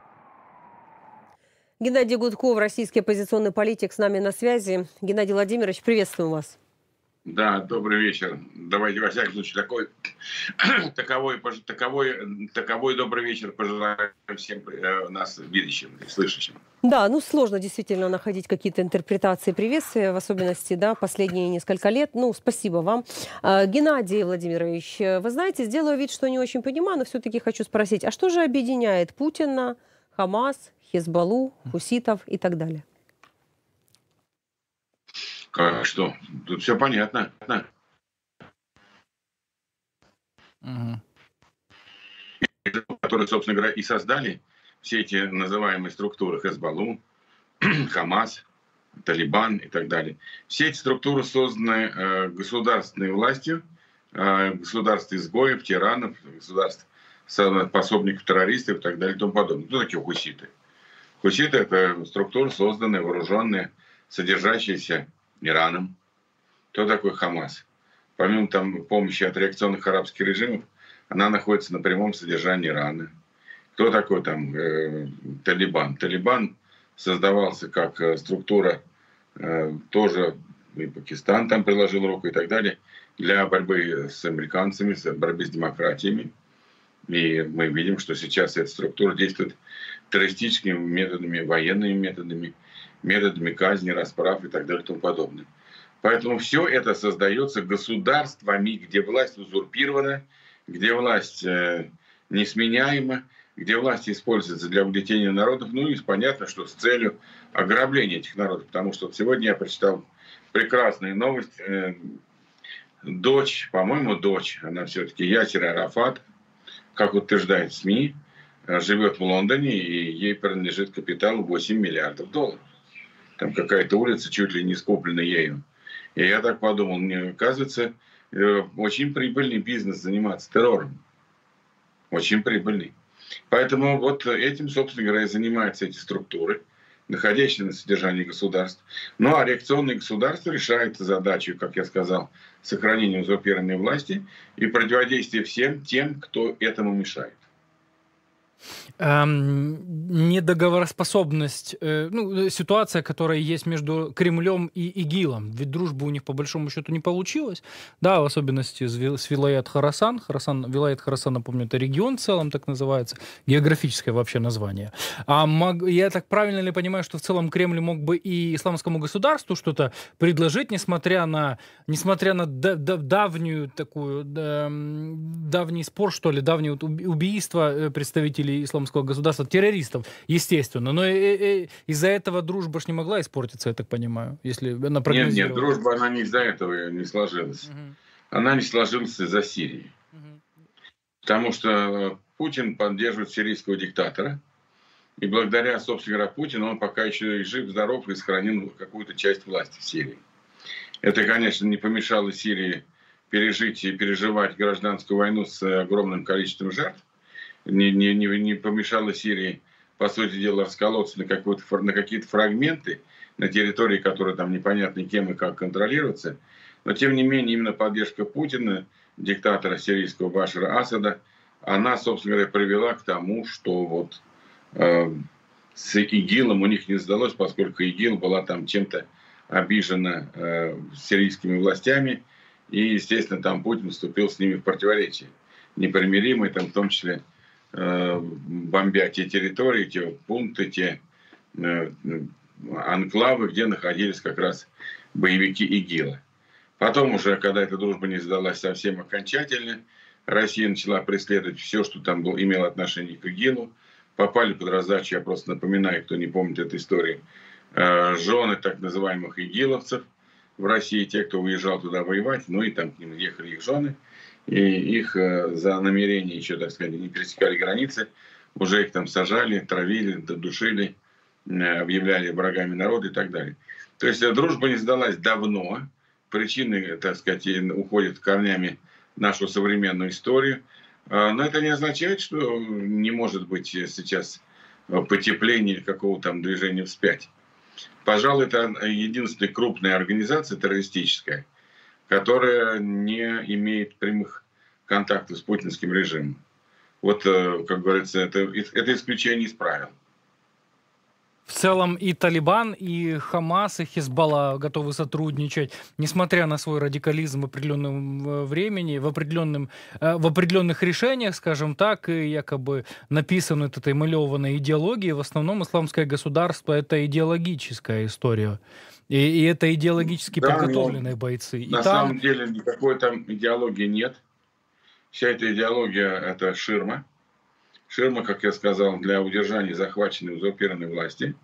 Геннадий Гудков, российский оппозиционный политик, с нами на связи. Геннадий Владимирович, приветствуем вас. Да, добрый вечер. Давайте, во всяком случае, такой, таковой, таковой, таковой добрый вечер пожелаем всем э, нас видящим и слышащим. Да, ну сложно действительно находить какие-то интерпретации приветствия, в особенности, да, последние несколько лет. Ну, спасибо вам. А, Геннадий Владимирович, вы знаете, сделаю вид, что не очень понимаю, но все-таки хочу спросить, а что же объединяет Путина, Хамас, Хезбалу, хуситов и так далее. Как что? Тут все понятно. Угу. Которые, собственно говоря, и создали все эти называемые структуры Хезбалу, Хамас, Талибан и так далее. Все эти структуры созданы э, государственной властью, э, государств изгоев, тиранов, государств пособников террористов и так далее и тому подобное. Кто такие хуситы? Хуситы – это структура, созданная, вооруженная, содержащаяся Ираном. Кто такой Хамас? Помимо там помощи от реакционных арабских режимов, она находится на прямом содержании Ирана. Кто такой там э, Талибан? Талибан создавался как э, структура, э, тоже и Пакистан там приложил руку и так далее, для борьбы с американцами, с борьбы с демократиями. И мы видим, что сейчас эта структура действует террористическими методами, военными методами, методами казни, расправ и так далее и тому подобное. Поэтому все это создается государствами, где власть узурпирована, где власть э, несменяема, где власть используется для угнетения народов. Ну и понятно, что с целью ограбления этих народов. Потому что сегодня я прочитал прекрасную новость. Э, дочь, по-моему, дочь, она все-таки Ясер Арафат, как утверждает СМИ, живет в Лондоне, и ей принадлежит капитал 8 миллиардов долларов. Там какая-то улица чуть ли не скуплена ею. И я так подумал, мне кажется, э, очень прибыльный бизнес заниматься террором. Очень прибыльный. Поэтому вот этим, собственно говоря, и занимаются эти структуры, находящиеся на содержании государств. Ну а реакционное государство решает задачу, как я сказал, сохранения узурпированной власти и противодействия всем тем, кто этому мешает эм, недоговороспособность, э, ну, ситуация, которая есть между Кремлем и ИГИЛом. Ведь дружбы у них по большому счету не получилось. Да, в особенности с, с Вилаят Харасан. Харасан. Вилаят Харасан, напомню, это регион в целом так называется. Географическое вообще название. А мог, я так правильно ли понимаю, что в целом Кремль мог бы и исламскому государству что-то предложить, несмотря на, несмотря на да, да, давнюю такую, да, давний спор, что ли, давнее убийство э, представителей представителей исламского государства, террористов, естественно. Но из-за этого дружба ж не могла испортиться, я так понимаю, если она Нет, нет, дружба, она не из-за этого не сложилась. Угу. Она не сложилась из-за Сирии. Угу. Потому что э, Путин поддерживает сирийского диктатора. И благодаря, собственно говоря, Путину он пока еще и жив, здоров и сохранил какую-то часть власти в Сирии. Это, конечно, не помешало Сирии пережить и переживать гражданскую войну с огромным количеством жертв не, не, не, помешало Сирии, по сути дела, расколоться на, на какие-то фрагменты на территории, которые там непонятно кем и как контролируются. Но, тем не менее, именно поддержка Путина, диктатора сирийского Башара Асада, она, собственно говоря, привела к тому, что вот э, с ИГИЛом у них не сдалось, поскольку ИГИЛ была там чем-то обижена э, сирийскими властями, и, естественно, там Путин вступил с ними в противоречие. Непримиримый, там, в том числе бомбя те территории, те пункты, те э, анклавы, где находились как раз боевики ИГИЛа. Потом уже, когда эта дружба не сдалась совсем окончательно, Россия начала преследовать все, что там был, имело отношение к ИГИЛу. Попали под раздачу, я просто напоминаю, кто не помнит эту историю, э, жены так называемых ИГИЛовцев в России, те, кто уезжал туда воевать, ну и там к ним ехали их жены – и их э, за намерение еще, так сказать, не пересекали границы, уже их там сажали, травили, душили, э, объявляли врагами народа и так далее. То есть э, дружба не сдалась давно, причины, так сказать, уходят корнями в нашу современную историю, но это не означает, что не может быть сейчас потепление какого-то там движения вспять. Пожалуй, это единственная крупная организация террористическая – которая не имеет прямых контактов с путинским режимом. Вот, э, как говорится, это, это исключение из правил. В целом и Талибан, и Хамас, и Хизбалла готовы сотрудничать, несмотря на свой радикализм в определенном э, времени, в, определенном, э, в определенных решениях, скажем так, и якобы написаны этой малеванной идеологией. В основном исламское государство — это идеологическая история. И, и это идеологически да, подготовленные бойцы. И на там... самом деле никакой там идеологии нет. Вся эта идеология – это ширма. Ширма, как я сказал, для удержания захваченной узурпированной власти.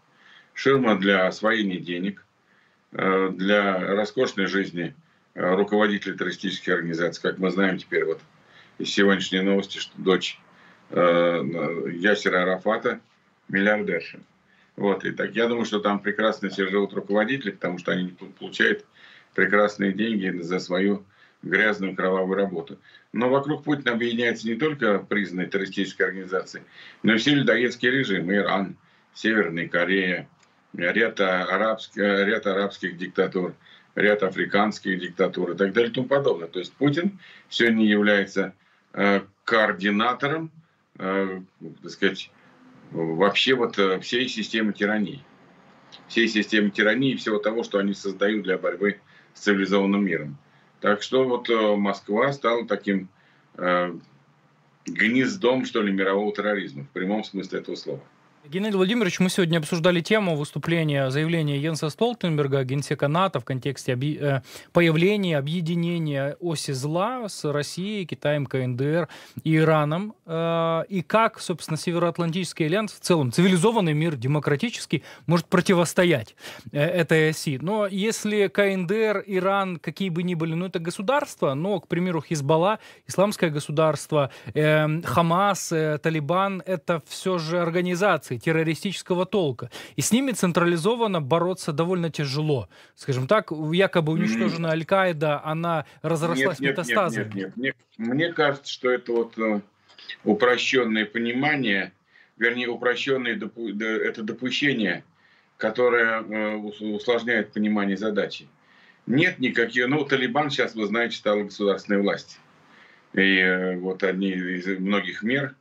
Ширма для освоения денег, э, для роскошной жизни э, руководителей террористических организаций. Как мы знаем теперь вот из сегодняшней новости, что дочь э, Ясера Арафата миллиардерша. Вот, и так я думаю, что там прекрасно все живут руководители, потому что они получают прекрасные деньги за свою грязную кровавую работу. Но вокруг Путина объединяются не только признанные террористические организации, но и все людоедские режимы. Иран, Северная Корея, ряд арабских, ряд арабских диктатур, ряд африканских диктатур и так далее и тому подобное. То есть Путин сегодня является э, координатором э, так сказать, вообще вот э, всей системы тирании. Всей системы тирании и всего того, что они создают для борьбы с цивилизованным миром. Так что вот э, Москва стала таким э, гнездом, что ли, мирового терроризма, в прямом смысле этого слова. Геннадий Владимирович, мы сегодня обсуждали тему выступления, заявления Йенса Столтенберга, генсека НАТО, в контексте объ... Э, появления, объединения оси зла с Россией, Китаем, КНДР и Ираном. Э, и как, собственно, Североатлантический альянс, в целом цивилизованный мир, демократический, может противостоять э, этой оси. Но если КНДР, Иран, какие бы ни были, ну это государства, но, к примеру, Хизбалла, исламское государство, Хамас, Талибан, это все же организации, организаций террористического толка. И с ними централизованно бороться довольно тяжело. Скажем так, якобы уничтожена Аль-Каида, она разрослась нет, нет, метастазами. Нет, нет, нет, нет. Мне кажется, что это вот э, упрощенное понимание, вернее, упрощенное допу это допущение, которое э, усложняет понимание задачи. Нет никаких... Ну, Талибан сейчас, вы знаете, стал государственной властью. И э, вот одни из многих мер,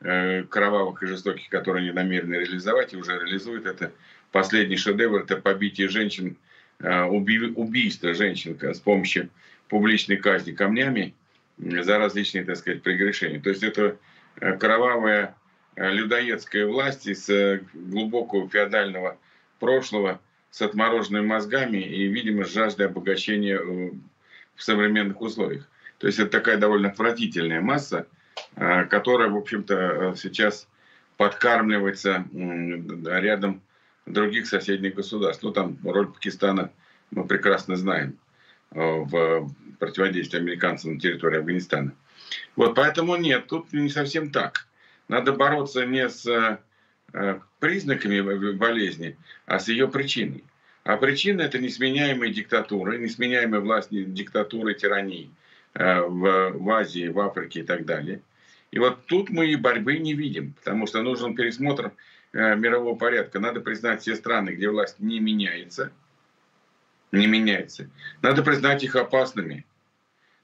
кровавых и жестоких, которые они намерены реализовать и уже реализуют. Это последний шедевр, это побитие женщин, э, уби, убийство женщин с помощью публичной казни камнями за различные, так сказать, прегрешения. То есть это э, кровавая людоедская власть из глубокого феодального прошлого с отмороженными мозгами и, видимо, с жаждой обогащения в современных условиях. То есть это такая довольно отвратительная масса, Э, которая, в общем-то, э, сейчас подкармливается рядом других соседних государств. Ну, там роль Пакистана мы прекрасно знаем э, в противодействии американцам на территории Афганистана. Вот, поэтому нет, тут не совсем так. Надо бороться не с признаками болезни, а с ее причиной. А причина это несменяемые диктатуры, несменяемая власть диктатуры, тирании в, в Азии, в Африке и так далее. И вот тут мы и борьбы не видим, потому что нужен пересмотр э, мирового порядка. Надо признать все страны, где власть не меняется, не меняется. Надо признать их опасными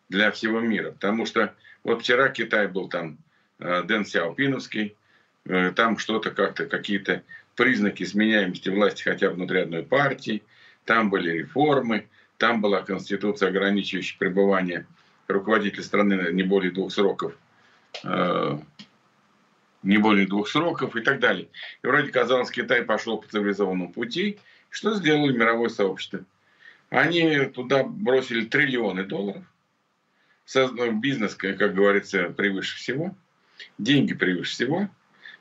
для всего мира, потому что вот вчера Китай был там, э, Дэн Сяопиновский, э, там что-то как-то, какие-то признаки сменяемости власти хотя бы внутри одной партии, там были реформы, там была конституция, ограничивающая пребывание руководителя страны не более двух сроков – не более двух сроков и так далее. И вроде казалось, Китай пошел по цивилизованному пути. Что сделали мировое сообщество? Они туда бросили триллионы долларов. Бизнес, как говорится, превыше всего. Деньги превыше всего.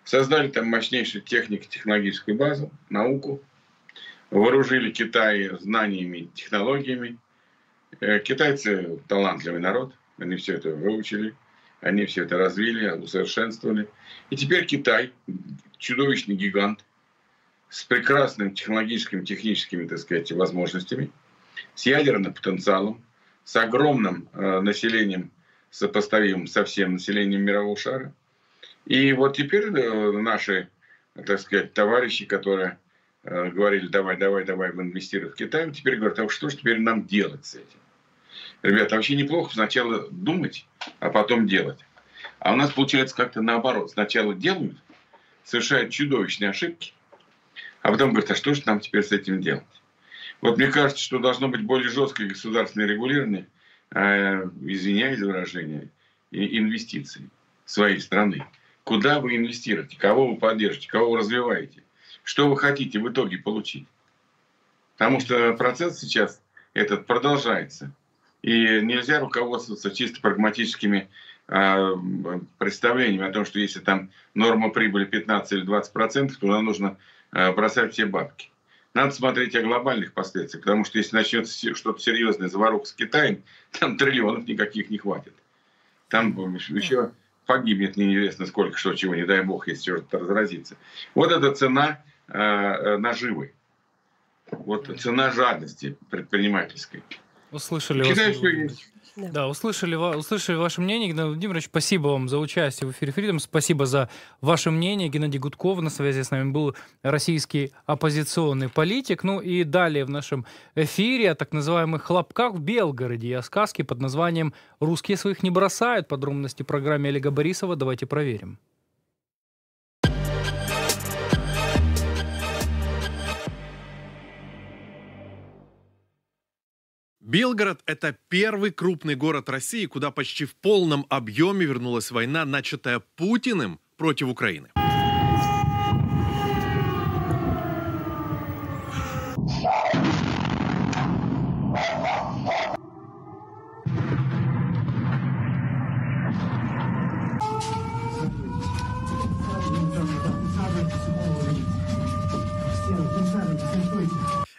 Создали там мощнейшую технико-технологическую базу, науку. Вооружили Китай знаниями, технологиями. Э, китайцы талантливый народ. Они все это выучили они все это развили, усовершенствовали. И теперь Китай, чудовищный гигант, с прекрасным технологическими, техническими, так сказать, возможностями, с ядерным потенциалом, с огромным э, населением, сопоставимым со всем населением мирового шара. И вот теперь э, наши, так сказать, товарищи, которые э, говорили, давай, давай, давай, инвестируй в Китай, теперь говорят, а что же теперь нам делать с этим? Ребята, вообще неплохо сначала думать, а потом делать. А у нас получается как-то наоборот. Сначала делают, совершают чудовищные ошибки, а потом говорят, а что же нам теперь с этим делать? Вот мне кажется, что должно быть более жесткое государственное регулирование, э, извиняюсь за выражение, инвестиций своей страны. Куда вы инвестируете, кого вы поддержите, кого вы развиваете, что вы хотите в итоге получить. Потому что процесс сейчас этот продолжается. И нельзя руководствоваться чисто прагматическими э, представлениями о том, что если там норма прибыли 15 или 20 процентов, туда нужно э, бросать все бабки. Надо смотреть о глобальных последствиях, потому что если начнется что-то серьезное, заваруха с Китаем, там триллионов никаких не хватит. Там еще погибнет неизвестно сколько, что чего, не дай бог, если что-то разразится. Вот это цена э наживы. Вот цена жадности предпринимательской. Услышали вас. Да. да, услышали, услышали ваше мнение. Геннадий Владимирович, спасибо вам за участие в эфире Freedom. Спасибо за ваше мнение. Геннадий Гудков на связи с нами был российский оппозиционный политик. Ну и далее в нашем эфире о так называемых хлопках в Белгороде и о сказке под названием «Русские своих не бросают». Подробности в программе Олега Борисова. Давайте проверим. Белгород – это первый крупный город России, куда почти в полном объеме вернулась война, начатая Путиным против Украины.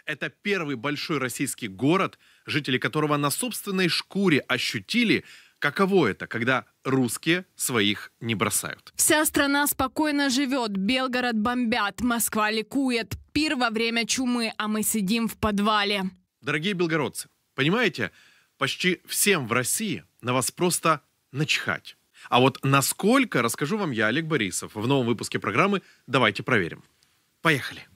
Это первый большой российский город, жители которого на собственной шкуре ощутили, каково это, когда русские своих не бросают. Вся страна спокойно живет, Белгород бомбят, Москва ликует, пир во время чумы, а мы сидим в подвале. Дорогие белгородцы, понимаете, почти всем в России на вас просто начхать. А вот насколько, расскажу вам я, Олег Борисов, в новом выпуске программы «Давайте проверим». Поехали.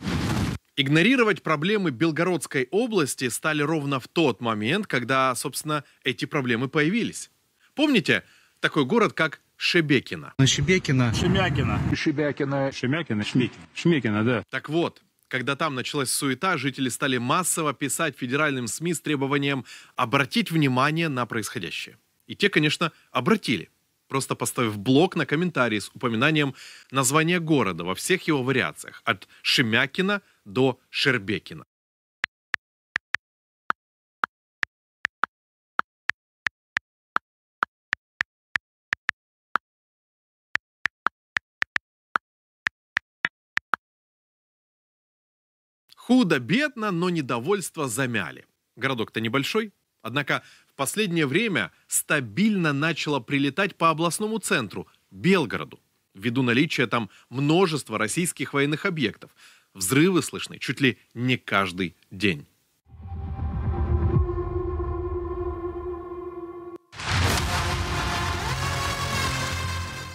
Игнорировать проблемы Белгородской области стали ровно в тот момент, когда, собственно, эти проблемы появились. Помните такой город, как Шебекино? Шебекино. Шемякино. Шебякино. Шемякино. Шмекино. Шмекино, да. Так вот, когда там началась суета, жители стали массово писать федеральным СМИ с требованием обратить внимание на происходящее. И те, конечно, обратили просто поставив блок на комментарии с упоминанием названия города во всех его вариациях, от Шемякина до Шербекина. Худо-бедно, но недовольство замяли. Городок-то небольшой, однако в последнее время стабильно начало прилетать по областному центру, Белгороду, ввиду наличия там множества российских военных объектов. Взрывы слышны чуть ли не каждый день.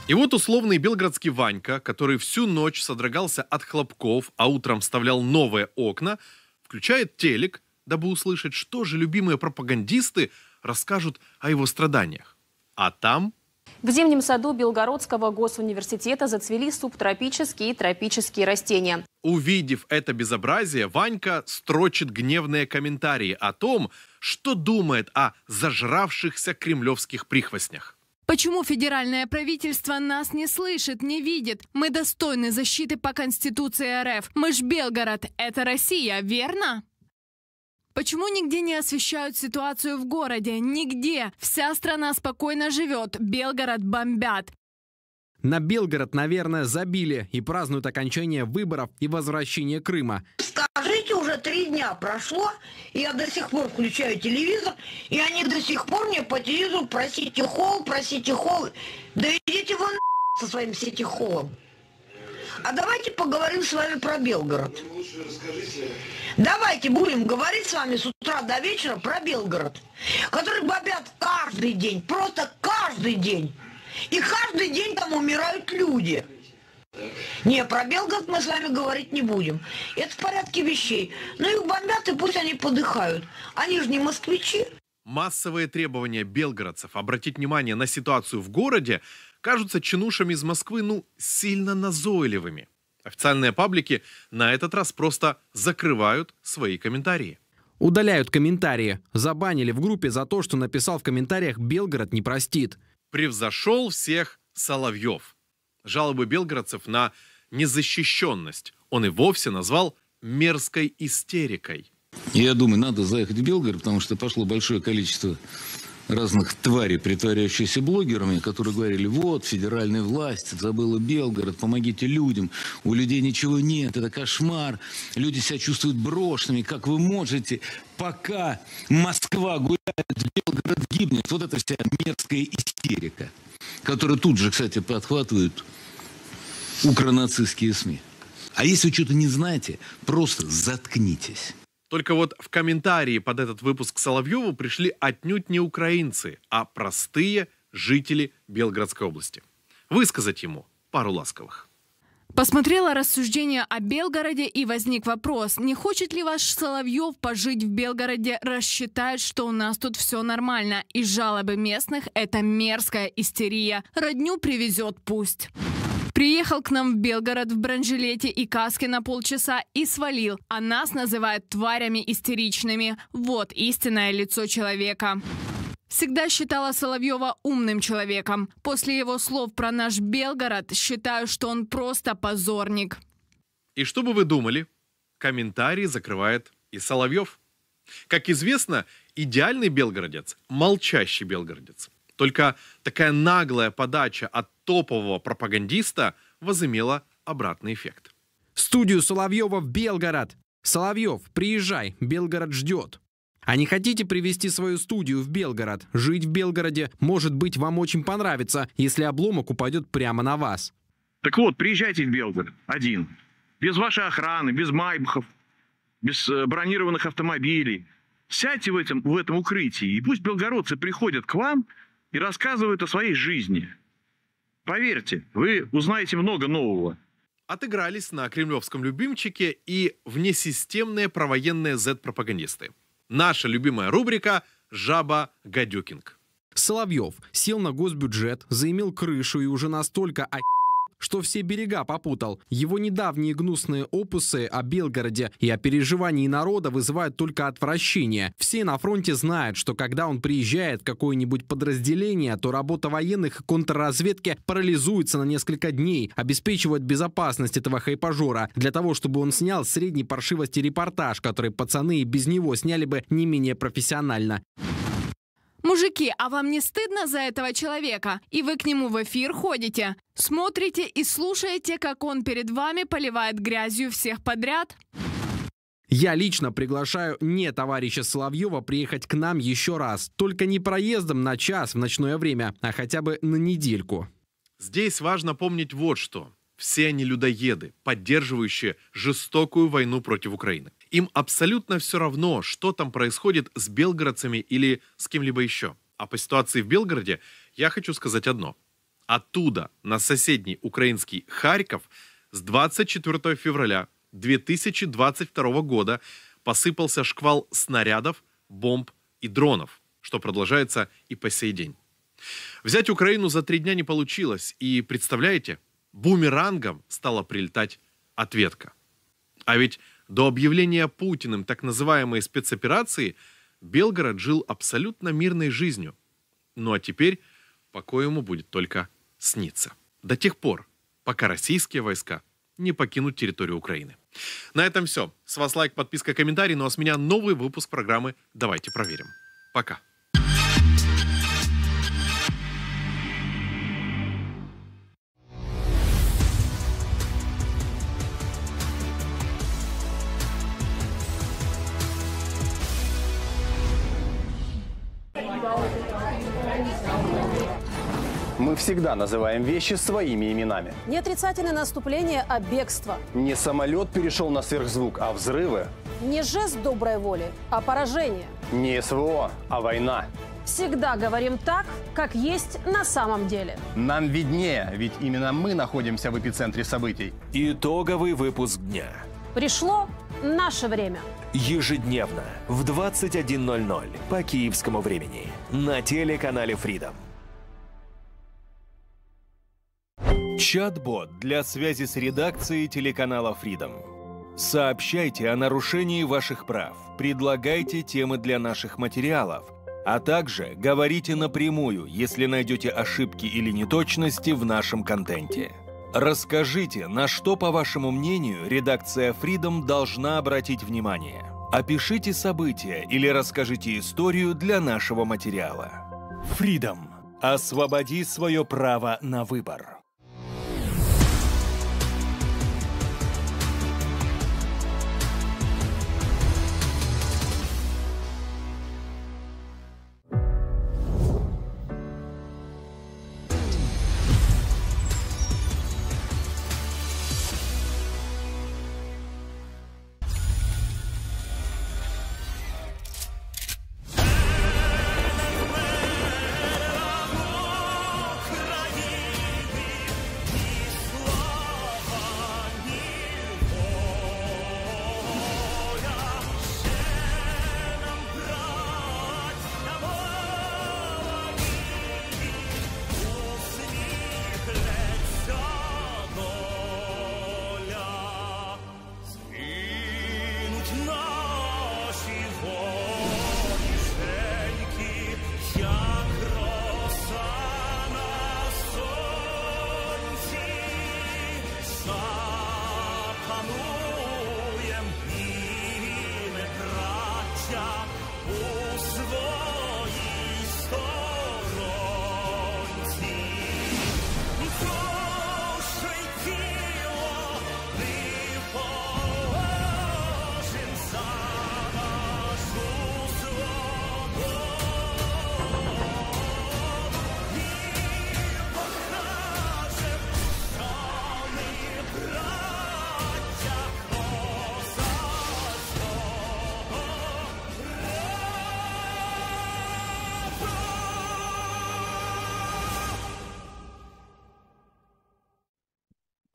И вот условный белгородский Ванька, который всю ночь содрогался от хлопков, а утром вставлял новые окна, включает телек, дабы услышать, что же любимые пропагандисты расскажут о его страданиях. А там... В зимнем саду Белгородского госуниверситета зацвели субтропические и тропические растения. Увидев это безобразие, Ванька строчит гневные комментарии о том, что думает о зажравшихся кремлевских прихвостнях. Почему федеральное правительство нас не слышит, не видит? Мы достойны защиты по Конституции РФ. Мы ж Белгород. Это Россия, верно? Почему нигде не освещают ситуацию в городе? Нигде. Вся страна спокойно живет. Белгород бомбят. На Белгород, наверное, забили и празднуют окончание выборов и возвращение Крыма. Скажите, уже три дня прошло, и я до сих пор включаю телевизор, и они до сих пор мне по телевизору просите хол, просите хол. Да идите вон со своим сетихолом. А давайте поговорим с вами про Белгород. Давайте будем говорить с вами с утра до вечера про Белгород, который бомбят каждый день, просто каждый день. И каждый день там умирают люди. Не, про Белгород мы с вами говорить не будем. Это в порядке вещей. Ну их бомбят, и пусть они подыхают. Они же не москвичи. Массовые требования белгородцев обратить внимание на ситуацию в городе кажутся чинушами из Москвы, ну, сильно назойливыми. Официальные паблики на этот раз просто закрывают свои комментарии. Удаляют комментарии. Забанили в группе за то, что написал в комментариях «Белгород не простит». Превзошел всех Соловьев. Жалобы белгородцев на незащищенность он и вовсе назвал мерзкой истерикой. Я думаю, надо заехать в Белгород, потому что пошло большое количество разных тварей, притворяющихся блогерами, которые говорили, вот, федеральная власть забыла Белгород, помогите людям, у людей ничего нет, это кошмар, люди себя чувствуют брошенными, как вы можете, пока Москва гуляет, Белгород гибнет. Вот это вся мерзкая истерика, которую тут же, кстати, подхватывают укронацистские СМИ. А если вы что-то не знаете, просто заткнитесь. Только вот в комментарии под этот выпуск Соловьеву пришли отнюдь не украинцы, а простые жители Белгородской области. Высказать ему пару ласковых. Посмотрела рассуждение о Белгороде и возник вопрос, не хочет ли ваш Соловьев пожить в Белгороде, рассчитает, что у нас тут все нормально, и жалобы местных – это мерзкая истерия. Родню привезет пусть. Приехал к нам в Белгород в бронежилете и каске на полчаса и свалил, а нас называют тварями истеричными. Вот истинное лицо человека. Всегда считала Соловьева умным человеком. После его слов про наш Белгород считаю, что он просто позорник. И что бы вы думали, комментарий закрывает и Соловьев. Как известно, идеальный белгородец – молчащий белгородец. Только такая наглая подача от топового пропагандиста возымела обратный эффект. Студию Соловьева в Белгород. Соловьев, приезжай, Белгород ждет. А не хотите привести свою студию в Белгород? Жить в Белгороде, может быть, вам очень понравится, если обломок упадет прямо на вас. Так вот, приезжайте в Белгород один. Без вашей охраны, без майбахов, без э, бронированных автомобилей. Сядьте в этом, в этом укрытии, и пусть белгородцы приходят к вам и рассказывают о своей жизни. Поверьте, вы узнаете много нового. Отыгрались на кремлевском любимчике и внесистемные провоенные Z-пропагандисты. Наша любимая рубрика «Жаба Гадюкинг». Соловьев сел на госбюджет, заимел крышу и уже настолько о что все берега попутал. Его недавние гнусные опусы о Белгороде и о переживании народа вызывают только отвращение. Все на фронте знают, что когда он приезжает в какое-нибудь подразделение, то работа военных и контрразведки парализуется на несколько дней, обеспечивает безопасность этого хайпажора для того, чтобы он снял средней паршивости репортаж, который пацаны и без него сняли бы не менее профессионально. Мужики, а вам не стыдно за этого человека? И вы к нему в эфир ходите? Смотрите и слушаете, как он перед вами поливает грязью всех подряд? Я лично приглашаю не товарища Соловьева приехать к нам еще раз. Только не проездом на час в ночное время, а хотя бы на недельку. Здесь важно помнить вот что. Все они людоеды, поддерживающие жестокую войну против Украины. Им абсолютно все равно, что там происходит с белгородцами или с кем-либо еще. А по ситуации в Белгороде я хочу сказать одно. Оттуда, на соседний украинский Харьков, с 24 февраля 2022 года посыпался шквал снарядов, бомб и дронов, что продолжается и по сей день. Взять Украину за три дня не получилось, и, представляете, бумерангом стала прилетать ответка. А ведь до объявления Путиным так называемой спецоперации Белгород жил абсолютно мирной жизнью. Ну а теперь покой ему будет только сниться. До тех пор, пока российские войска не покинут территорию Украины. На этом все. С вас лайк, подписка, комментарий. Ну а с меня новый выпуск программы «Давайте проверим». Пока. Всегда называем вещи своими именами. Не отрицательное наступление, а бегство. Не самолет перешел на сверхзвук, а взрывы. Не жест доброй воли, а поражение. Не СВО, а война. Всегда говорим так, как есть на самом деле. Нам виднее, ведь именно мы находимся в эпицентре событий. Итоговый выпуск дня. Пришло наше время. Ежедневно в 21.00 по киевскому времени на телеканале Freedom. Чат-бот для связи с редакцией телеканала Freedom. Сообщайте о нарушении ваших прав, предлагайте темы для наших материалов, а также говорите напрямую, если найдете ошибки или неточности в нашем контенте. Расскажите, на что, по вашему мнению, редакция Freedom должна обратить внимание. Опишите события или расскажите историю для нашего материала. Freedom. Освободи свое право на выбор.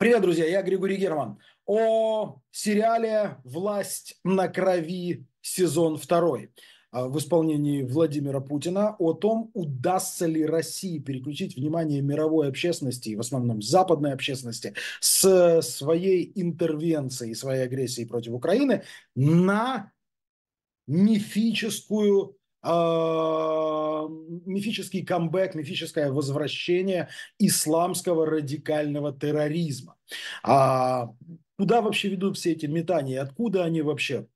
Привет, друзья, я Григорий Герман. О сериале «Власть на крови» сезон второй а, в исполнении Владимира Путина о том, удастся ли России переключить внимание мировой общественности, в основном западной общественности, с своей интервенцией, своей агрессией против Украины на мифическую мифический камбэк, мифическое возвращение исламского радикального терроризма. А куда вообще ведут все эти метания? Откуда они вообще?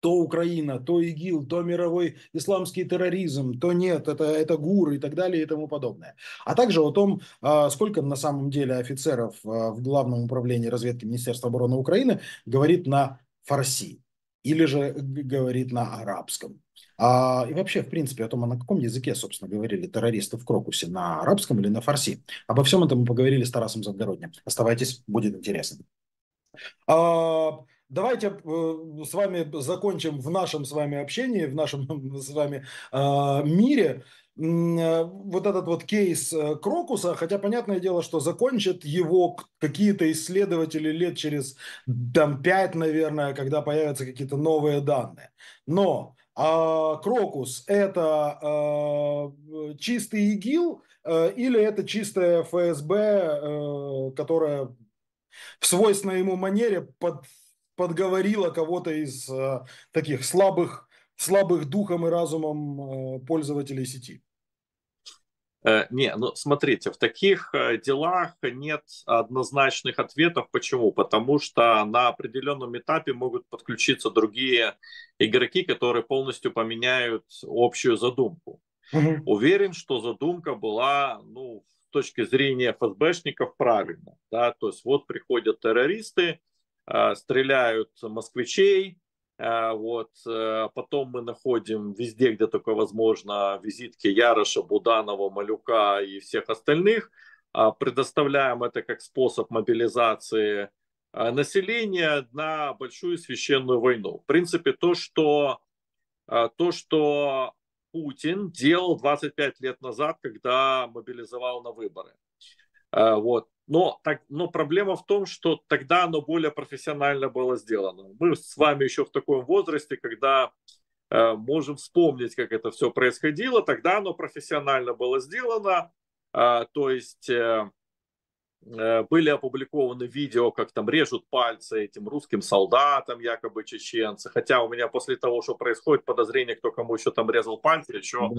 То Украина, то ИГИЛ, то мировой исламский терроризм, то нет, это, это ГУР и так далее и тому подобное. А также о том, а, сколько на самом деле офицеров а, в Главном управлении разведки Министерства обороны Украины говорит на фарси или же говорит на арабском. А, и вообще, в принципе, о том, а на каком языке, собственно, говорили террористы в Крокусе, на арабском или на фарси. Обо всем этом мы поговорили с Тарасом Завгородним. Оставайтесь, будет интересно. А, давайте э, с вами закончим в нашем с вами общении, в нашем с вами а, мире э, вот этот вот кейс э, Крокуса, хотя понятное дело, что закончат его какие-то исследователи лет через там пять, наверное, когда появятся какие-то новые данные. Но а Крокус – это э, чистый ИГИЛ э, или это чистая ФСБ, э, которая в свойственной ему манере под, подговорила кого-то из э, таких слабых, слабых духом и разумом э, пользователей сети? Э, не, ну смотрите, в таких э, делах нет однозначных ответов. Почему? Потому что на определенном этапе могут подключиться другие игроки, которые полностью поменяют общую задумку. Угу. Уверен, что задумка была, ну, с точки зрения ФСБшников, правильно. Да? То есть вот приходят террористы, э, стреляют москвичей, вот. Э, потом мы находим везде, где только возможно, визитки Яроша, Буданова, Малюка и всех остальных. А предоставляем это как способ мобилизации э, населения на большую священную войну. В принципе, то, что, то, что Путин делал 25 лет назад, когда мобилизовал на выборы. Вот. Но, так, но проблема в том, что тогда оно более профессионально было сделано. Мы с вами еще в таком возрасте, когда э, можем вспомнить, как это все происходило. Тогда оно профессионально было сделано. Э, то есть э, были опубликованы видео, как там режут пальцы этим русским солдатам, якобы чеченцы. Хотя у меня после того, что происходит, подозрение, кто кому еще там резал пальцы, еще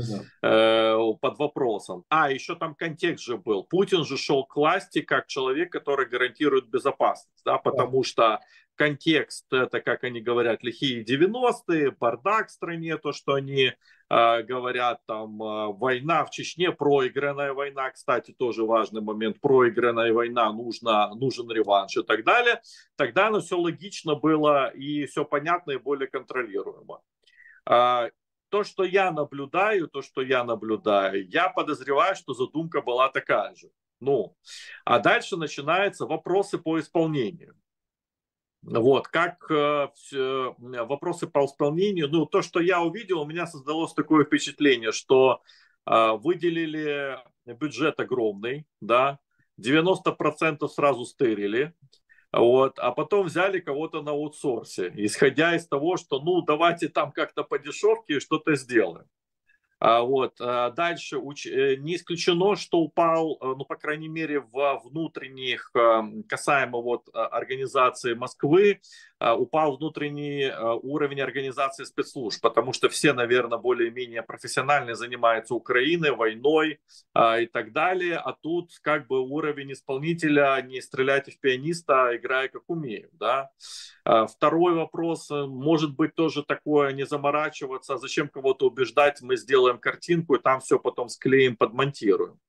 э, под вопросом. А, еще там контекст же был. Путин же шел к власти как человек, который гарантирует безопасность, да, потому да. что контекст, это, как они говорят, лихие 90-е, бардак в стране, то, что они э, говорят, там, э, война в Чечне, проигранная война, кстати, тоже важный момент, проигранная война, нужно, нужен реванш и так далее, тогда оно все логично было и все понятно и более контролируемо. Э, то, что я наблюдаю, то, что я наблюдаю, я подозреваю, что задумка была такая же. Ну, а дальше начинаются вопросы по исполнению. Вот, как э, вопросы по исполнению, ну, то, что я увидел, у меня создалось такое впечатление, что э, выделили бюджет огромный, да, 90% сразу стырили, вот, а потом взяли кого-то на аутсорсе, исходя из того, что, ну, давайте там как-то по дешевке что-то сделаем. А, вот. А, дальше э, не исключено, что упал, э, ну, по крайней мере, в внутренних, касаемо вот организации Москвы, а, упал внутренний уровень организации спецслужб, потому что все, наверное, более-менее профессионально занимаются Украиной, войной и так далее, а тут как бы уровень исполнителя не стрелять в пианиста, играя как умеют, да. Второй вопрос, э, может быть, тоже такое, не заморачиваться, зачем кого-то убеждать, мы сделаем картинку и там все потом склеим, подмонтируем.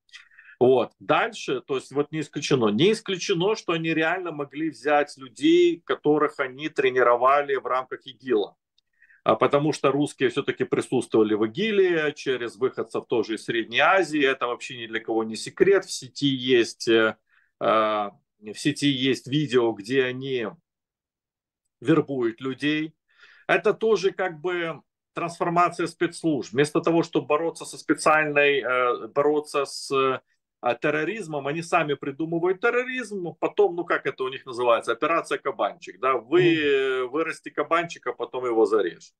Вот. Дальше, то есть вот не исключено. Не исключено, что они реально могли взять людей, которых они тренировали в рамках ИГИЛа. А потому что русские все-таки присутствовали в ИГИЛе через выходцев тоже из Средней Азии. Это вообще ни для кого не секрет. В сети есть, э, в сети есть видео, где они вербуют людей. Это тоже как бы трансформация спецслужб. Вместо того, чтобы бороться со специальной, э, бороться с а, терроризмом, они сами придумывают терроризм, потом, ну как это у них называется, операция кабанчик, да, вы вырасти кабанчика, потом его зарежь.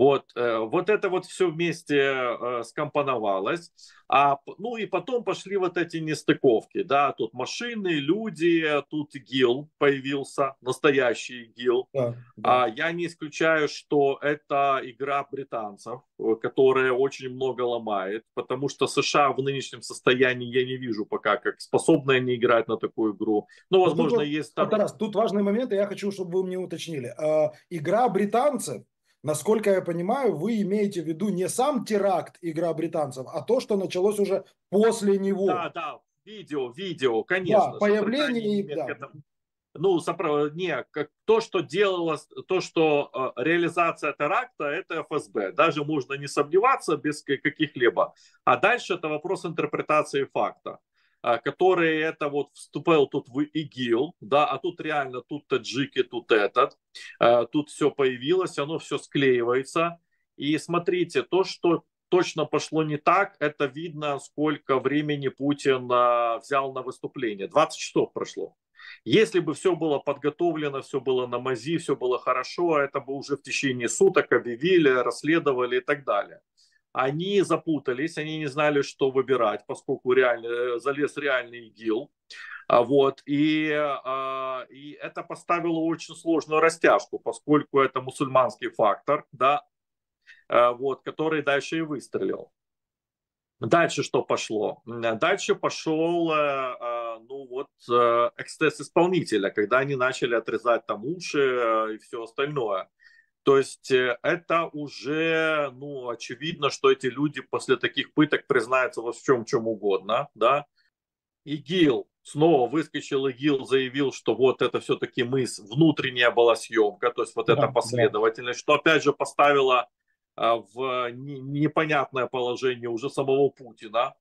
Вот, э, вот это вот все вместе э, скомпоновалось. А, ну и потом пошли вот эти нестыковки. Да, тут машины, люди, тут ИГИЛ появился, настоящий ИГИЛ. Да, да. А, я не исключаю, что это игра британцев, э, которая очень много ломает, потому что США в нынешнем состоянии я не вижу пока, как способны они играть на такую игру. Но, ну, возможно, тут, есть... Тарас, тут важный момент, и я хочу, чтобы вы мне уточнили. А, игра британцев Насколько я понимаю, вы имеете в виду не сам теракт игра британцев, а то, что началось уже после него. Да, да, видео, видео, конечно. Да, появление, да. Ну, не, как то, что делалось, то, что э, реализация теракта, это ФСБ. Даже можно не сомневаться без каких-либо. А дальше это вопрос интерпретации факта. А, который это вот вступил тут в ИГИЛ, да, а тут реально тут таджики, тут этот, а, тут все появилось, оно все склеивается. И смотрите, то, что точно пошло не так, это видно, сколько времени Путин а, взял на выступление. 20 часов прошло. Если бы все было подготовлено, все было на мази, все было хорошо, это бы уже в течение суток объявили, расследовали и так далее они запутались, они не знали, что выбирать, поскольку реально, э, залез реальный ИГИЛ. А вот, и, а, и это поставило очень сложную растяжку, поскольку это мусульманский фактор, да, э, вот, который дальше и выстрелил. Дальше что пошло? Дальше пошел, э, ну вот, эксцесс исполнителя, когда они начали отрезать там уши и все остальное. То есть э, это уже, ну, очевидно, что эти люди после таких пыток признаются во всем, чем угодно, да. ИГИЛ, снова выскочил ИГИЛ, заявил, что вот это все-таки мы, внутренняя была съемка, то есть вот да, эта последовательность, да. что опять же поставила а, в непонятное положение уже самого Путина,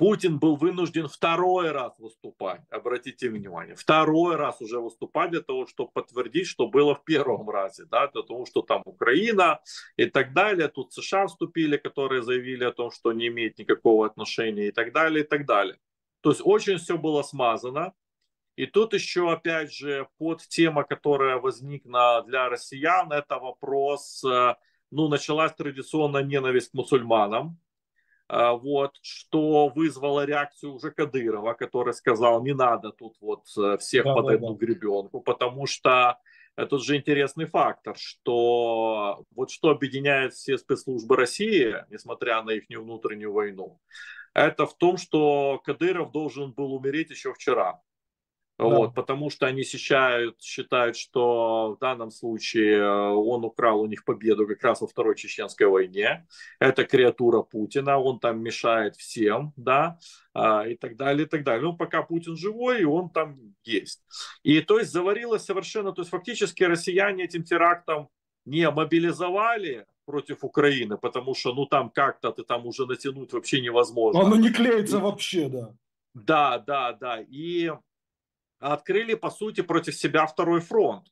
Путин был вынужден второй раз выступать, обратите внимание, второй раз уже выступать для того, чтобы подтвердить, что было в первом разе, да, для того, что там Украина и так далее, тут США вступили, которые заявили о том, что не имеет никакого отношения и так далее, и так далее. То есть очень все было смазано. И тут еще, опять же, под тема, которая возникла для россиян, это вопрос, э, ну, началась традиционная ненависть к мусульманам, вот, что вызвало реакцию уже Кадырова, который сказал, не надо тут вот э, всех да, под да, одну да. гребенку, потому что тут же интересный фактор, что вот что объединяет все спецслужбы России, несмотря на их внутреннюю войну, это в том, что Кадыров должен был умереть еще вчера. Да. Вот, потому что они считают, считают, что в данном случае э, он украл у них победу как раз во Второй Чеченской войне. Это креатура Путина, он там мешает всем, да, а, и так далее, и так далее. Ну, пока Путин живой, и он там есть. И то есть заварилось совершенно, то есть фактически россияне этим терактом не мобилизовали против Украины, потому что, ну, там как-то ты там уже натянуть вообще невозможно. Оно не клеится вообще, да. Да, да, да. И открыли, по сути, против себя второй фронт,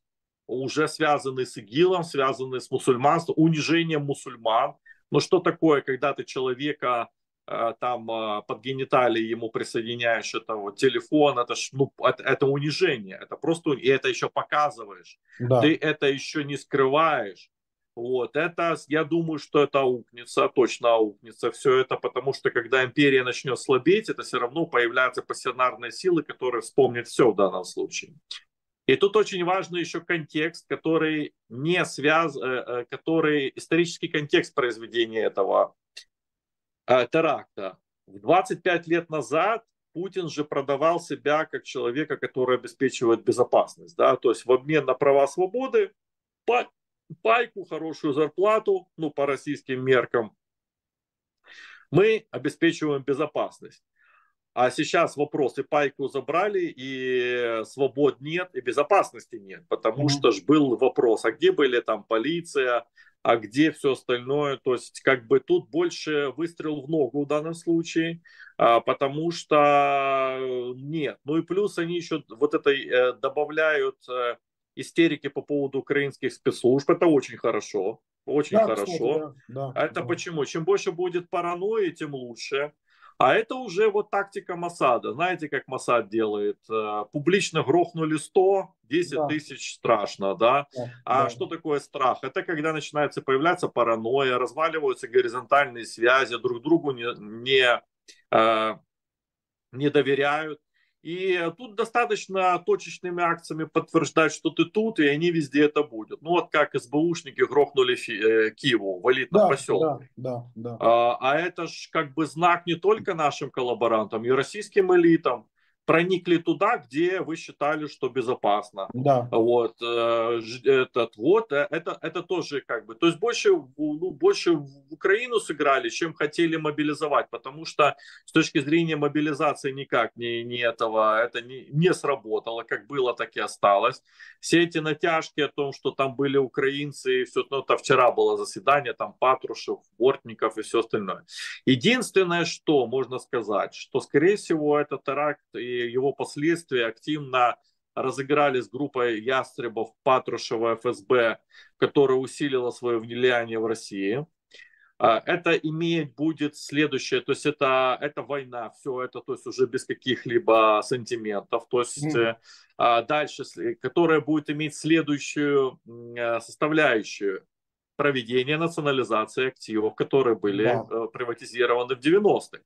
уже связанный с ИГИЛом, связанный с мусульманством, унижением мусульман. Но что такое, когда ты человека э, там э, под гениталии ему присоединяешь это вот телефон, это ж, ну, это, это унижение, это просто, и это еще показываешь, да. ты это еще не скрываешь, вот, это, я думаю, что это аукнется, точно аукнется все это, потому что когда империя начнет слабеть, это все равно появляются пассионарные силы, которые вспомнят все в данном случае. И тут очень важный еще контекст, который не связ, э, э, который исторический контекст произведения этого э, теракта. В 25 лет назад Путин же продавал себя как человека, который обеспечивает безопасность, да, то есть в обмен на права свободы пайку, хорошую зарплату, ну, по российским меркам, мы обеспечиваем безопасность. А сейчас вопросы пайку забрали, и свобод нет, и безопасности нет. Потому mm-hmm. что ж был вопрос, а где были там полиция, а где все остальное. То есть как бы тут больше выстрел в ногу в данном случае, а, потому что э, нет. Ну и плюс они еще вот это э, добавляют э, истерики по поводу украинских спецслужб. Это очень хорошо. Очень да, хорошо. Кстати, да, да, это да. почему? Чем больше будет паранойи, тем лучше. А это уже вот тактика Масада. Знаете, как Масад делает? Э, публично грохнули 100, 10 да. тысяч страшно, да? да а да. что такое страх? Это когда начинается появляться паранойя, разваливаются горизонтальные связи, друг другу не, не, э, не доверяют. И тут достаточно точечными акциями подтверждать, что ты тут, и они везде это будут. Ну вот как СБУшники грохнули Фи, э, Киеву в элитном да, поселке. Да, да, да. А, а это ж как бы знак не только нашим коллаборантам, и российским элитам, проникли туда, где вы считали, что безопасно. Да. Вот, э, этот, вот, э, это, это тоже как бы, то есть больше, ну, больше в Украину сыграли, чем хотели мобилизовать, потому что с точки зрения мобилизации никак не, не этого, это не, не сработало, как было, так и осталось. Все эти натяжки о том, что там были украинцы, и все, ну, это вчера было заседание, там Патрушев, Бортников и все остальное. Единственное, что можно сказать, что, скорее всего, это теракт и его последствия активно разыграли с группой ястребов Патрушева ФСБ, которая усилила свое влияние в России. А, это имеет будет следующее, то есть это, это война, все это, то есть уже без каких-либо сантиментов, то есть mm. дальше, которая будет иметь следующую э, составляющую проведение национализации активов, которые были да. Э, приватизированы в 90-х.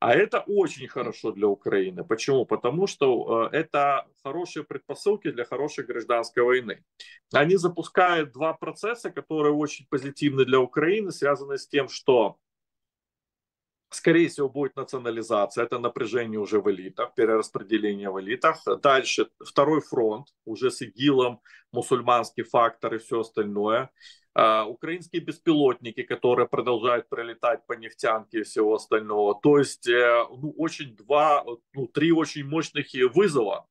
А это очень хорошо для Украины. Почему? Потому что э, это хорошие предпосылки для хорошей гражданской войны. Они запускают два процесса, которые очень позитивны для Украины, связанные с тем, что Скорее всего, будет национализация, это напряжение уже в элитах, перераспределение в элитах. Дальше второй фронт, уже с ИГИЛом, мусульманский фактор и все остальное. А, украинские беспилотники, которые продолжают пролетать по нефтянке и всего остального. То есть, э, ну, очень два, ну, три очень мощных вызова,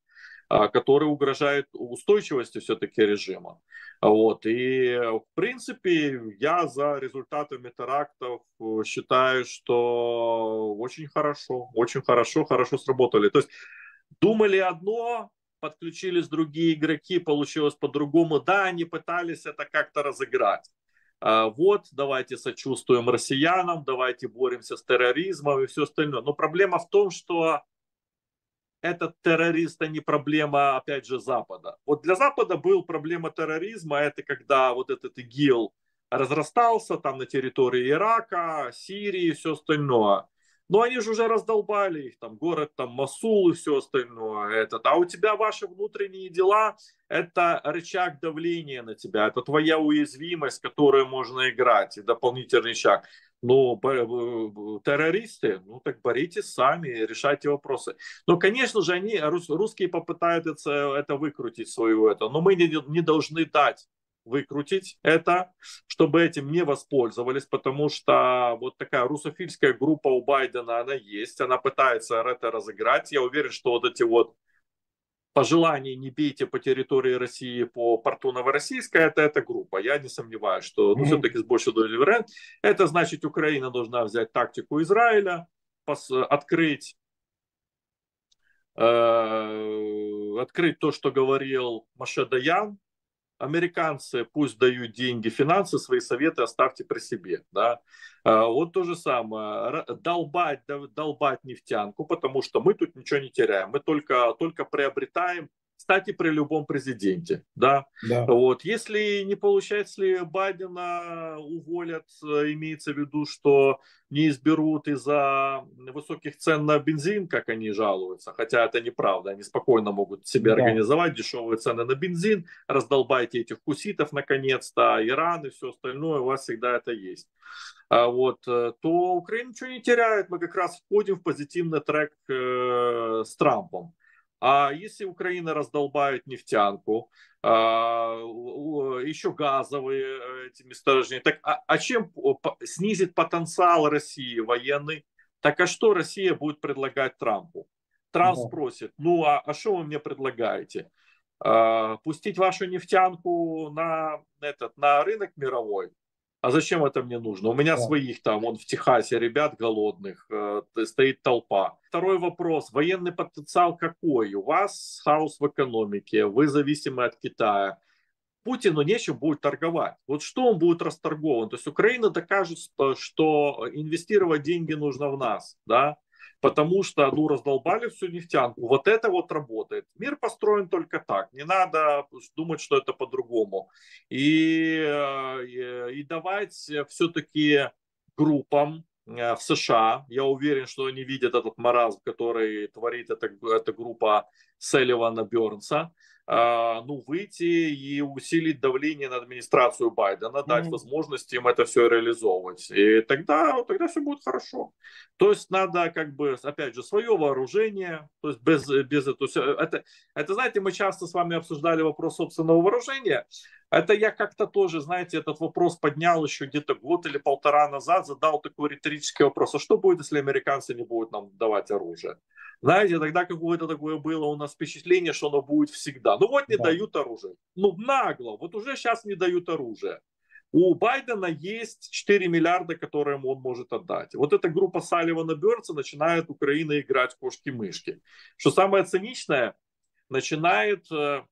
а, которые угрожают устойчивости все-таки режима. Вот. И, в принципе, я за результатами терактов считаю, что очень хорошо, очень хорошо, хорошо сработали. То есть, думали одно, подключились другие игроки, получилось по-другому. Да, они пытались это как-то разыграть. А, вот, давайте сочувствуем россиянам, давайте боремся с терроризмом и все остальное. Но проблема в том, что этот террорист, а не проблема, опять же, Запада. Вот для Запада был проблема терроризма, это когда вот этот ИГИЛ разрастался там на территории Ирака, Сирии и все остальное. Но они же уже раздолбали их, там город, там Масул и все остальное. Этот. А у тебя ваши внутренние дела, это рычаг давления на тебя, это твоя уязвимость, которую можно играть, и дополнительный шаг. Ну, террористы, ну так боритесь сами, решайте вопросы. Но, конечно же, они, русские попытаются это выкрутить свою это, но мы не, не должны дать выкрутить это, чтобы этим не воспользовались, потому что вот такая русофильская группа у Байдена, она есть, она пытается это разыграть. Я уверен, что вот эти вот пожелания «не бейте по территории России по порту Новороссийска» это эта группа. Я не сомневаюсь, что ну, все-таки с большей долей вариант. Это значит, Украина должна взять тактику Израиля, открыть э, открыть то, что говорил Маше Даян, американцы пусть дают деньги, финансы, свои советы оставьте при себе. Да? А, вот то же самое. Долбать, долбать нефтянку, потому что мы тут ничего не теряем. Мы только, только приобретаем кстати, при любом президенте, да. да. Вот, если не получается ли Байдена уволят, имеется в виду, что не изберут из-за высоких цен на бензин, как они жалуются, хотя это неправда, они спокойно могут себе да. организовать дешевые цены на бензин, раздолбайте этих хуситов наконец-то, Иран и все остальное, у вас всегда это есть. А вот, э, то Украина ничего не теряет, мы как раз входим в позитивный трек э, с Трампом. А если Украина раздолбает нефтянку, а, еще газовые э, эти месторождения, так а, а чем снизит потенциал России военный? Так а что Россия будет предлагать Трампу? Трамп да. спросит, ну а, а что вы мне предлагаете? А, пустить вашу нефтянку на, этот, на рынок мировой? А зачем это мне нужно? У меня да. своих там, он в Техасе, ребят голодных, э, стоит толпа. Второй вопрос, военный потенциал какой? У вас хаос в экономике, вы зависимы от Китая. Путину нечем будет торговать. Вот что он будет расторгован? То есть Украина докажет, что инвестировать деньги нужно в нас, да? Потому что, ну, раздолбали всю нефтянку. Вот это вот работает. Мир построен только так. Не надо думать, что это по-другому. И, и, и давать все-таки группам, Э, в США. Я уверен, что они видят этот маразм, который творит эта, эта группа Селливана Бернса. А, ну, выйти и усилить давление на администрацию Байдена, дать mm-hmm. возможность им это все реализовывать. И тогда, тогда все будет хорошо. То есть надо, как бы, опять же, свое вооружение, то есть без, без этого. Это, это, знаете, мы часто с вами обсуждали вопрос собственного вооружения. Это я как-то тоже, знаете, этот вопрос поднял еще где-то год или полтора назад, задал такой риторический вопрос, а что будет, если американцы не будут нам давать оружие? Знаете, тогда какое-то такое было у нас впечатление, что оно будет всегда. Ну вот не да. дают оружие. Ну нагло, вот уже сейчас не дают оружие. У Байдена есть 4 миллиарда, которые он может отдать. Вот эта группа Салливана Бернса начинает Украина играть кошки-мышки. Что самое циничное, начинает э,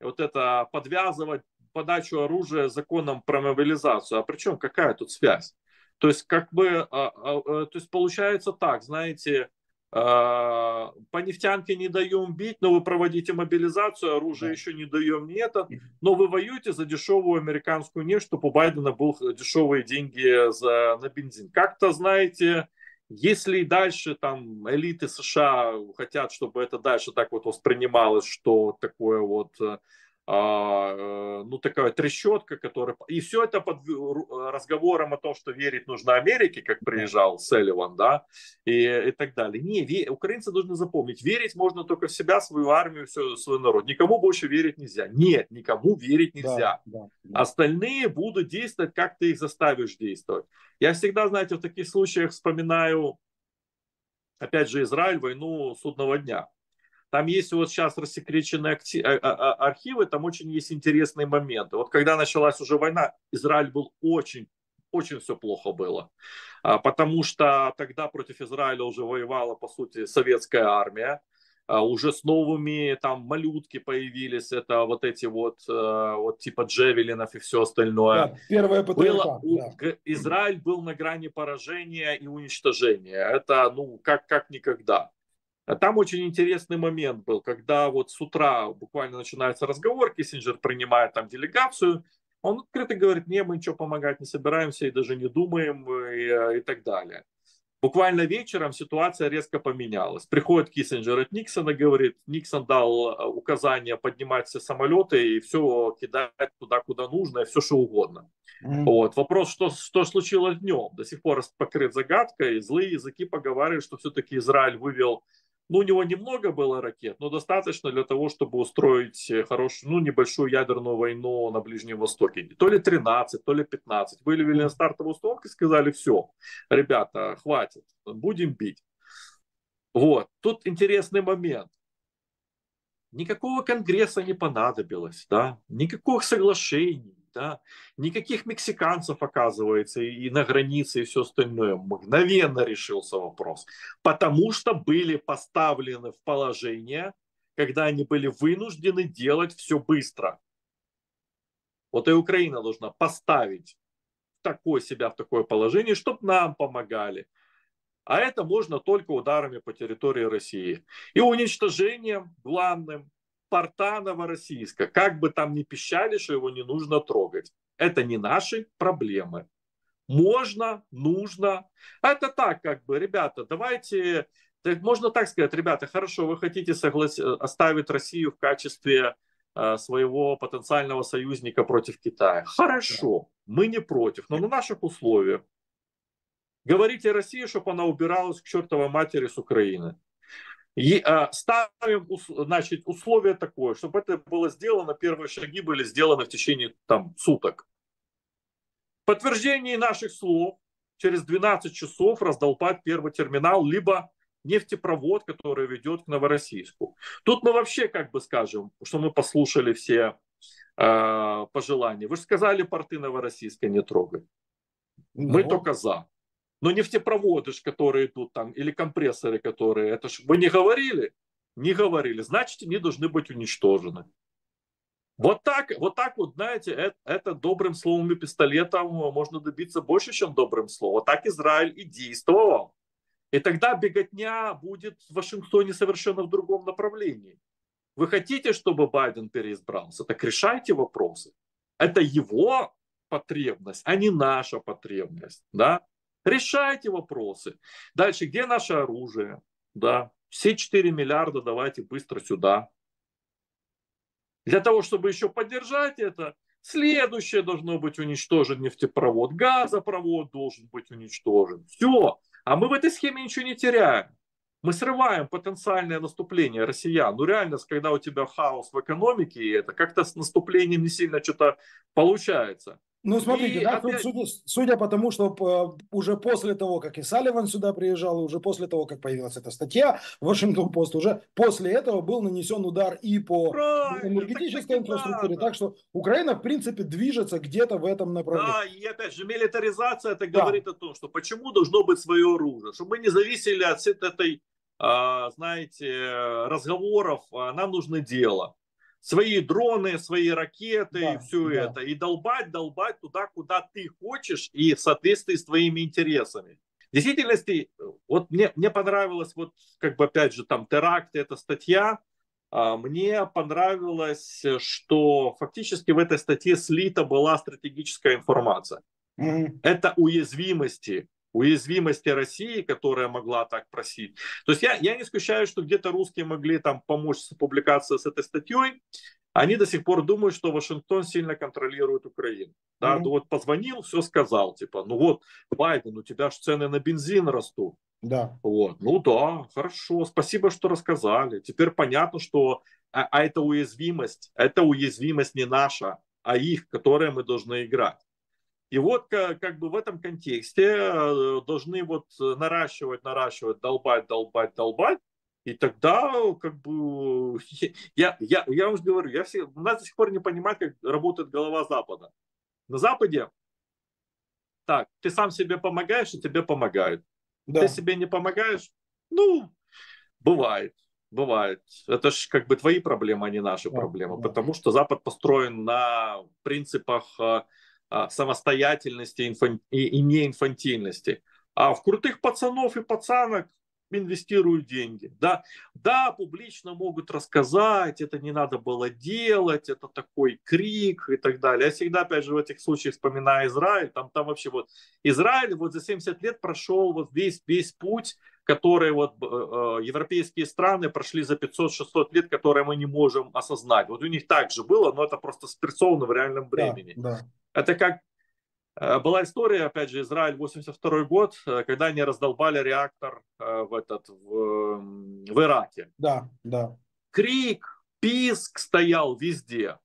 вот это подвязывать подачу оружия законом про мобилизацию. А причем какая тут связь? То есть как бы, а, а, то есть получается так, знаете, по нефтянке не даем бить, но вы проводите мобилизацию, оружие да. еще не даем, не это, но вы воюете за дешевую американскую нефть, чтобы у Байдена был дешевые деньги за, на бензин. Как-то, знаете, если и дальше там элиты США хотят, чтобы это дальше так вот воспринималось, что такое вот а, э, ну, такая трещотка, которая... И все это под разговором о том, что верить нужно Америке, как приезжал Селливан, да, и, и так далее. Не, ве... украинцы должны запомнить, верить можно только в себя, свою армию, все, свой народ. Никому больше верить нельзя. Нет, никому верить нельзя. Да, да, да. Остальные будут действовать, как ты их заставишь действовать. Я всегда, знаете, в таких случаях вспоминаю, опять же, Израиль, войну судного дня. Там есть вот сейчас рассекреченные а, а, а, архивы, там очень есть интересные моменты. Вот когда началась уже война, Израиль был очень, очень все плохо было. Потому что тогда против Израиля уже воевала, по сути, советская армия. Уже с новыми там малютки появились, это вот эти вот, вот типа джевелинов и все остальное. Да, первое ПТРК, было, да. Израиль был на грани поражения и уничтожения. Это, ну, как, как никогда. А там очень интересный момент был, когда вот с утра буквально начинается разговор, Киссинджер принимает там делегацию, он открыто говорит, не, мы ничего помогать не собираемся и даже не думаем и, э, и так далее. Буквально вечером ситуация резко поменялась. Приходит Киссинджер от Никсона, говорит, Никсон дал э, указание поднимать все самолеты и все кидать туда, куда нужно, и все, что угодно. Mm-hmm. Вот. Вопрос, что, что случилось днем, до сих пор покрыт загадкой. Злые языки поговаривают, что все-таки Израиль вывел ну, у него немного было ракет, но достаточно для того, чтобы устроить э, хорошую, ну, небольшую ядерную войну на Ближнем Востоке. То ли 13, то ли 15. Выловили на стартовую установку и сказали, все, ребята, хватит, будем бить. Вот. Тут интересный момент. Никакого конгресса не понадобилось, да, никаких соглашений да, никаких мексиканцев, оказывается, и на границе, и все остальное. Мгновенно решился вопрос. Потому что были поставлены в положение, когда они были вынуждены делать все быстро. Вот и Украина должна поставить такое себя в такое положение, чтобы нам помогали. А это можно только ударами по территории России. И уничтожением главным порта Новороссийска, как бы там ни пищали, что его не нужно трогать. Это не наши проблемы. Можно, нужно. Это так, как бы, ребята, давайте, можно так сказать, ребята, хорошо, вы хотите соглас... оставить Россию в качестве э, своего потенциального союзника против Китая. Хорошо, мы не против, но на наших условиях. Говорите России, чтобы она убиралась к чертовой матери с Украины. И, а, ставим значит, условие такое, чтобы это было сделано, первые шаги были сделаны в течение там, суток. Подтверждение наших слов через 12 часов раздолбать первый терминал, либо нефтепровод, который ведет к Новороссийску. Тут мы вообще как бы скажем, что мы послушали все э, пожелания. Вы же сказали, порты Новороссийска не трогать. Ну. Мы только за. Но нефтепроводы, которые идут там, или компрессоры, которые, это ж вы не говорили? Не говорили. Значит, они должны быть уничтожены. Вот так, вот так вот, знаете, это, это добрым словом и пистолетом можно добиться больше, чем добрым словом. Так Израиль и действовал. И тогда беготня будет в Вашингтоне совершенно в другом направлении. Вы хотите, чтобы Байден переизбрался? Так решайте вопросы. Это его потребность, а не наша потребность. Да? Решайте вопросы. Дальше, где наше оружие? Да? Все 4 миллиарда давайте быстро сюда. Для того, чтобы еще поддержать это, следующее должно быть уничтожен нефтепровод, газопровод должен быть уничтожен. Все. А мы в этой схеме ничего не теряем. Мы срываем потенциальное наступление россиян. Ну реально, когда у тебя хаос в экономике, это как-то с наступлением не сильно что-то получается. Ну, смотрите, И да, опять- судя, судя по тому, что э, уже после того, как и Салливан сюда приезжал, уже после того, как появилась эта статья в Вашингтон-Пост, уже после этого был нанесен удар и по энергетической инфраструктуре. Так что Украина, в принципе, движется где-то в этом направлении. Да, и опять же, милитаризация это говорит о том, что почему должно быть свое оружие, чтобы мы не зависели от этой, а, знаете, разговоров, а, нам нужно дело. Свои дроны, свои ракеты, и все да. это. И долбать, долбать туда, куда ты хочешь, и в соответствии с твоими интересами. В действительности, вот мне, мне понравилось, вот как бы опять же там теракт, эта статья, а, мне понравилось, что фактически в этой статье слита была стратегическая информация. Это уязвимости, уязвимости России, которая могла так просить. То есть я, я не исключаю, что где-то русские могли там помочь с публикацией с этой статьей. Они до сих пор думают, что Вашингтон сильно контролирует Украину. Да, Мгм. ну вот позвонил, все сказал, типа, ну вот, Байден, у тебя же цены на бензин растут. Да. Вот. Ну да, хорошо, спасибо, что рассказали. Теперь понятно, что а, а это уязвимость, это уязвимость не наша, а их, которые мы должны играть. И вот как, как бы в этом контексте э, должны вот э, наращивать, наращивать, долбать, долбать, долбать. И тогда как бы я, я, я вам же говорю, я все, у нас до сих пор не понимает, как работает голова Запада. На Западе так, ты сам себе помогаешь, и тебе помогают. Ты себе не помогаешь, ну, бывает, бывает. Это же как бы твои проблемы, а не наши проблемы. Потому что Запад построен на принципах самостоятельности инфан- и, и неинфантильности. А в крутых пацанов и пацанок инвестируют деньги. Да, да, публично могут рассказать, это не надо было делать, это такой крик и так далее. Я всегда, опять же, в этих случаях вспоминаю Израиль. Там, там вообще вот Израиль вот за 70 лет прошел вот весь, весь путь, который вот э, э, европейские страны прошли за 500-600 лет, которые мы не можем осознать. Вот у них так же было, но это просто спрессовано в реальном времени. Да. Это как э, была история, опять же, Израиль 82 год, э, когда они раздолбали реактор э, в, этот, в, в Ираке. Да, да. Крик, писк стоял везде.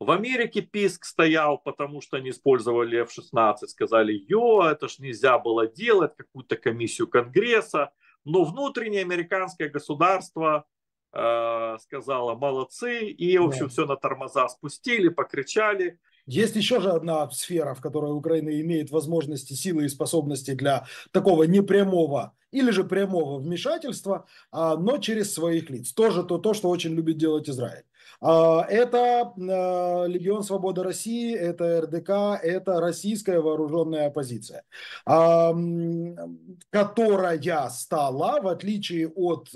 В Америке писк стоял, потому что они использовали F-16. Сказали, ё, это ж нельзя было делать, какую-то комиссию Конгресса. Но внутреннее американское государство э, сказало, молодцы. И, в общем, Да. все на тормоза спустили, покричали. Есть еще же одна сфера, в которой Украина имеет возможности, силы и способности для такого непрямого или же прямого вмешательства, а, но через своих лиц. Тоже то, то что очень любит делать Израиль. А, Это а, Легион Свободы России, это РДК, это российская вооруженная оппозиция, а, которая стала, в отличие от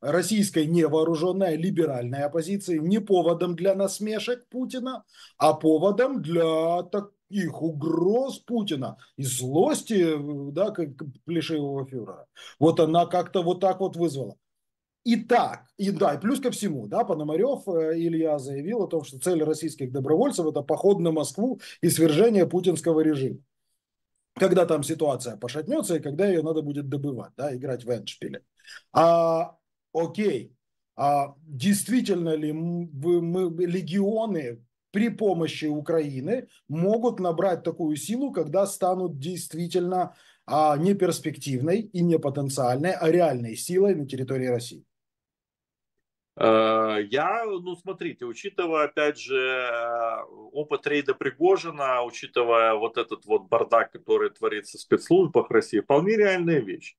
российской невооруженной либеральной оппозиции, не поводом для насмешек Путина, а поводом для таких угроз Путина и злости, да, как плешивого фюрера. Вот она как-то вот так вот вызвала. И так, и да, и плюс ко всему, да, Пономарев э, Илья заявил о том, что цель российских добровольцев это поход на Москву и свержение путинского режима. Когда там ситуация пошатнется и когда ее надо будет добывать, да, играть в эндшпиле. А, окей, а действительно ли м- вы- мы, легионы при помощи Украины могут набрать такую силу, когда станут действительно а, не перспективной и не потенциальной, а реальной силой на территории России? Э, Я, ну смотрите, учитывая, опять же, э, опыт рейда Пригожина, учитывая вот этот вот бардак, который творится в спецслужбах России, вполне реальная вещь.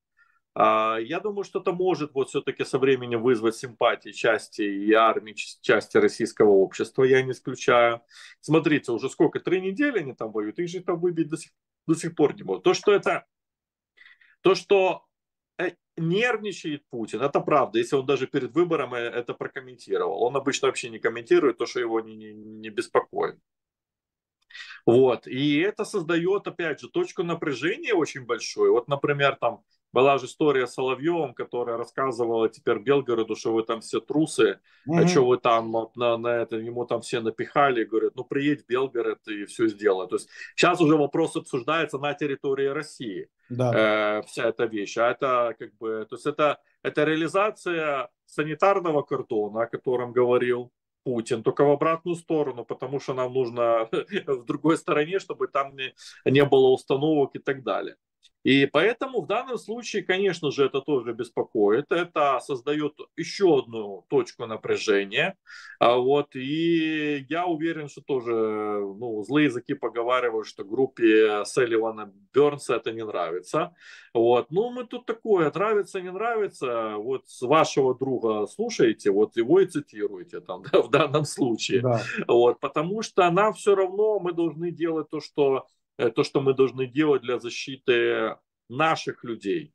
А, Я думаю, что это может вот все-таки со временем вызвать симпатии части и армии, части российского общества, я не исключаю. Смотрите, уже сколько, три недели они там воюют, их же там выбить до сих, до сих пор не могут. То, что это, то, что нервничает Путин, это правда, если он даже перед выбором это прокомментировал. Он обычно вообще не комментирует то, что его не, не, не беспокоит. Вот. И это создает, опять же, точку напряжения очень большую. Вот, например, там была же история с Соловьевым, которая рассказывала теперь Белгороду, что вы там все трусы, mm-hmm. а что вы там на, на это, ему там все напихали, говорят, ну приедь в Белгород и все сделай. То есть сейчас уже вопрос обсуждается на территории России, да. э, вся эта вещь. А это как бы, то есть это, это реализация санитарного кордона, о котором говорил Путин, только в обратную сторону, потому что нам нужно в другой стороне, чтобы там не, не было установок и так далее. И поэтому в данном случае, конечно же, это тоже беспокоит. Это создает еще одну точку напряжения. А вот, и я уверен, что тоже ну, злые языки поговаривают, что группе Селливана Бернса это не нравится. Вот. Ну, мы тут такое, нравится, не нравится. Вот с вашего друга слушаете, вот его и цитируете там, да, в данном случае. Да. Вот, потому что нам все равно мы должны делать то, что то, что мы должны делать для защиты наших людей.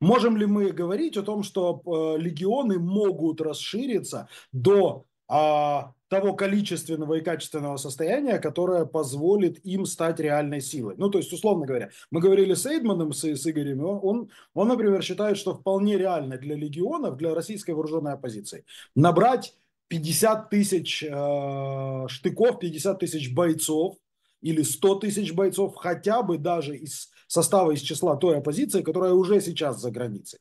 Можем ли мы говорить о том, что э, легионы могут расшириться до а, того количественного и качественного состояния, которое позволит им стать реальной силой. Ну, то есть, условно говоря, мы говорили с Эйдманом, с, с Игорем, он, он, например, считает, что вполне реально для легионов, для российской вооруженной оппозиции набрать 50 тысяч э, штыков, 50 тысяч бойцов, или 100 тысяч бойцов хотя бы даже из состава, из числа той оппозиции, которая уже сейчас за границей.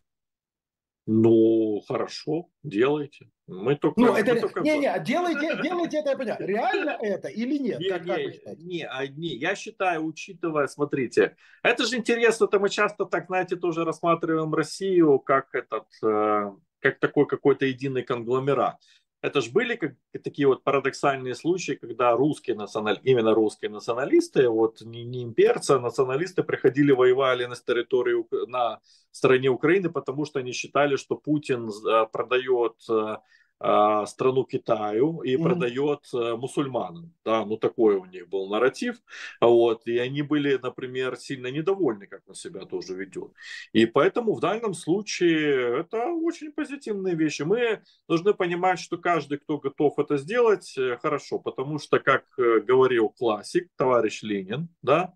Ну, хорошо, делайте. Мы только... Ну, это... Мы только... Не, не, делайте, делайте это, я понимаю. Реально это или нет? Не, как, не, как не, а, не, я считаю, учитывая, смотрите, это же интересно, это мы часто так, знаете, тоже рассматриваем Россию как этот, э, как такой какой-то единый конгломерат это же были как, такие вот парадоксальные случаи, когда русские националисты, именно русские националисты, вот не, не имперцы, а националисты приходили, воевали на территории, на стороне Украины, потому что они считали, что Путин э, продает э, страну Китаю и mm-hmm. продает э, мусульманам. Да, ну такой у них был нарратив. Вот, и они были, например, сильно недовольны, как он себя тоже ведет. И поэтому в данном случае это очень позитивные вещи. Мы должны понимать, что каждый, кто готов это сделать, э, хорошо, потому что, как э, говорил классик, товарищ Ленин, да,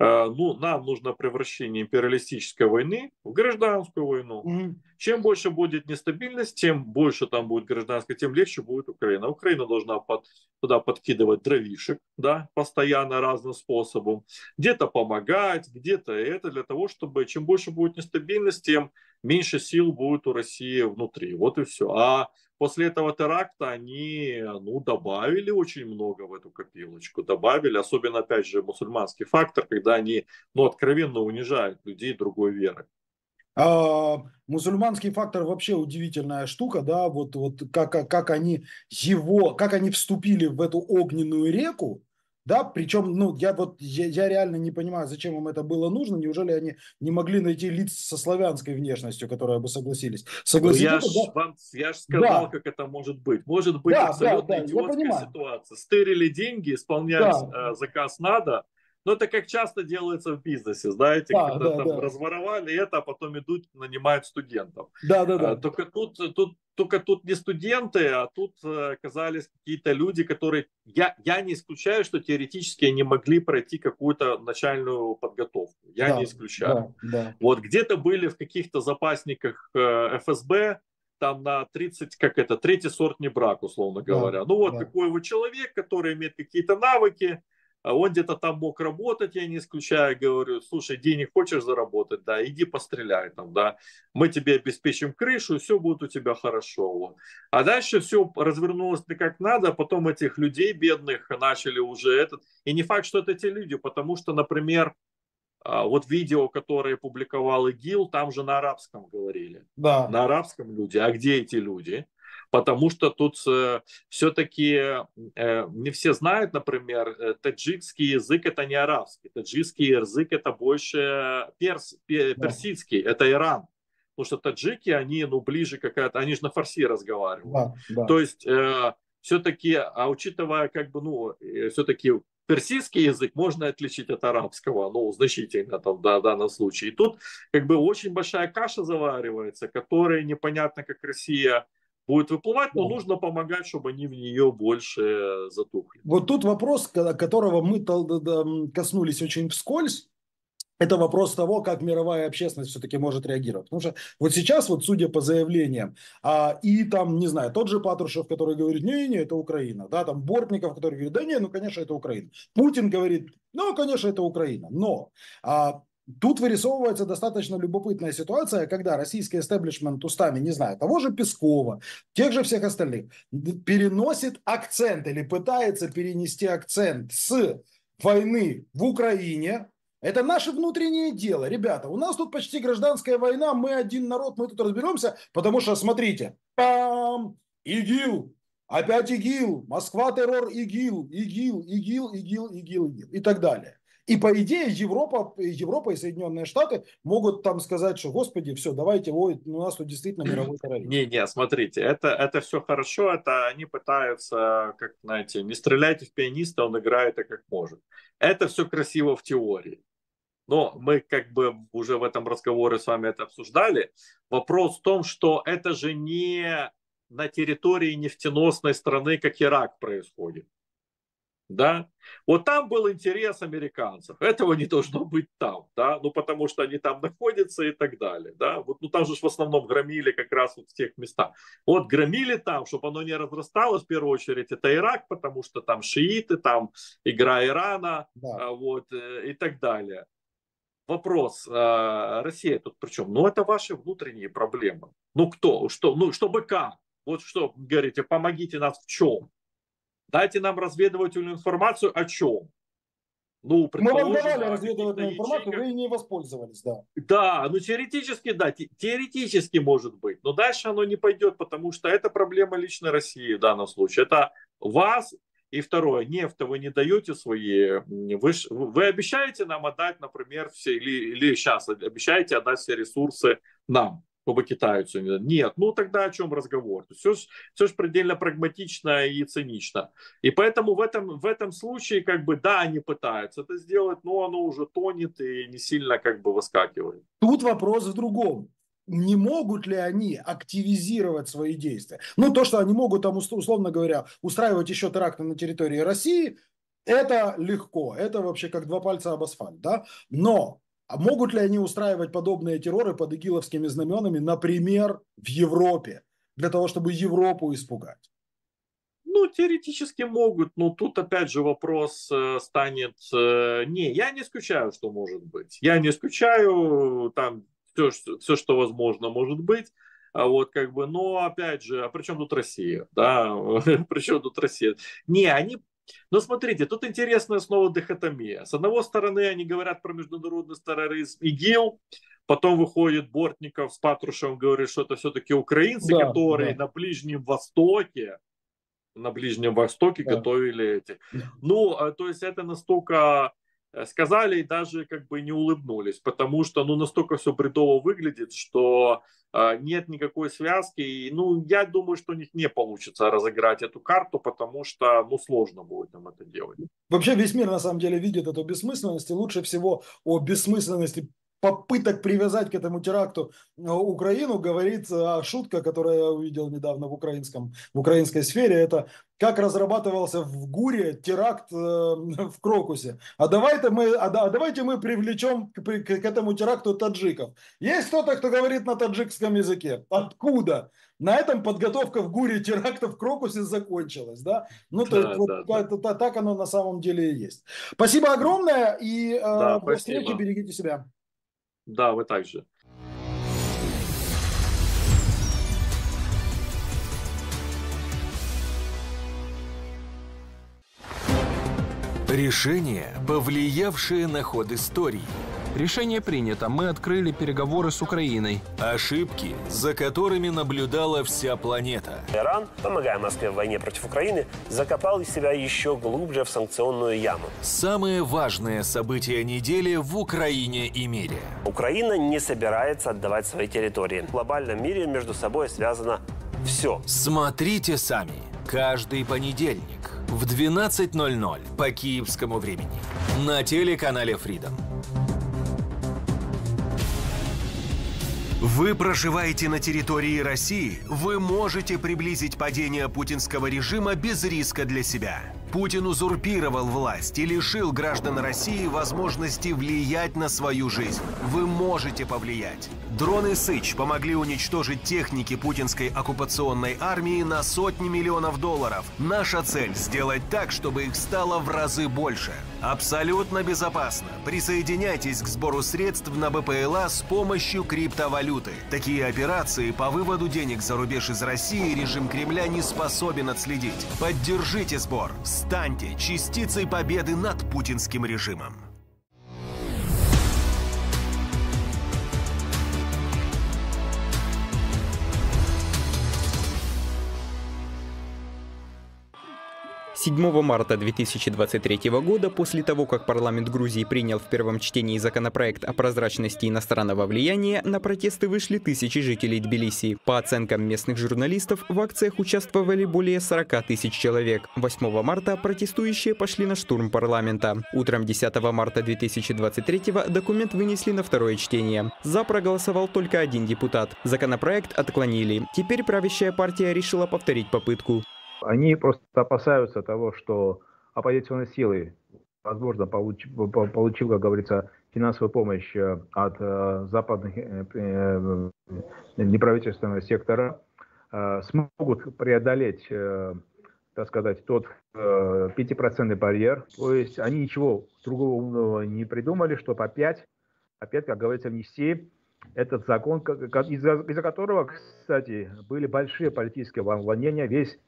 ну, нам нужно превращение империалистической войны в гражданскую войну. Mm-hmm. Чем больше будет нестабильность, тем больше там будет гражданская, тем легче будет Украина. Украина должна под, туда подкидывать дровишек, да, постоянно разным способом. Где-то помогать, где-то это, для того, чтобы чем больше будет нестабильность, тем меньше сил будет у России внутри. Вот и все. А после этого теракта они ну, добавили очень много в эту копилочку. Добавили, особенно, опять же, мусульманский фактор, когда они ну, откровенно унижают людей другой веры. А, мусульманский фактор вообще удивительная штука, да, вот, вот как, как они его, как они вступили в эту огненную реку, да, причем, ну, я вот, я, я реально не понимаю, зачем им это было нужно. Неужели они не могли найти лиц со славянской внешностью, которые бы согласились? Согласитесь, ну, я, ж, да? вам, я же сказал, да. как это может быть. Может быть да, абсолютно да, да, идиотская ситуация. Стырили деньги, исполнять да. э, заказ надо, но это как часто делается в бизнесе, знаете, да, когда да, там да. разворовали это, а потом идут, нанимают студентов. Да, да, да. Только тут, тут, только тут не студенты, а тут э, оказались какие-то люди, которые... Я, я не исключаю, что теоретически они могли пройти какую-то начальную подготовку. Я да, не исключаю. Да, да. Вот где-то были в каких-то запасниках э, ФСБ, там на 30, как это, третий сорт не брак, условно говоря. Да, ну вот да. такой вот человек, который имеет какие-то навыки, а он где-то там мог работать, я не исключаю, говорю, слушай, денег хочешь заработать, да, иди постреляй там, да, мы тебе обеспечим крышу, и все будет у тебя хорошо. Вот. А дальше все развернулось не как надо, а потом этих людей бедных начали уже этот, и не факт, что это те люди, потому что, например, а, вот видео, которое публиковал ИГИЛ, там же на арабском говорили. Да. На арабском люди. А где эти люди? Потому что тут э, все-таки э, не все знают, например, э, таджикский язык это не арабский, таджикский язык это больше перс, персидский, да. это Иран. Потому что таджики, они, ну, ближе какая-то, они же на фарси разговаривают. Да, да. То есть, э, все-таки, а учитывая, как бы, ну, все-таки персидский язык можно отличить от арабского, ну, значительно там, да, в данном случае. И тут как бы очень большая каша заваривается, которая непонятно, как Россия будет выплывать, но нужно помогать, чтобы они в нее больше затухли. Вот тут вопрос, которого мы коснулись очень вскользь, это вопрос того, как мировая общественность все-таки может реагировать. Потому что вот сейчас, вот судя по заявлениям, а, и там, не знаю, тот же Патрушев, который говорит, не-не, это Украина, да, там Бортников, который говорит, да не, ну, конечно, это Украина. Путин говорит, ну, конечно, это Украина. Но а, Тут вырисовывается достаточно любопытная ситуация, когда российский эстеблишмент устами, не знаю, того же Пескова, тех же всех остальных, переносит акцент или пытается перенести акцент с войны в Украине, это наше внутреннее дело. Ребята, у нас тут почти гражданская война, мы один народ, мы тут разберемся, потому что, смотрите, пам, ИГИЛ, опять ИГИЛ, Москва террор ИГИЛ, ИГИЛ, ИГИЛ, ИГИЛ, ИГИЛ, ИГИЛ и так далее. И по идее Европа, Европа и Соединенные Штаты могут там сказать, что, господи, все, давайте, ой, у нас тут действительно мировой терроризм. Не-не, смотрите, это, это все хорошо, это они пытаются, как, знаете, не стреляйте в пианиста, он играет так, как может. Это все красиво в теории. Но мы как бы уже в этом разговоре с вами это обсуждали. Вопрос в том, что это же не на территории нефтеносной страны, как Ирак происходит. Да? Вот там был интерес американцев. Этого не должно быть там, да, ну потому что они там находятся и так далее, да. Вот, ну там же в основном громили как раз вот в тех местах. Вот громили там, чтобы оно не разрасталось, в первую очередь, это Ирак, потому что там шииты, там игра Ирана, да. А, вот, э, и так далее. Вопрос, а, Россия тут при чем? Ну это ваши внутренние проблемы. Ну кто, что, ну чтобы как? Вот что, говорите, помогите нас в чем? Дайте нам разведывательную информацию о чем? Ну, Мы вам давали разведывательную информацию, ячейках... вы не воспользовались, да. Да, ну теоретически, да, теоретически может быть, но дальше оно не пойдет, потому что это проблема лично России в данном случае. Это вас и второе, нефть вы не даете свои, вы, вы обещаете нам отдать, например, все, или, или сейчас обещаете отдать все ресурсы нам не Нет, ну тогда о чем разговор? Все, все же предельно прагматично и цинично. И поэтому в этом, в этом случае, как бы, да, они пытаются это сделать, но оно уже тонет и не сильно как бы выскакивает. Тут вопрос в другом не могут ли они активизировать свои действия? Ну, то, что они могут, там, условно говоря, устраивать еще теракты на территории России, это легко, это вообще как два пальца об асфальт, да? Но а могут ли они устраивать подобные терроры под игиловскими знаменами, например, в Европе, для того, чтобы Европу испугать? Ну, теоретически могут, но тут опять же вопрос э, станет... Э, не, я не исключаю, что может быть. Я не исключаю, там все, все что возможно, может быть. А вот как бы, но опять же, а при чем тут Россия, да, при чем тут Россия? Не, они но смотрите, тут интересная снова дихотомия. С одной стороны, они говорят про международный терроризм ИГИЛ, потом выходит Бортников с Патрушевым, говорит, что это все-таки украинцы, да, которые да. на Ближнем Востоке, на Ближнем Востоке да. готовили эти. Ну, а, то есть это настолько сказали и даже как бы не улыбнулись, потому что ну настолько все бредово выглядит, что э, нет никакой связки. И, ну, я думаю, что у них не получится разыграть эту карту, потому что ну сложно будет им это делать. Вообще весь мир на самом деле видит эту бессмысленность, и лучше всего о бессмысленности попыток привязать к этому теракту э, Украину, говорит э, шутка, которую я увидел недавно в, украинском, в украинской сфере, это как разрабатывался в ГУРе теракт э, в Крокусе. А давайте мы, а, а давайте мы привлечем к, к, к этому теракту таджиков. Есть кто-то, кто говорит на таджикском языке? Откуда? На этом подготовка в ГУРе теракта в Крокусе закончилась, да? Ну, то да, есть, да, вот, да. так оно на самом деле и есть. Спасибо огромное и э, да, до встречи, берегите себя. Да, вы также. Решение, повлиявшее на ход истории – Решение принято. Мы открыли переговоры с Украиной. Ошибки, за которыми наблюдала вся планета. Иран, помогая Москве в войне против Украины, закопал себя еще глубже в санкционную яму. Самые важные события недели в Украине и мире. Украина не собирается отдавать свои территории. В глобальном мире между собой связано все. Смотрите сами. Каждый понедельник в 12.00 по киевскому времени на телеканале Freedom. Вы проживаете на территории России? Вы можете приблизить падение путинского режима без риска для себя. Путин узурпировал власть и лишил граждан России возможности влиять на свою жизнь. Вы можете повлиять. Дроны «Сыч» помогли уничтожить техники путинской оккупационной армии на сотни миллионов долларов. Наша цель – сделать так, чтобы их стало в разы больше. Абсолютно безопасно. Присоединяйтесь к сбору средств на БПЛА с помощью криптовалюты. Такие операции по выводу денег за рубеж из России режим Кремля не способен отследить. Поддержите сбор. Станьте частицей победы над путинским режимом. Седьмого марта 2023 года, после того, как парламент Грузии принял в первом чтении законопроект о прозрачности иностранного влияния, на протесты вышли тысячи жителей Тбилиси. По оценкам местных журналистов, в акциях участвовали более 40 тысяч человек. 8 марта протестующие пошли на штурм парламента. Утром 10 марта 2023 документ вынесли на второе чтение. За проголосовал только один депутат. Законопроект отклонили. Теперь правящая партия решила повторить попытку. Они просто опасаются того, что оппозиционные силы, возможно, получ, получил, как говорится, финансовую помощь э, от э, западных э, неправительственного сектора, смогут преодолеть, так сказать, тот пятипроцентный барьер. То есть они ничего другого умного не придумали, чтобы опять, опять, как говорится, внести этот закон, из-за из которого, кстати, были большие политические волнения, весь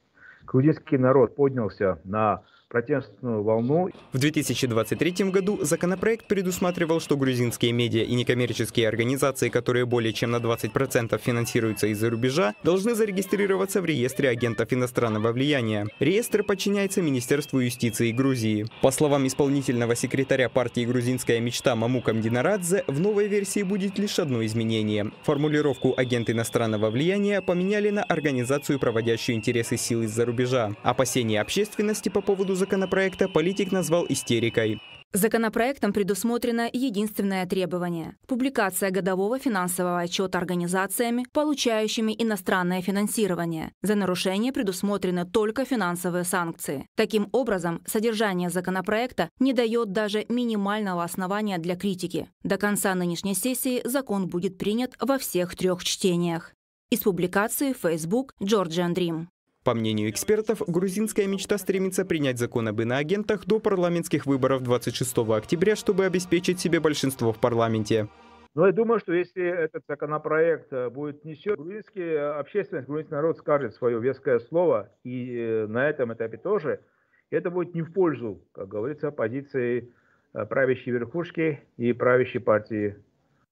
грузинский народ поднялся на протестную волну. В 2023 году законопроект предусматривал, что грузинские медиа и некоммерческие организации, которые более чем на 20% финансируются из-за рубежа, должны зарегистрироваться в реестре агентов иностранного влияния. Реестр подчиняется Министерству юстиции Грузии. По словам исполнительного секретаря партии «Грузинская мечта» Мамука Мдинарадзе, в новой версии будет лишь одно изменение. Формулировку «агент иностранного влияния» поменяли на организацию, проводящую интересы сил из-за рубежа. Опасения общественности по поводу законопроекта политик назвал истерикой. Законопроектом предусмотрено единственное требование – публикация годового финансового отчета организациями, получающими иностранное финансирование. За нарушение предусмотрены только финансовые санкции. Таким образом, содержание законопроекта не дает даже минимального основания для критики. До конца нынешней сессии закон будет принят во всех трех чтениях. Из публикации Facebook Georgian Dream. По мнению экспертов, грузинская мечта стремится принять закон об иноагентах до парламентских выборов 26 октября, чтобы обеспечить себе большинство в парламенте. Но я думаю, что если этот законопроект э, будет внесен, грузинский общественность, грузинский народ скажет свое веское слово, и э, на этом этапе тоже, это будет не в пользу, как говорится, позиции э, правящей верхушки и правящей партии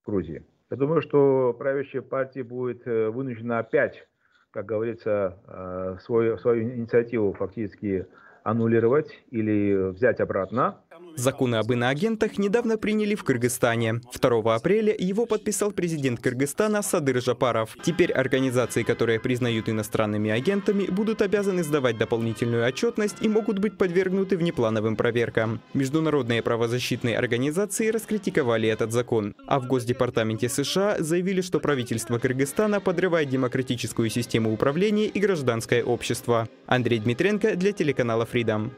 Грузии. Я думаю, что правящая партия будет вынуждена опять как говорится, э, свою, свою инициативу фактически аннулировать или взять обратно. Законы об иноагентах недавно приняли в Кыргызстане. 2 апреля его подписал президент Кыргызстана Садыр Жапаров. Теперь организации, которые признают иностранными агентами, будут обязаны сдавать дополнительную отчетность и могут быть подвергнуты внеплановым проверкам. Международные правозащитные организации раскритиковали этот закон. А в Госдепартаменте США заявили, что правительство Кыргызстана подрывает демократическую систему управления и гражданское общество. Андрей Дмитренко для телеканала Freedom.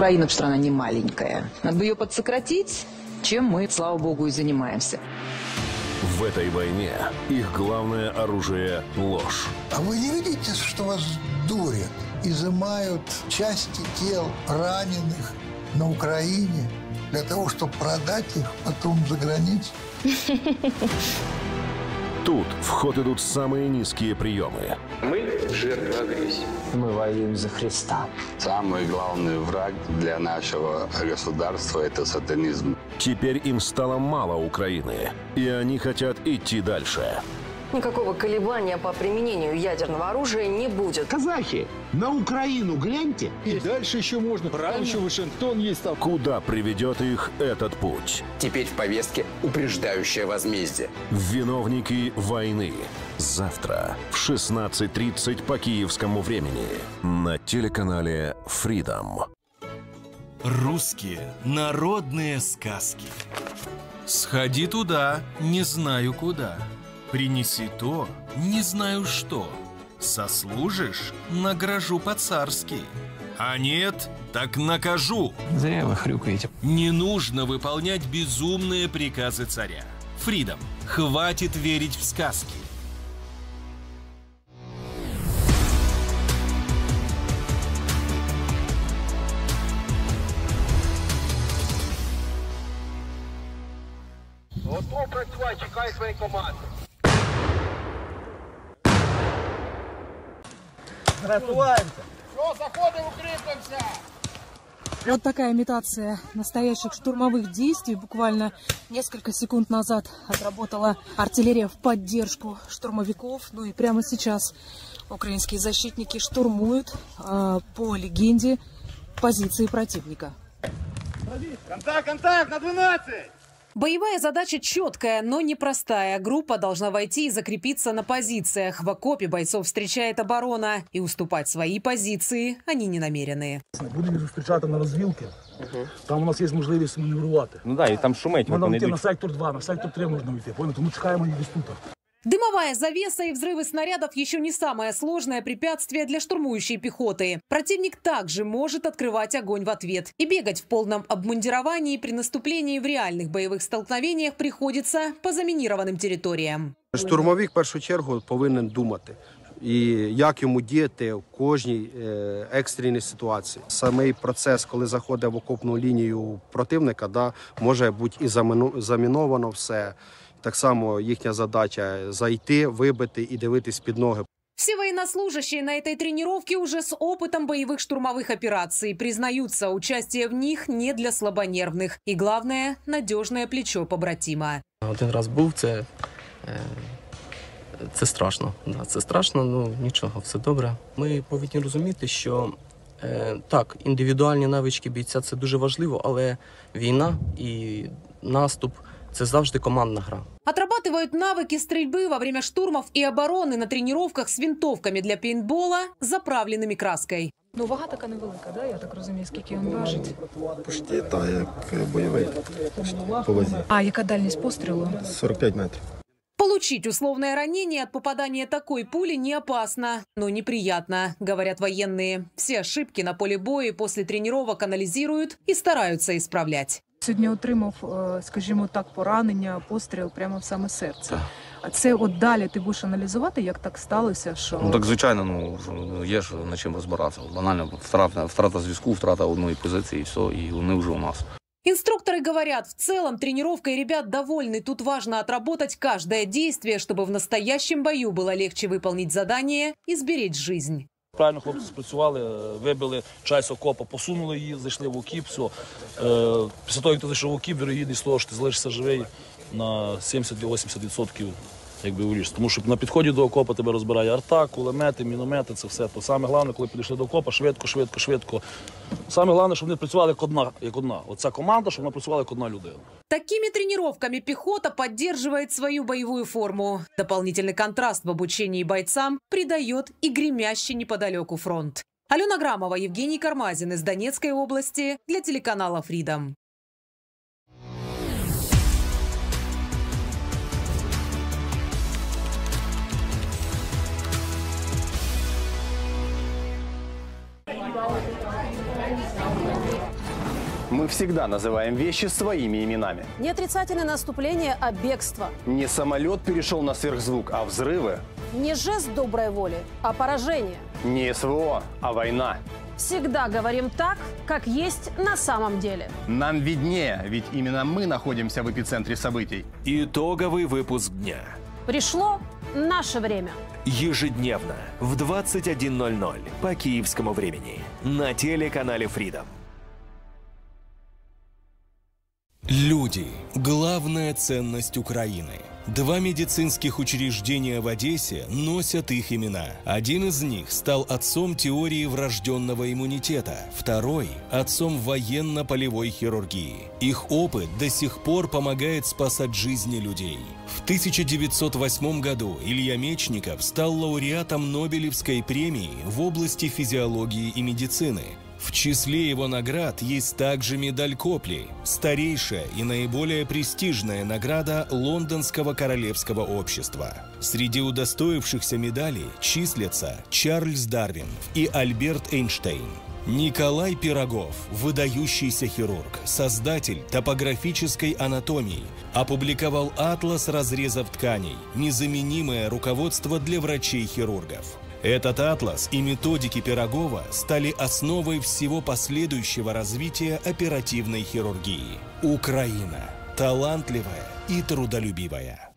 Украина страна не маленькая. Надо бы ее подсократить, чем мы, слава богу, и занимаемся. В этой войне их главное оружие – ложь. А вы не видите, что вас дурят, изымают части тел раненых на Украине для того, чтобы продать их потом за границу? Тут в ход идут самые низкие приемы. Мы жертвы агрессии. Мы воюем за Христа. Самый главный враг для нашего государства – это сатанизм. Теперь им стало мало Украины, и они хотят идти дальше. Никакого колебания по применению ядерного оружия не будет. Казахи, на Украину гляньте. И дальше еще можно. Там еще Вашингтон есть. Там. Куда приведет их этот путь? Теперь в повестке упреждающее возмездие. Виновники войны. Завтра в 16.30 по киевскому времени на телеканале Freedom. Русские народные сказки. Сходи туда, не знаю куда. Принеси то, не знаю что. Сослужишь, награжу по-царски. А нет, так накажу. Зря вы хрюкаете. Не нужно выполнять безумные приказы царя. Фридом, хватит верить в сказки. Готов працювати, чекай своєї команди. Згратуваємося. Все, заходимо, укріпимося. Вот такая имитация настоящих штурмовых действий. Буквально несколько секунд назад отработала артиллерия в поддержку штурмовиков. Ну и прямо сейчас украинские защитники штурмуют, э, по легенде, позиции противника. Контакт, контакт, на 12! Боевая задача четкая, но непростая. Группа должна войти и закрепиться на позициях. В окопе бойцов встречает оборона. И уступать свои позиции они не намерены. Будемо зустрічати на розвілки. Там у нас є можливість маневрувати. Ну да, і там шумить. Можна вони йти на йдуть. сектор 2, на сектор 3 можна йти. Понял? Тому чекаємо їх десь тут. Дымовая завеса и взрывы снарядов еще не самое сложное препятствие для штурмующей пехоты. Противник также может открывать огонь в ответ. И бегать в полном обмундировании при наступлении в реальных боевых столкновениях приходится по заминированным территориям. Штурмовик в першу чергу повинен думати. І як йому діяти в кожній е, екстреній ситуації. Самий процес, коли заходить в окопну лінію противника, да, може бути і заміну- заміновано все. Так само їхня задача зайти, вибити і дивитись під ноги. Все военнослужащие на этой тренировке уже с опытом боевых штурмовых операций. Признаются, участие в них не для слабонервных. И главное – надежное плечо побратима. Один раз був, це, е, це страшно. Да, це страшно, ну нічого, все добре. Ми повинні розуміти, що е, так, індивідуальні навички бійця це дуже важливо, але війна і наступ це завжди командна гра. Отрабатывают навыки стрельбы во время штурмов и обороны на тренировках с винтовками для пейнтбола, заправленными краской. Ну, вага така невелика, да? Я так розумію, скільки він важить. Почти так, як бойовий по вазі. А яка дальність пострілу? 45 метрів. Получить условное ранение от попадания такой пули не опасно, но неприятно, говорят военные. Все ошибки на поле боя после тренировок анализируют и стараются исправлять. Сьогодні отримав, е, скажімо так, поранення, постріл прямо в саме серце. А це от далі ти будеш аналізувати, як так сталося, що Ну так звичайно, ну ну, є ж над чим розбиратися. Банально втрата, втрата зв'язку, втрата одної позиції, і все, і вони вже у нас. Инструкторы говорят, в целом тренировкой ребят довольны. Тут важно отработать каждое действие, чтобы в настоящем бою было легче выполнить задание и сберечь жизнь. Правильно хлопці спрацювали, вибили чай з окопа, посунули її, зайшли в окіп. Все. Е, після того, як ти зайшов в окіп, вірогідність того, що ти залишишся живий на 70-80% якби у ліс. Тому що на підході до окопа тебе розбирає арта, кулемети, міномети, це все. То саме головне, коли підійшли до окопа, швидко, швидко, швидко. Саме головне, щоб вони працювали як одна, як одна. Оця команда, щоб вона працювала як одна людина. Такими тренировками пехота поддерживает свою боевую форму. Дополнительный контраст в обучении бойцам придает и гремящий неподалеку фронт. Алена Грамова, Евгений Кармазин из Донецкой области для телеканала «Фридом». Мы всегда называем вещи своими именами. Не отрицательное наступление, а бегство. Не самолет перешел на сверхзвук, а взрывы. Не жест доброй воли, а поражение. Не СВО, а война. Всегда говорим так, как есть на самом деле. Нам виднее, ведь именно мы находимся в эпицентре событий. Итоговый выпуск дня. Пришло наше время. Ежедневно в 21.00 по киевскому времени на телеканале Freedom. Люди – главная ценность Украины. Два медицинских учреждения в Одессе носят их имена. Один из них стал отцом теории врожденного иммунитета, второй – отцом военно-полевой хирургии. Их опыт до сих пор помогает спасать жизни людей. В 1908 году Илья Мечников стал лауреатом Нобелевской премии в области физиологии и медицины – в числе его наград есть также медаль Копли, старейшая и наиболее престижная награда Лондонского королевского общества. Среди удостоившихся медалей числятся Чарльз Дарвин и Альберт Эйнштейн. Николай Пирогов, выдающийся хирург, создатель топографической анатомии, опубликовал атлас разрезов тканей, незаменимое руководство для врачей-хирургов. Этот атлас и методики Пирогова стали основой всего последующего развития оперативной хирургии. Украина – талантливая и трудолюбивая.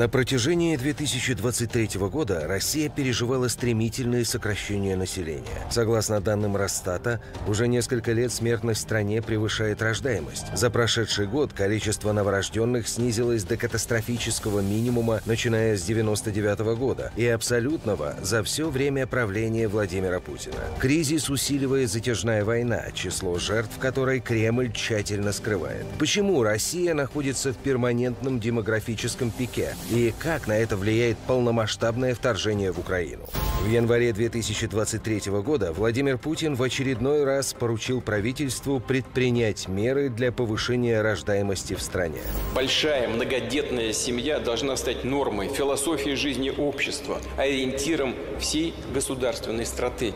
На протяжении 2023 года Россия переживала стремительные сокращения населения. Согласно данным Росстата, уже несколько лет смертность в стране превышает рождаемость. За прошедший год количество новорожденных снизилось до катастрофического минимума, начиная с 1999 года, и абсолютного за все время правления Владимира Путина. Кризис усиливает затяжная война, число жертв которой Кремль тщательно скрывает. Почему Россия находится в перманентном демографическом пике? И как на это влияет полномасштабное вторжение в Украину. В январе 2023 года Владимир Путин в очередной раз поручил правительству предпринять меры для повышения рождаемости в стране. Большая многодетная семья должна стать нормой философии жизни общества, ориентиром всей государственной стратегии.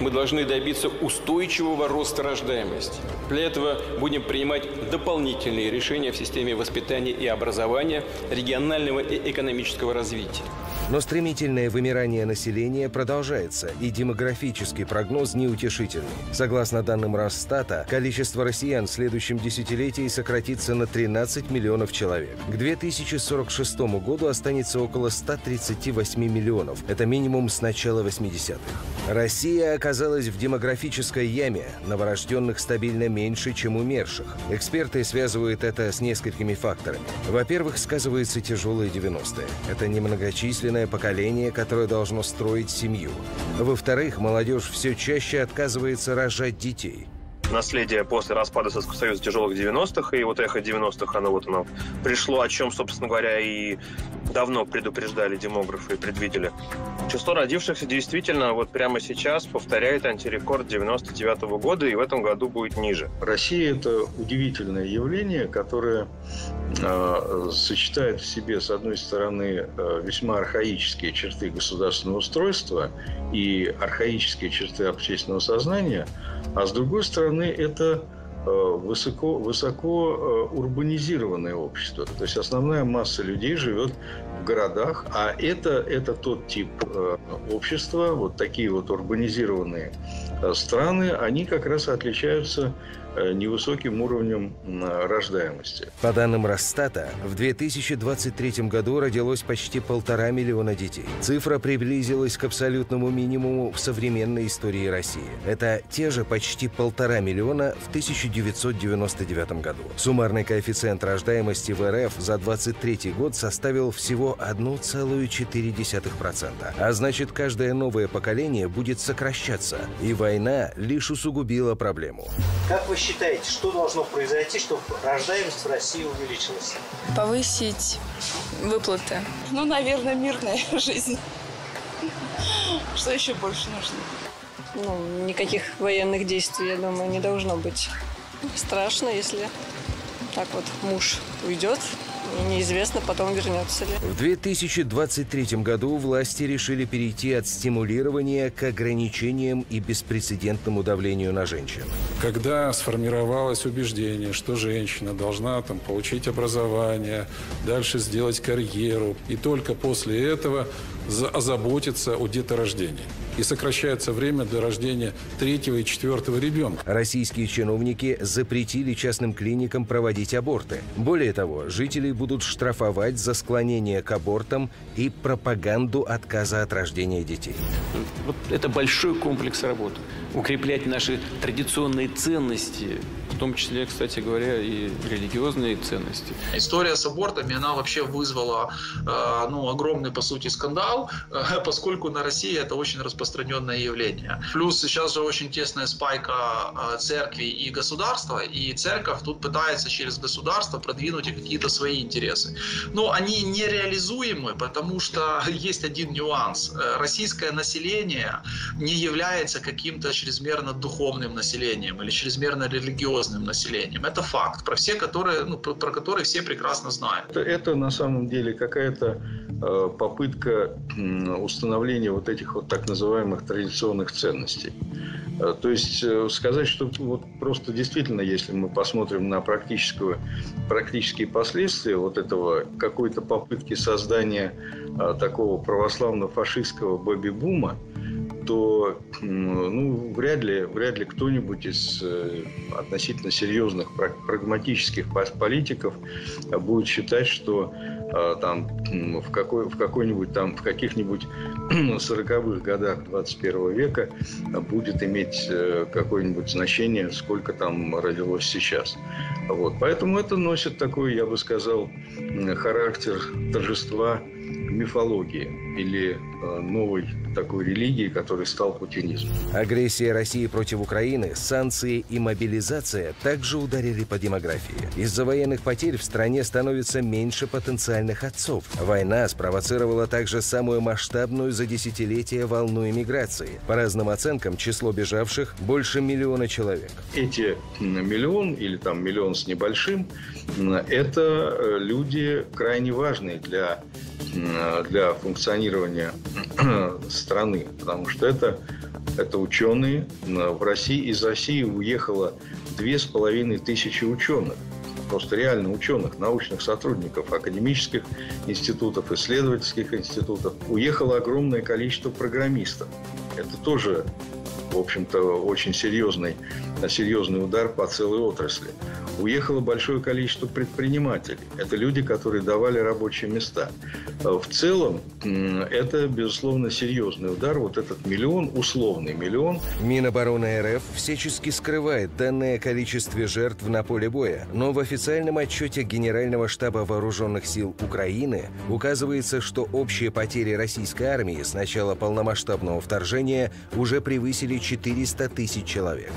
Мы должны добиться устойчивого роста рождаемости. Для этого будем принимать дополнительные решения в системе воспитания и образования, регионального и экономического развития. Но стремительное вымирание населения продолжается, и демографический прогноз неутешительный. Согласно данным Росстата, количество россиян в следующем десятилетии сократится на 13 миллионов человек. К 2046 году останется около 138 миллионов. Это минимум с начала 80-х. Россия оказалась в демографической яме. Новорожденных стабильно меньше, чем умерших. Эксперты связывают это с несколькими факторами. Во-первых, сказываются тяжелые 90-е. Это немногочисленные современное поколение, которое должно строить семью. Во-вторых, молодежь все чаще отказывается рожать детей наследие после распада Советского Союза тяжелых 90-х, и вот эхо 90-х, оно вот оно пришло, о чем, собственно говоря, и давно предупреждали демографы и предвидели. Число родившихся действительно вот прямо сейчас повторяет антирекорд 99 -го года, и в этом году будет ниже. Россия – это удивительное явление, которое э, сочетает в себе, с одной стороны, э, весьма архаические черты государственного устройства и архаические черты общественного сознания, а с другой стороны, это высоко, высоко э, урбанизированное общество. То есть основная масса людей живет в городах, а это, это тот тип э, общества, вот такие вот урбанизированные страны, они как раз отличаются Э, невысоким уровнем рождаемости. По данным Росстата, в 2023 году родилось почти полтора миллиона детей. Цифра приблизилась к абсолютному минимуму в современной истории России. Это те же почти полтора миллиона в 1999 году. Суммарный коэффициент рождаемости в РФ за 2023 год составил всего 1,4%. А значит, каждое новое поколение будет сокращаться, и война лишь усугубила проблему. Как вы считаете, что должно произойти, чтобы рождаемость в России увеличилась? Повысить выплаты. Ну, наверное, мирная жизнь. Что еще больше нужно? Ну, никаких военных действий, я думаю, не должно быть. Страшно, если так вот муж уйдет, И неизвестно, потом вернется ли. В 2023 году власти решили перейти от стимулирования к ограничениям и беспрецедентному давлению на женщин. Когда сформировалось убеждение, что женщина должна там, получить образование, дальше сделать карьеру, и только после этого озаботиться о деторождении. И сокращается время для рождения третьего и четвертого ребенка. Российские чиновники запретили частным клиникам проводить аборты. Более того, жителей будут штрафовать за склонение к абортам и пропаганду отказа от рождения детей. Вот это большой комплекс работы. Укреплять наши традиционные ценности, в том числе, кстати говоря, и религиозные ценности. История с абортами, она вообще вызвала э, ну, огромный, по сути, скандал, э, поскольку на России это очень распространенное явление. Плюс сейчас же очень тесная спайка э, церкви и государства, и церковь тут пытается через государство продвинуть какие-то свои интересы. Но они нереализуемы, потому что есть один нюанс. Российское население не является каким-то чрезмерно духовным населением или чрезмерно религиозным населением. Это факт, про все, которые, ну, про, которые все прекрасно знают. Это, это на самом деле какая-то э, попытка э, установления вот этих вот так называемых традиционных ценностей. Э, то есть э, сказать, что вот просто действительно, если мы посмотрим на практическую, практические последствия вот этого какой-то попытки создания э, такого православно-фашистского бэби-бума, то ну, вряд ли, вряд ли кто-нибудь из э, относительно серьезных прагматических политиков будет считать, что э, там в, какой, в какой-нибудь там в каких-нибудь 40-х годах 21 века будет иметь э, какое-нибудь значение, сколько там родилось сейчас. Вот. Поэтому это носит такой, я бы сказал, характер торжества мифологии или э, новой такой религии, который стал путинизм. Агрессия России против Украины, санкции и мобилизация также ударили по демографии. Из-за военных потерь в стране становится меньше потенциальных отцов. Война спровоцировала также самую масштабную за десятилетия волну иммиграции. По разным оценкам, число бежавших больше миллиона человек. Эти миллион или там миллион с небольшим, это э, люди крайне важные для для функционирования страны, потому что это, это ученые. В России, из России уехало две с половиной тысячи ученых просто реально ученых, научных сотрудников академических институтов, исследовательских институтов. Уехало огромное количество программистов. Это тоже, в общем-то, очень серьезный, серьезный удар по целой отрасли уехало большое количество предпринимателей. Это люди, которые давали рабочие места. В целом, это, безусловно, серьезный удар. Вот этот миллион, условный миллион. Минобороны РФ всячески скрывает данное количество жертв на поле боя. Но в официальном отчете Генерального штаба Вооруженных сил Украины указывается, что общие потери российской армии с начала полномасштабного вторжения уже превысили 400 тысяч человек.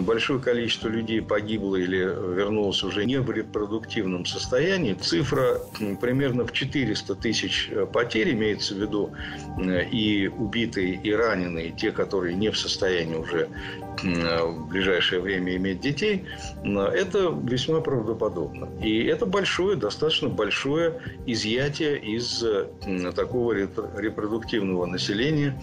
Большое количество людей погибло или вернулась уже не в репродуктивном состоянии. Цифра примерно в 400 тысяч э, потерь, имеется в виду э, и убитые, и раненые, те, которые не в состоянии уже в ближайшее время иметь детей, это весьма правдоподобно. И это большое, достаточно большое изъятие из э, такого репродуктивного населения,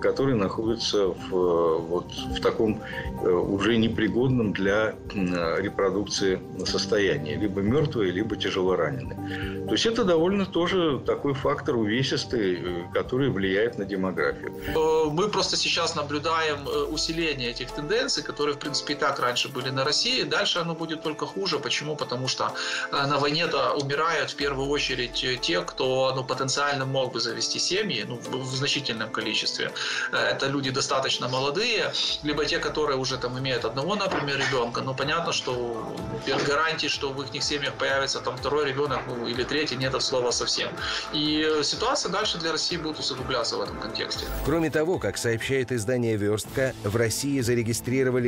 которое находится в, вот, в таком э, уже непригодном для репродукции состоянии. Либо мертвые, либо тяжело раненые. То есть это довольно тоже такой фактор увесистый, который влияет на демографию. Мы просто сейчас наблюдаем усиление этих тенденций, которые, в принципе, и так раньше были на России. Дальше оно будет только хуже. Почему? Потому что э, на войне-то умирают в первую очередь те, кто ну, потенциально мог бы завести семьи ну, в, значительном количестве. Э, это люди достаточно молодые, либо те, которые уже там имеют одного, например, ребенка. Но понятно, что гарантии, что в их семьях появится там второй ребенок ну, или третий, нет от слова совсем. И ситуация дальше для России будет усугубляться в этом контексте. Кроме того, как сообщает издание «Верстка», в России зарегистрировали